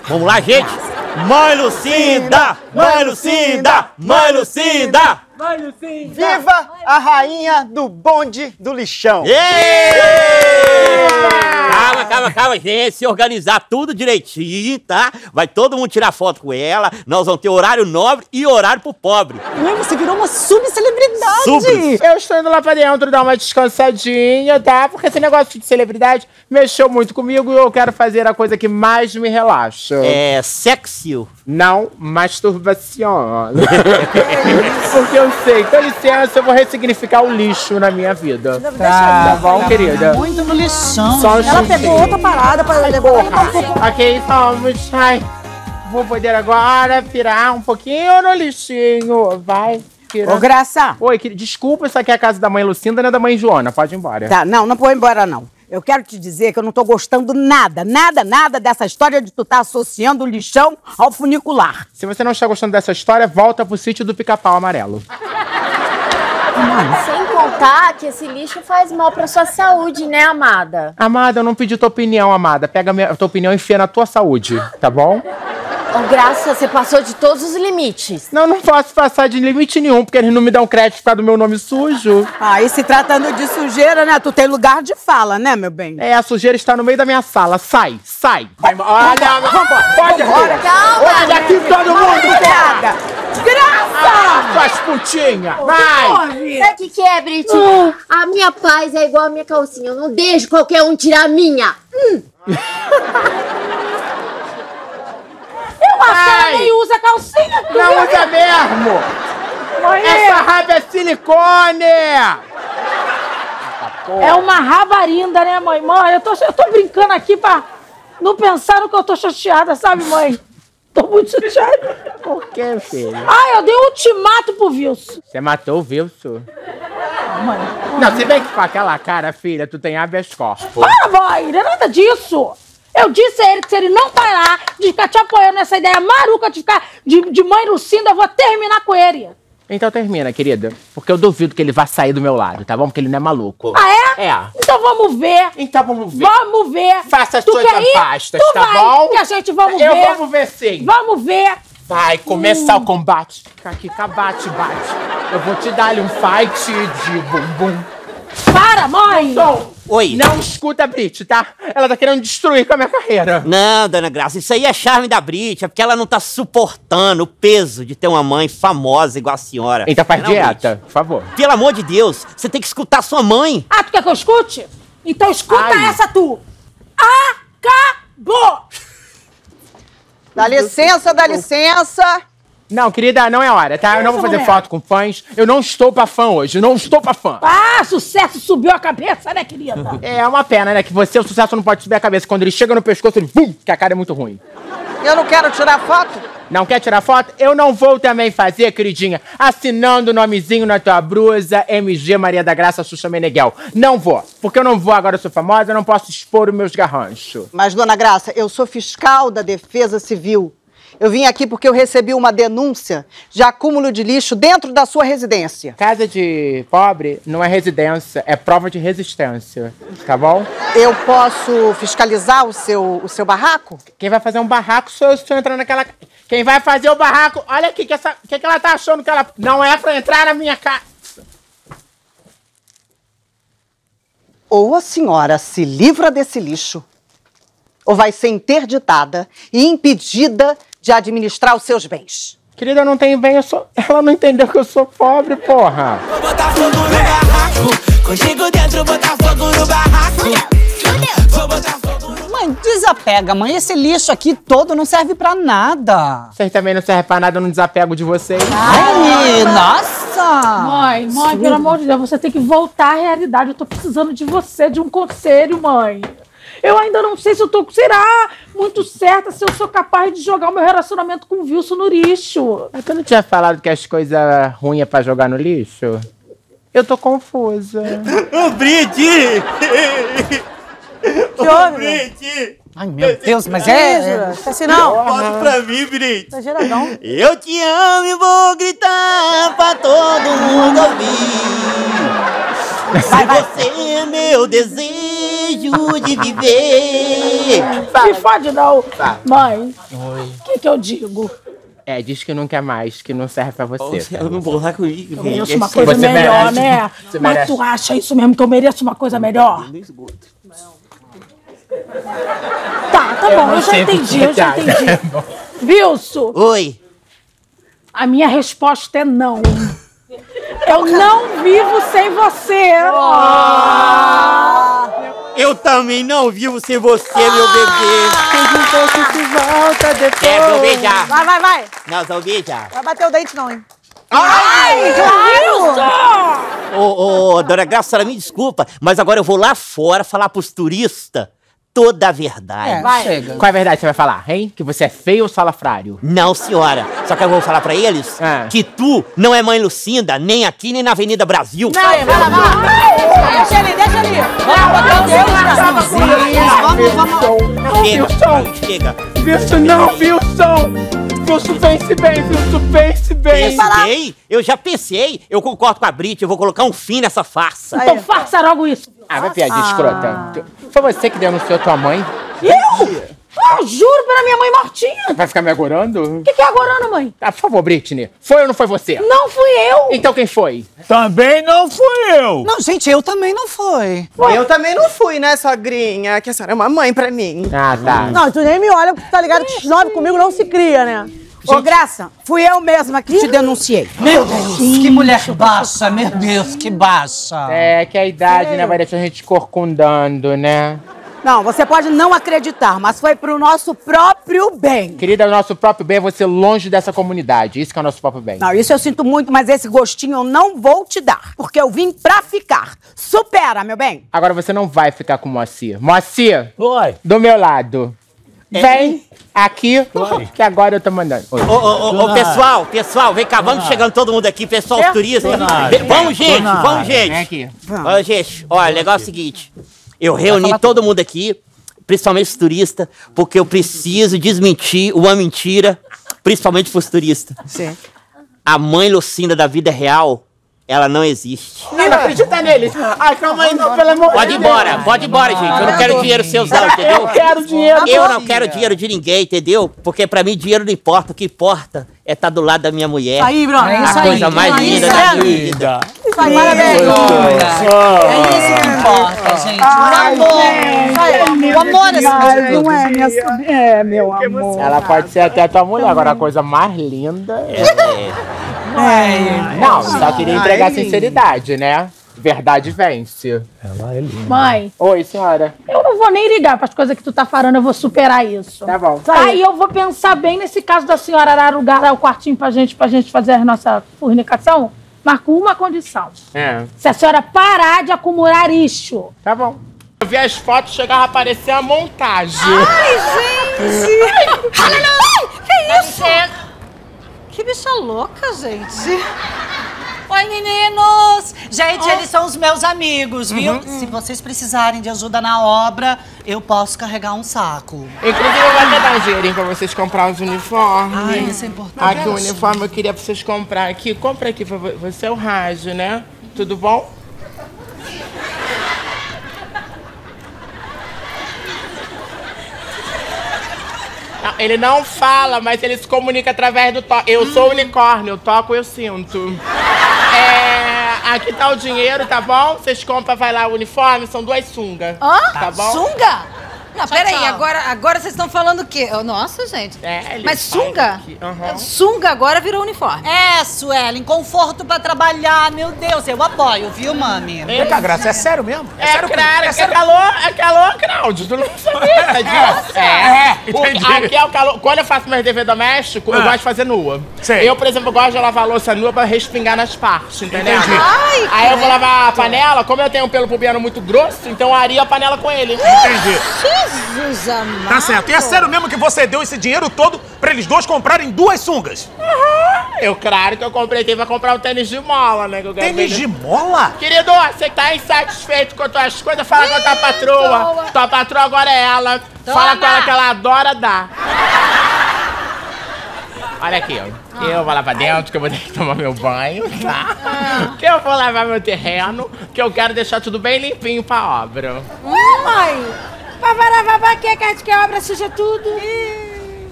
Vamos lá, gente. Mãe Lucinda! Mãe Lucinda! Mãe Lucinda! Viva a rainha do bonde do lixão. Calma, calma, calma, gente. Se organizar tudo direitinho, tá? Vai todo mundo tirar foto com ela. Nós vamos ter horário nobre e horário pro pobre. Mãe, você virou uma subcelebridade. Subs. Eu estou indo lá pra dentro dar uma descansadinha, tá? Porque esse negócio de celebridade mexeu muito comigo e eu quero fazer a coisa que mais me relaxa. É sexy. Não masturbação. Porque eu sei. Com licença, eu vou ressignificar o lixo na minha vida. Tá, bom, querida? Muito no lixão. Só Ela instantinho. pegou outra parada pra levar. Ok, vamos. Ai, vou poder agora virar um pouquinho no lixinho. Vai. Ô, Graça. Oi, querida, desculpa, isso aqui é a casa da mãe Lucinda, não é da mãe Joana. Pode ir embora. Tá, não, não vou embora, não. Eu quero te dizer que eu não tô gostando nada, nada, nada dessa história de tu tá associando o lixão ao funicular. Se você não está gostando dessa história, volta pro sítio do pica-pau amarelo. Sem contar que esse lixo faz mal pra sua saúde, né, amada? Amada, eu não pedi tua opinião, amada. Pega a minha, a tua opinião e enfia na tua saúde, tá bom? Graça, você passou de todos os limites. Não, não posso passar de limite nenhum, porque eles não me dão crédito por causa do meu nome sujo. Ah, e se tratando de sujeira, né? Tu tem lugar de fala, né, meu bem? É, a sujeira está no meio da minha sala. Sai, sai. Vai embora. Olha, vambora. Pode Vambora, ir. calma, daqui né? todo mundo. Obrigada. Ah, suas putinhas. Vai. Sabe o que, que é, Brit? A minha paz é igual a minha calcinha. Eu não deixo qualquer um tirar a minha. Hum. Eu acho que ela nem usa calcinha. tu Não viu? usa mesmo. Mãe, Essa raba é silicone. É uma rabarinda, né, mãe? Mãe, eu tô, eu tô brincando aqui pra não pensar no que eu tô chateada, sabe, mãe? Tô muito chateada. Por que, filho? Ai, eu dei um ultimato pro Wilson. Você matou o Wilson? Não, se bem que com aquela cara, filha, tu tem habeas corpus. Para, mãe, não é nada disso. Eu disse a ele que se ele não parar de ficar te apoiando nessa ideia maruca de ficar de, de mãe Lucinda, eu vou terminar com ele. Então termina, querida. Porque eu duvido que ele vá sair do meu lado, tá bom? Porque ele não é maluco. Ah, é? É. Então vamos ver. Então vamos ver. Vamos ver. Faça as tu suas pastas, tá vai, bom? Que a gente vamos Eu ver. vamos ver sim. Vamos ver. Vai começar o combate. Fica aqui, bate, bate. Eu vou te dar ali um fight de bumbum. Para, mãe! Oi. Não escuta a Brit, tá? Ela tá querendo destruir com a minha carreira. Não, dona Graça, isso aí é charme da Brit, é porque ela não tá suportando o peso de ter uma mãe famosa igual a senhora. Então faz Não, Brit? dieta, por favor. Pelo amor de Deus, você tem que escutar sua mãe. Ah, tu quer que eu escute? Então escuta Ai. essa tu. Acabou! Dá licença, dá licença. Não, querida, não é hora, tá? Eu não vou fazer mulher. foto com fãs. Eu não estou pra fã hoje, eu não estou pra fã. Ah, sucesso subiu a cabeça, né, querida? É uma pena, né? Que você, o sucesso não pode subir a cabeça. Quando ele chega no pescoço, ele bum, que a cara é muito ruim. Eu não quero tirar foto. Não quer tirar foto? Eu não vou também fazer, queridinha. Assinando o nomezinho na tua blusa, MG Maria da Graça Xuxa Meneghel. Não vou. Porque eu não vou agora, eu sou famosa, eu não posso expor os meus garranchos. Mas, dona Graça, eu sou fiscal da Defesa Civil. Eu vim aqui porque eu recebi uma denúncia de acúmulo de lixo dentro da sua residência. Casa de pobre não é residência, é prova de resistência. Tá bom? Eu posso fiscalizar o seu, o seu barraco? Quem vai fazer um barraco sou eu se eu entrar naquela. Quem vai fazer o barraco. Olha aqui, que, essa... que, que ela tá achando que ela. Não é pra entrar na minha casa. Ou a senhora se livra desse lixo, ou vai ser interditada e impedida de administrar os seus bens. Querida, eu não tenho bem, eu sou. Ela não entendeu que eu sou pobre, porra. Botar fogo no barraco. Contigo dentro, botar fogo no barraco. Vou botar fogo no Mãe, desapega, mãe. Esse lixo aqui todo não serve pra nada. Vocês também não servem pra nada, eu não desapego de vocês. Ai, nossa! Mãe, mãe, pelo amor de Deus, você tem que voltar à realidade. Eu tô precisando de você, de um conselho, mãe. Eu ainda não sei se eu tô. Será muito certa se eu sou capaz de jogar o meu relacionamento com o Wilson no lixo. Mas tu não tinha falado que as coisas ruins é pra jogar no lixo? Eu tô confusa. Ô, Brit! Que houve? Brit! Ai, meu Deus, mas é. é- não? Pode pra mim, Brit! Tá geradão. Eu te amo e vou gritar pra todo mundo ouvir. Se você é meu desejo de viver. Me fode não. Tá. Mãe, Oi. o que que eu digo? É, diz que não quer mais, que não serve pra você. Você não borrar comigo, Eu mereço uma coisa Você melhor, merece. né? Você Mas merece. tu acha isso mesmo que eu mereço uma coisa melhor? Tá, tá Eu bom, eu já entendi, eu já tá. entendi. Wilson, Oi. a minha resposta é não. Eu não vivo sem você. Eu também não vivo sem você, meu bebê. volta depois. É, vou beijar. Vai, vai, vai. Nós vamos beijar. Vai bater o dente não, hein? Ai, claro! Ô, ô, dona Graça, me desculpa, mas agora eu vou lá fora falar pros turistas toda a verdade. Qual é a verdade que você vai falar, hein? Que você é feio ou salafrário? Não, senhora. Só que eu vou falar pra eles Ah. que tu não é mãe Lucinda, nem aqui, nem na Avenida Brasil. Vai, vai lá, vai lá. Deixa ali, deixa ali. Botar o Deus na Vamos, vamos. Chega, chega. Wilson, não, Wilson! Wilson, pense bem, Wilson, pense bem. Pensei? Eu já pensei. Eu concordo com a Brit, eu vou colocar um fim nessa farsa. Então faça logo isso. Ah, vai piadinha escrota. Foi você que denunciou tua mãe? Eu? Eu juro pela minha mãe mortinha. Vai ficar me agorando? O que, que é agora, mãe? Ah, por favor, Britney. Foi ou não foi você? Não fui eu. Então quem foi? Também não fui eu. Não, gente, eu também não fui. Eu também não fui, né, sogrinha? Que a senhora é uma mãe pra mim. Ah, tá. Não, tu nem me olha, porque tu tá ligado que nove comigo não se cria, né? Ô, Graça, fui eu mesma que te denunciei. Meu Deus, que mulher baixa, meu Deus, que baixa. É que a idade, né, vai deixar a gente corcundando, né? Não, você pode não acreditar, mas foi pro nosso próprio bem. Querida, o nosso próprio bem é você longe dessa comunidade. Isso que é o nosso próprio bem. Não, isso eu sinto muito, mas esse gostinho eu não vou te dar, porque eu vim pra ficar. Supera, meu bem. Agora você não vai ficar com o Moacir. Moacir, Oi. do meu lado. Vem aqui, que agora eu tô mandando. Oi. Ô, ô, ô, ô, pessoal, pessoal, vem cá, vamos chegando todo mundo aqui, pessoal É? turista. Vamos, gente, vamos, gente. Vem aqui. Olha, gente, olha, o negócio é o seguinte. Eu reuni todo mundo aqui principalmente os turistas, porque eu preciso desmentir uma mentira, principalmente pros turistas. Sim. A mãe Lucinda da vida real, ela não existe. Não, não acredita neles. Ai, calma aí, não, pelo amor de Pode ir embora, pode ir embora, gente. Eu não quero dinheiro seus, não, entendeu? Eu quero dinheiro Eu não quero dinheiro de ninguém, entendeu? Porque pra mim dinheiro não importa. O que importa é estar do lado da minha mulher. Aí, brother. É isso A coisa mais linda da vida. Parabéns. É isso que importa, gente. O amor. O amor é. Não é, minha sobrinha. É, meu amor. Ela pode ser até tua mulher, agora a coisa mais linda é. É. Não, só queria entregar é sinceridade, né? Verdade vence. Ela é linda. Mãe. Oi, senhora. Eu não vou nem ligar para as coisas que tu tá falando, eu vou superar isso. Tá bom. Aí eu vou pensar bem nesse caso da senhora alugar o quartinho pra gente, pra gente fazer a nossa fornicação, mas com uma condição. É. Se a senhora parar de acumular lixo. Tá bom. Eu vi as fotos, chegava a aparecer a montagem. Ai, gente! Ai, que isso? Que bicha louca, gente. Oi, meninos! Gente, Oh. eles são os meus amigos, viu? Uhum. Se vocês precisarem de ajuda na obra, eu posso carregar um saco. Inclusive, eu vou até dar um dinheirinho pra vocês comprar os uniformes. Ai, isso é importante. Aqui o uniforme eu queria pra vocês comprar aqui. Compra aqui, pra você é o Rádio, né? Tudo bom? Ele não fala, mas ele se comunica através do toque. Eu sou unicórnio, eu toco, eu sinto. É, aqui tá o dinheiro, tá bom? Vocês compram, vai lá o uniforme, são duas sungas. Hã? Tá bom? Sunga? Não, Tchau, peraí, agora, agora vocês estão falando o quê? Oh, Nossa, gente. É, Mas sunga? aham. Sunga agora virou uniforme. É, Suelen, conforto pra trabalhar, meu Deus, eu apoio, viu, mami? Vem cá, Graça, é sério mesmo? É, sério que- claro, é é, sério? calor, é calor, Cláudio. Tu não sabia disso? É, O- entendi. aqui é o calor. Quando eu faço meus dever doméstico, eu Ah. gosto de fazer nua. Sei. Eu, por exemplo, gosto de lavar a louça nua pra respingar nas partes, entendeu? Entendi. Ai, Aí eu vou lavar a panela, como eu tenho um pelo pubiano muito grosso, então eu ario a panela com ele. Entendi. Jesus amado. Tá certo. E é sério mesmo que você deu esse dinheiro todo pra eles dois comprarem duas sungas? Eu, claro que eu completei pra comprar um tênis de mola, né? Que eu quero Tênis ver- de mola? Querido, você tá insatisfeito com as tuas coisas? Fala com a tua patroa. Tua patroa agora é ela. Fala com ela que ela adora dar. Olha aqui, ó. Eu vou lá pra dentro, que eu vou ter que tomar meu banho, tá? Que eu vou lavar meu terreno, que eu quero deixar tudo bem limpinho pra obra. Mãe, pavará, que é que a gente quer obra suja tudo?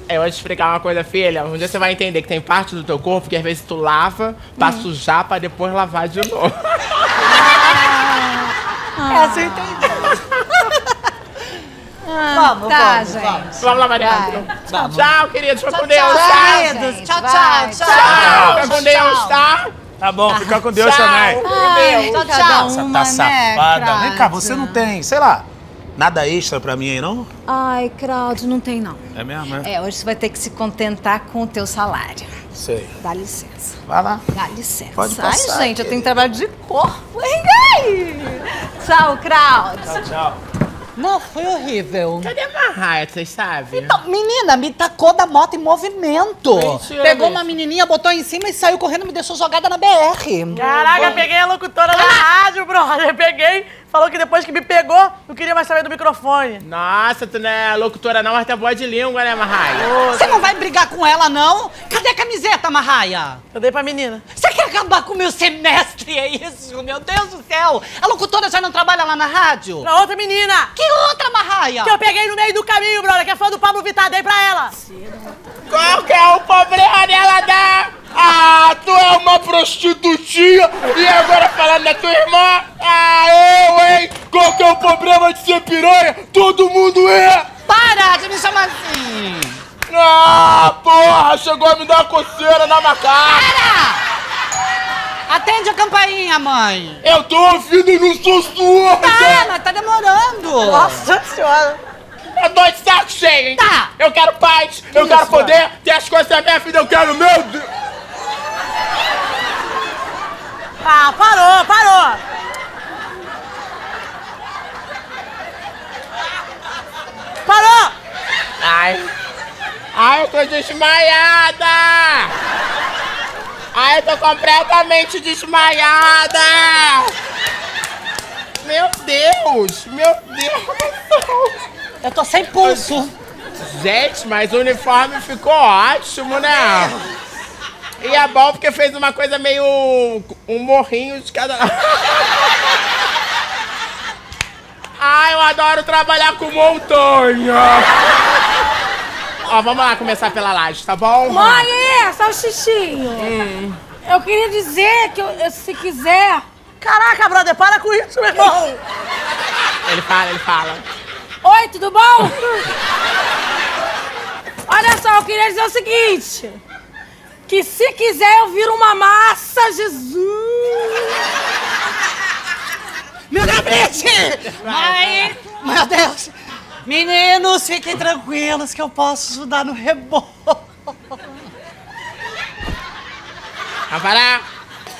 Eu vou te explicar uma coisa, filha. Um dia você vai entender que tem parte do teu corpo que às vezes tu lava pra sujar pra depois lavar de novo. Essa eu entendi. Vamos, tá, vamos, gente. vamos. Vamos lá, Mariana. Vamos. Tchau, queridos. Fica com Deus, tchau, tá? queridos. Tchau, tchau, tchau. Tchau. Fica com Deus, Tchau. tá? Tá bom, fica com Deus Tchau. também. Com Deus. Tchau, tchau. Essa uma, tá né, safada. Vem cá, você não tem, sei lá, nada extra pra mim aí, não? Ai, Cláudio, não tem não. É mesmo, é? É, hoje você vai ter que se contentar com o teu salário. Sei. Dá licença. Vai lá. Dá licença. Pode passar, Ai, gente, eu tenho trabalho de corpo. hein? Ai. Tchau, Cláudio. Tchau, tchau. Não, foi horrível. Cadê a Marraia, vocês sabem? Então, menina, me tacou da moto em movimento. Mentira, Pegou uma menininha, botou em cima e saiu correndo, me deixou jogada na BR. Caraca, peguei a locutora da rádio, brother. Peguei, falou que depois que me pegou, não queria mais saber do microfone. Nossa, tu não é locutora não, mas tu é boa de língua, né, Marraia? Você não vai brigar com ela, não? Cadê a camiseta, Marraia? Eu dei pra menina. Você quer acabar com o meu semestre, é isso? Meu Deus do céu! A locutora já não trabalha lá na rádio? Pra outra menina. Que outra, Marraia? Que eu peguei no meio do caminho, brother, que é fã do Pablo Vittar. Dei pra ela. Qual que é o problema dela dar? Ah, tu é uma prostitutinha e agora falando da tua irmã? Ah, eu, hein? Qual que é o problema de ser piranha? Todo mundo é! Para de me chamar assim! Ah, porra, chegou a me dar uma coceira na macaca! Atende a campainha, mãe! Eu tô ouvindo e não sou surdo! Tá, mas tá demorando! Nossa senhora. Eu tô de saco cheio, hein? Tá. Eu quero paz, eu quero poder, ter as coisas da minha vida, eu quero meu Deus! Ah, parou, parou. Parou. Ai. Ai, eu tô desmaiada! Ai, eu tô completamente desmaiada! Meu Deus! Meu Deus! Eu tô sem pulso. Gente, mas o uniforme ficou ótimo, né? E é bom porque fez uma coisa meio. um morrinho de cada. Ai, eu adoro trabalhar com montanha! Ó, vamos lá começar pela laje, tá bom? Mãe, é, só o xixinho. Hum. Eu queria dizer que eu- se quiser. Caraca, brother, para com isso, meu irmão! Ele fala, ele fala. Oi, tudo bom? Olha só, eu queria dizer o seguinte: que se quiser eu viro uma massa, Jesus! Meu gabinete! Mãe! Meu Deus! Meninos, fiquem tranquilos que eu posso ajudar no reboco. Vamos parar?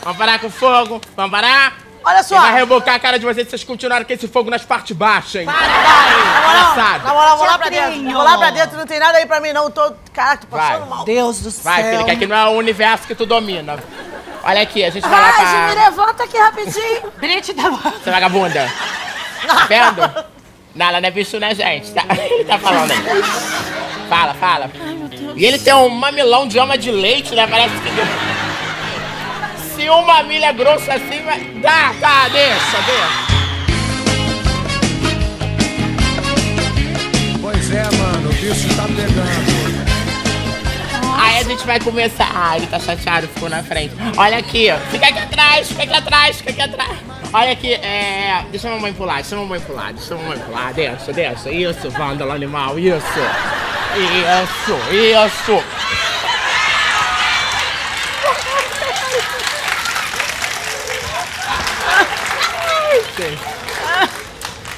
Vamos parar com o fogo? Vamos parar? Olha só. Quem vai rebocar a cara de vocês se vocês continuarem com esse fogo nas partes baixas, hein? Moral, Engraçado. na moral, vou lá pra dentro. Vou lá pra dentro, não tem nada aí pra mim, não. Tô. Caraca, tô passando Vai. mal. Deus do céu. Vai, filha, que aqui não é o universo que tu domina. Olha aqui, a gente vai lá Ai, me pra... levanta aqui rapidinho. Brit, tá bom. Você vagabunda. Tá vendo? Não, ela não é bicho, né, gente? Tá- Ele tá falando aí. Fala, fala. E ele tem um mamilão de ama de leite, né? Parece que... Se um mamilo é grosso assim, vai... Dá, dá, deixa, deixa. Pois é, mano, o bicho tá pegando. Aí a gente vai começar. Ah, ele tá chateado, ficou na frente. Olha aqui, ó. Fica aqui atrás, fica aqui atrás, fica aqui atrás. Olha aqui, é. Deixa a mamãe pular, deixa a mamãe pular, deixa a mamãe pular. Deixa, deixa. Isso, vândalo animal, isso. Isso, isso.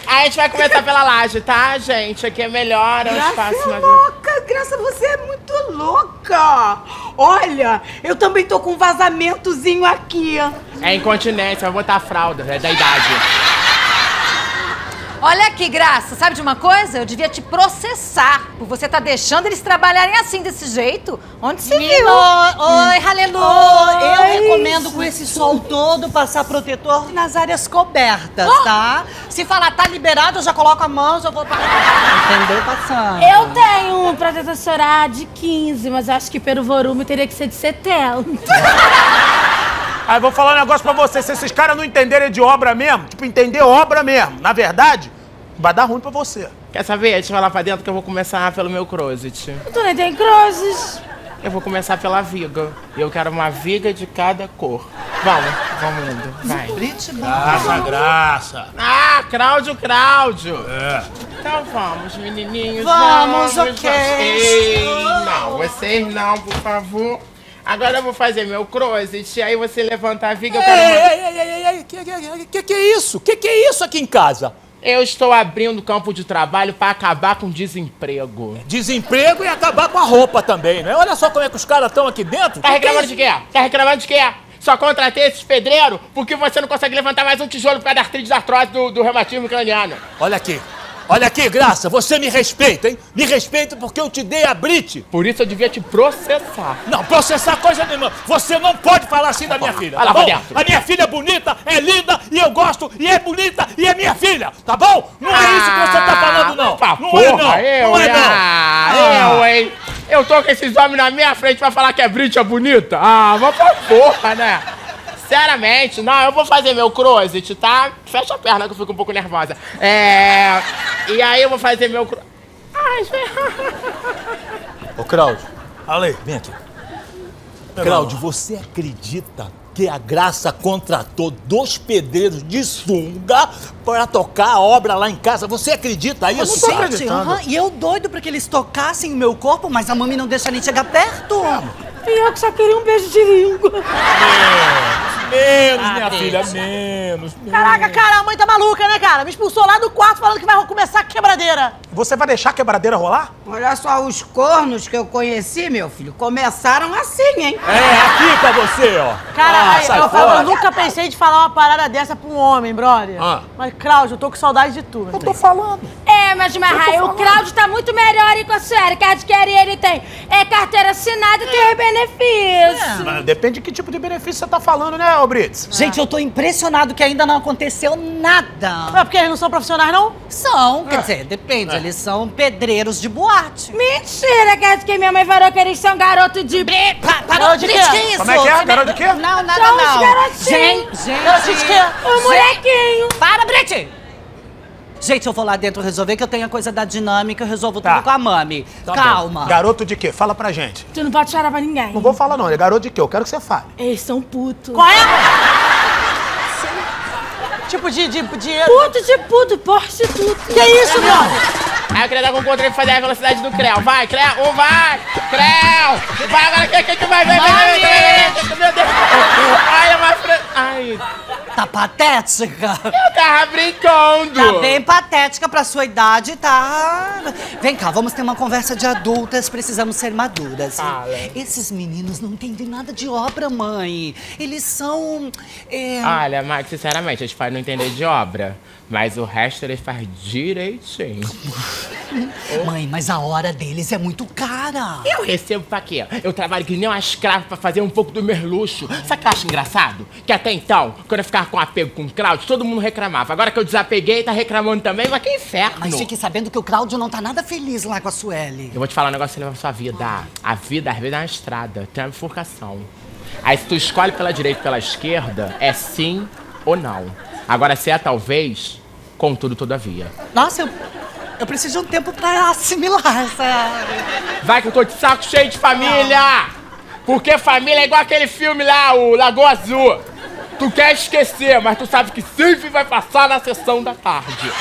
Aí a gente vai começar pela laje, tá, gente? Aqui é melhor, é um espaço mais. louca, Graça, você é muito louca. Olha, eu também tô com um vazamentozinho aqui. É incontinência, vai botar a fralda, é da idade. Olha aqui, Graça, sabe de uma coisa? Eu devia te processar por você tá deixando eles trabalharem assim, desse jeito. Onde se viu? Oi, aleluia! Eu Oi. recomendo com esse sol todo passar protetor nas áreas cobertas, tá? Se falar tá liberado, eu já coloco a mão, já vou... Entendeu, passando? Eu tenho um protetor solar de 15, mas acho que pelo volume teria que ser de 70. Aí vou falar um negócio pra vocês. Se esses caras não entenderem de obra mesmo, tipo, entender obra mesmo, na verdade, vai dar ruim pra você. Quer saber? Deixa eu ir lá pra dentro que eu vou começar pelo meu closet. Tu nem tem cruzes. Eu vou começar pela viga. E eu quero uma viga de cada cor. Vamos, vamos indo. Vai. Graça, graça. Ah, Cláudio, Cláudio. É. Então vamos, menininhos. Vamos, ok. Ei, não, vocês não, por favor. Agora eu vou fazer meu closet, aí você levanta a viga para ei, ei, ei, ei, ei, que, que, que, que é isso? Que que é isso aqui em casa? Eu estou abrindo campo de trabalho para acabar com desemprego. Desemprego e acabar com a roupa também, né? Olha só como é que os caras estão aqui dentro. Tá é reclamando de quê? Tá reclamando de quê? Só contratei esses pedreiros porque você não consegue levantar mais um tijolo por causa da artrite da artrose do, do reumatismo craniano. Olha aqui. Olha aqui, Graça, você me respeita, hein? Me respeita porque eu te dei a Brit. Por isso eu devia te processar. Não, processar coisa nenhuma. Você não pode falar assim da minha filha, tá bom? A minha filha é bonita, é linda, e eu gosto, e é bonita, e é minha filha, tá bom? Não é isso que você tá falando, não. Pra Não é, não. porra, eu, Não é, não. ah, Ah. eu, hein? Eu tô com esses homens na minha frente pra falar que a Brit é bonita? Ah, vamos pra porra, né? Sinceramente, não, eu vou fazer meu closet, tá? Fecha a perna que eu fico um pouco nervosa. É. E aí eu vou fazer meu. cro- Ai, Ô, Cláudio. Ale, vem aqui. Cláudio, você acredita que a Graça contratou dois pedreiros de sunga para tocar a obra lá em casa? Você acredita Eu não isso? tô acreditando. Aham, E eu doido pra que eles tocassem o meu corpo, mas a mami não deixa nem chegar perto. E eu que só queria um beijo de língua. Menos, Ah, minha filha, menos, menos. Caraca, cara, a mãe tá maluca, né, cara? Me expulsou lá do quarto falando que vai começar a quebradeira. Você vai deixar a quebradeira rolar? Olha só, os cornos que eu conheci, meu filho, começaram assim, hein? É, aqui pra você, ó. Cara, Eu, falo, eu nunca pensei de falar uma parada dessa pra um homem, brother. Ah. Mas, Cláudio, eu tô com saudade de tu. Eu tô falando. É, mas Marraia, o Cláudio tá muito melhor aí com a senhora. Que adquire ele tem é carteira assinada e tem benefício. Mas Depende de que tipo de benefício você tá falando, né, ô Brits? Gente, eu tô impressionado que ainda não aconteceu nada. É porque eles não são profissionais, não? São, quer dizer, depende, eles são pedreiros de boate. Mentira, que minha mãe falou que eles são garoto de... Parou de quê? Como é que é? Garoto de quê? Não, nada não. Gente, gente. Garotinho de quê? O molequinho. Para, Brit! Gente, eu vou lá dentro resolver que eu tenho a coisa da dinâmica, eu resolvo Tá. tudo com a mami. Tá bom. Calma. Garoto de quê? Fala pra gente. Tu não pode chorar pra ninguém. Não vou falar não, ele é garoto de quê? Eu quero que você fale. Eles são putos. Qual é? Tipo de, de, de... Puto de puto, prostituto. Que isso, meu? Aí eu queria dar com o controle pra fazer a velocidade do Creu. Vai, Creu, um vai! Creu! Vai agora, quem que, que vai? Vai, vai, vai, vai, Meu Deus! Olha, uma fran... Ai, Tá patética? eu tava brincando! Tá bem patética pra sua idade, tá? Vem cá, vamos ter uma conversa de adultas, precisamos ser maduras. Esses meninos não entendem nada de obra, mãe. Eles são. é, Olha, Max, sinceramente, eles podem não entender de obra, mas o resto eles fazem direitinho. Mãe, mas a hora deles é muito cara. Eu recebo pra quê? Eu trabalho que nem uma escrava pra fazer um pouco do meu luxo. Sabe o que eu acho engraçado? Que até então, quando eu ficava com apego com o Claudio, todo mundo reclamava. Agora que eu desapeguei, tá reclamando também, mas que inferno! Mas fique sabendo que o Cláudio não tá nada feliz lá com a Sueli. Eu vou te falar um negócio leva a sua vida. A vida, às vezes, é uma estrada, tem uma bifurcação. Aí, se tu escolhe pela direita e pela esquerda, é sim ou não. Agora, se é talvez, contudo, todavia. Nossa, eu, eu preciso de um tempo pra assimilar essa. Vai que eu tô de saco cheio de família! Porque família é igual aquele filme lá, o Lagoa Azul. Tu quer esquecer, mas tu sabe que sempre vai passar na sessão da tarde.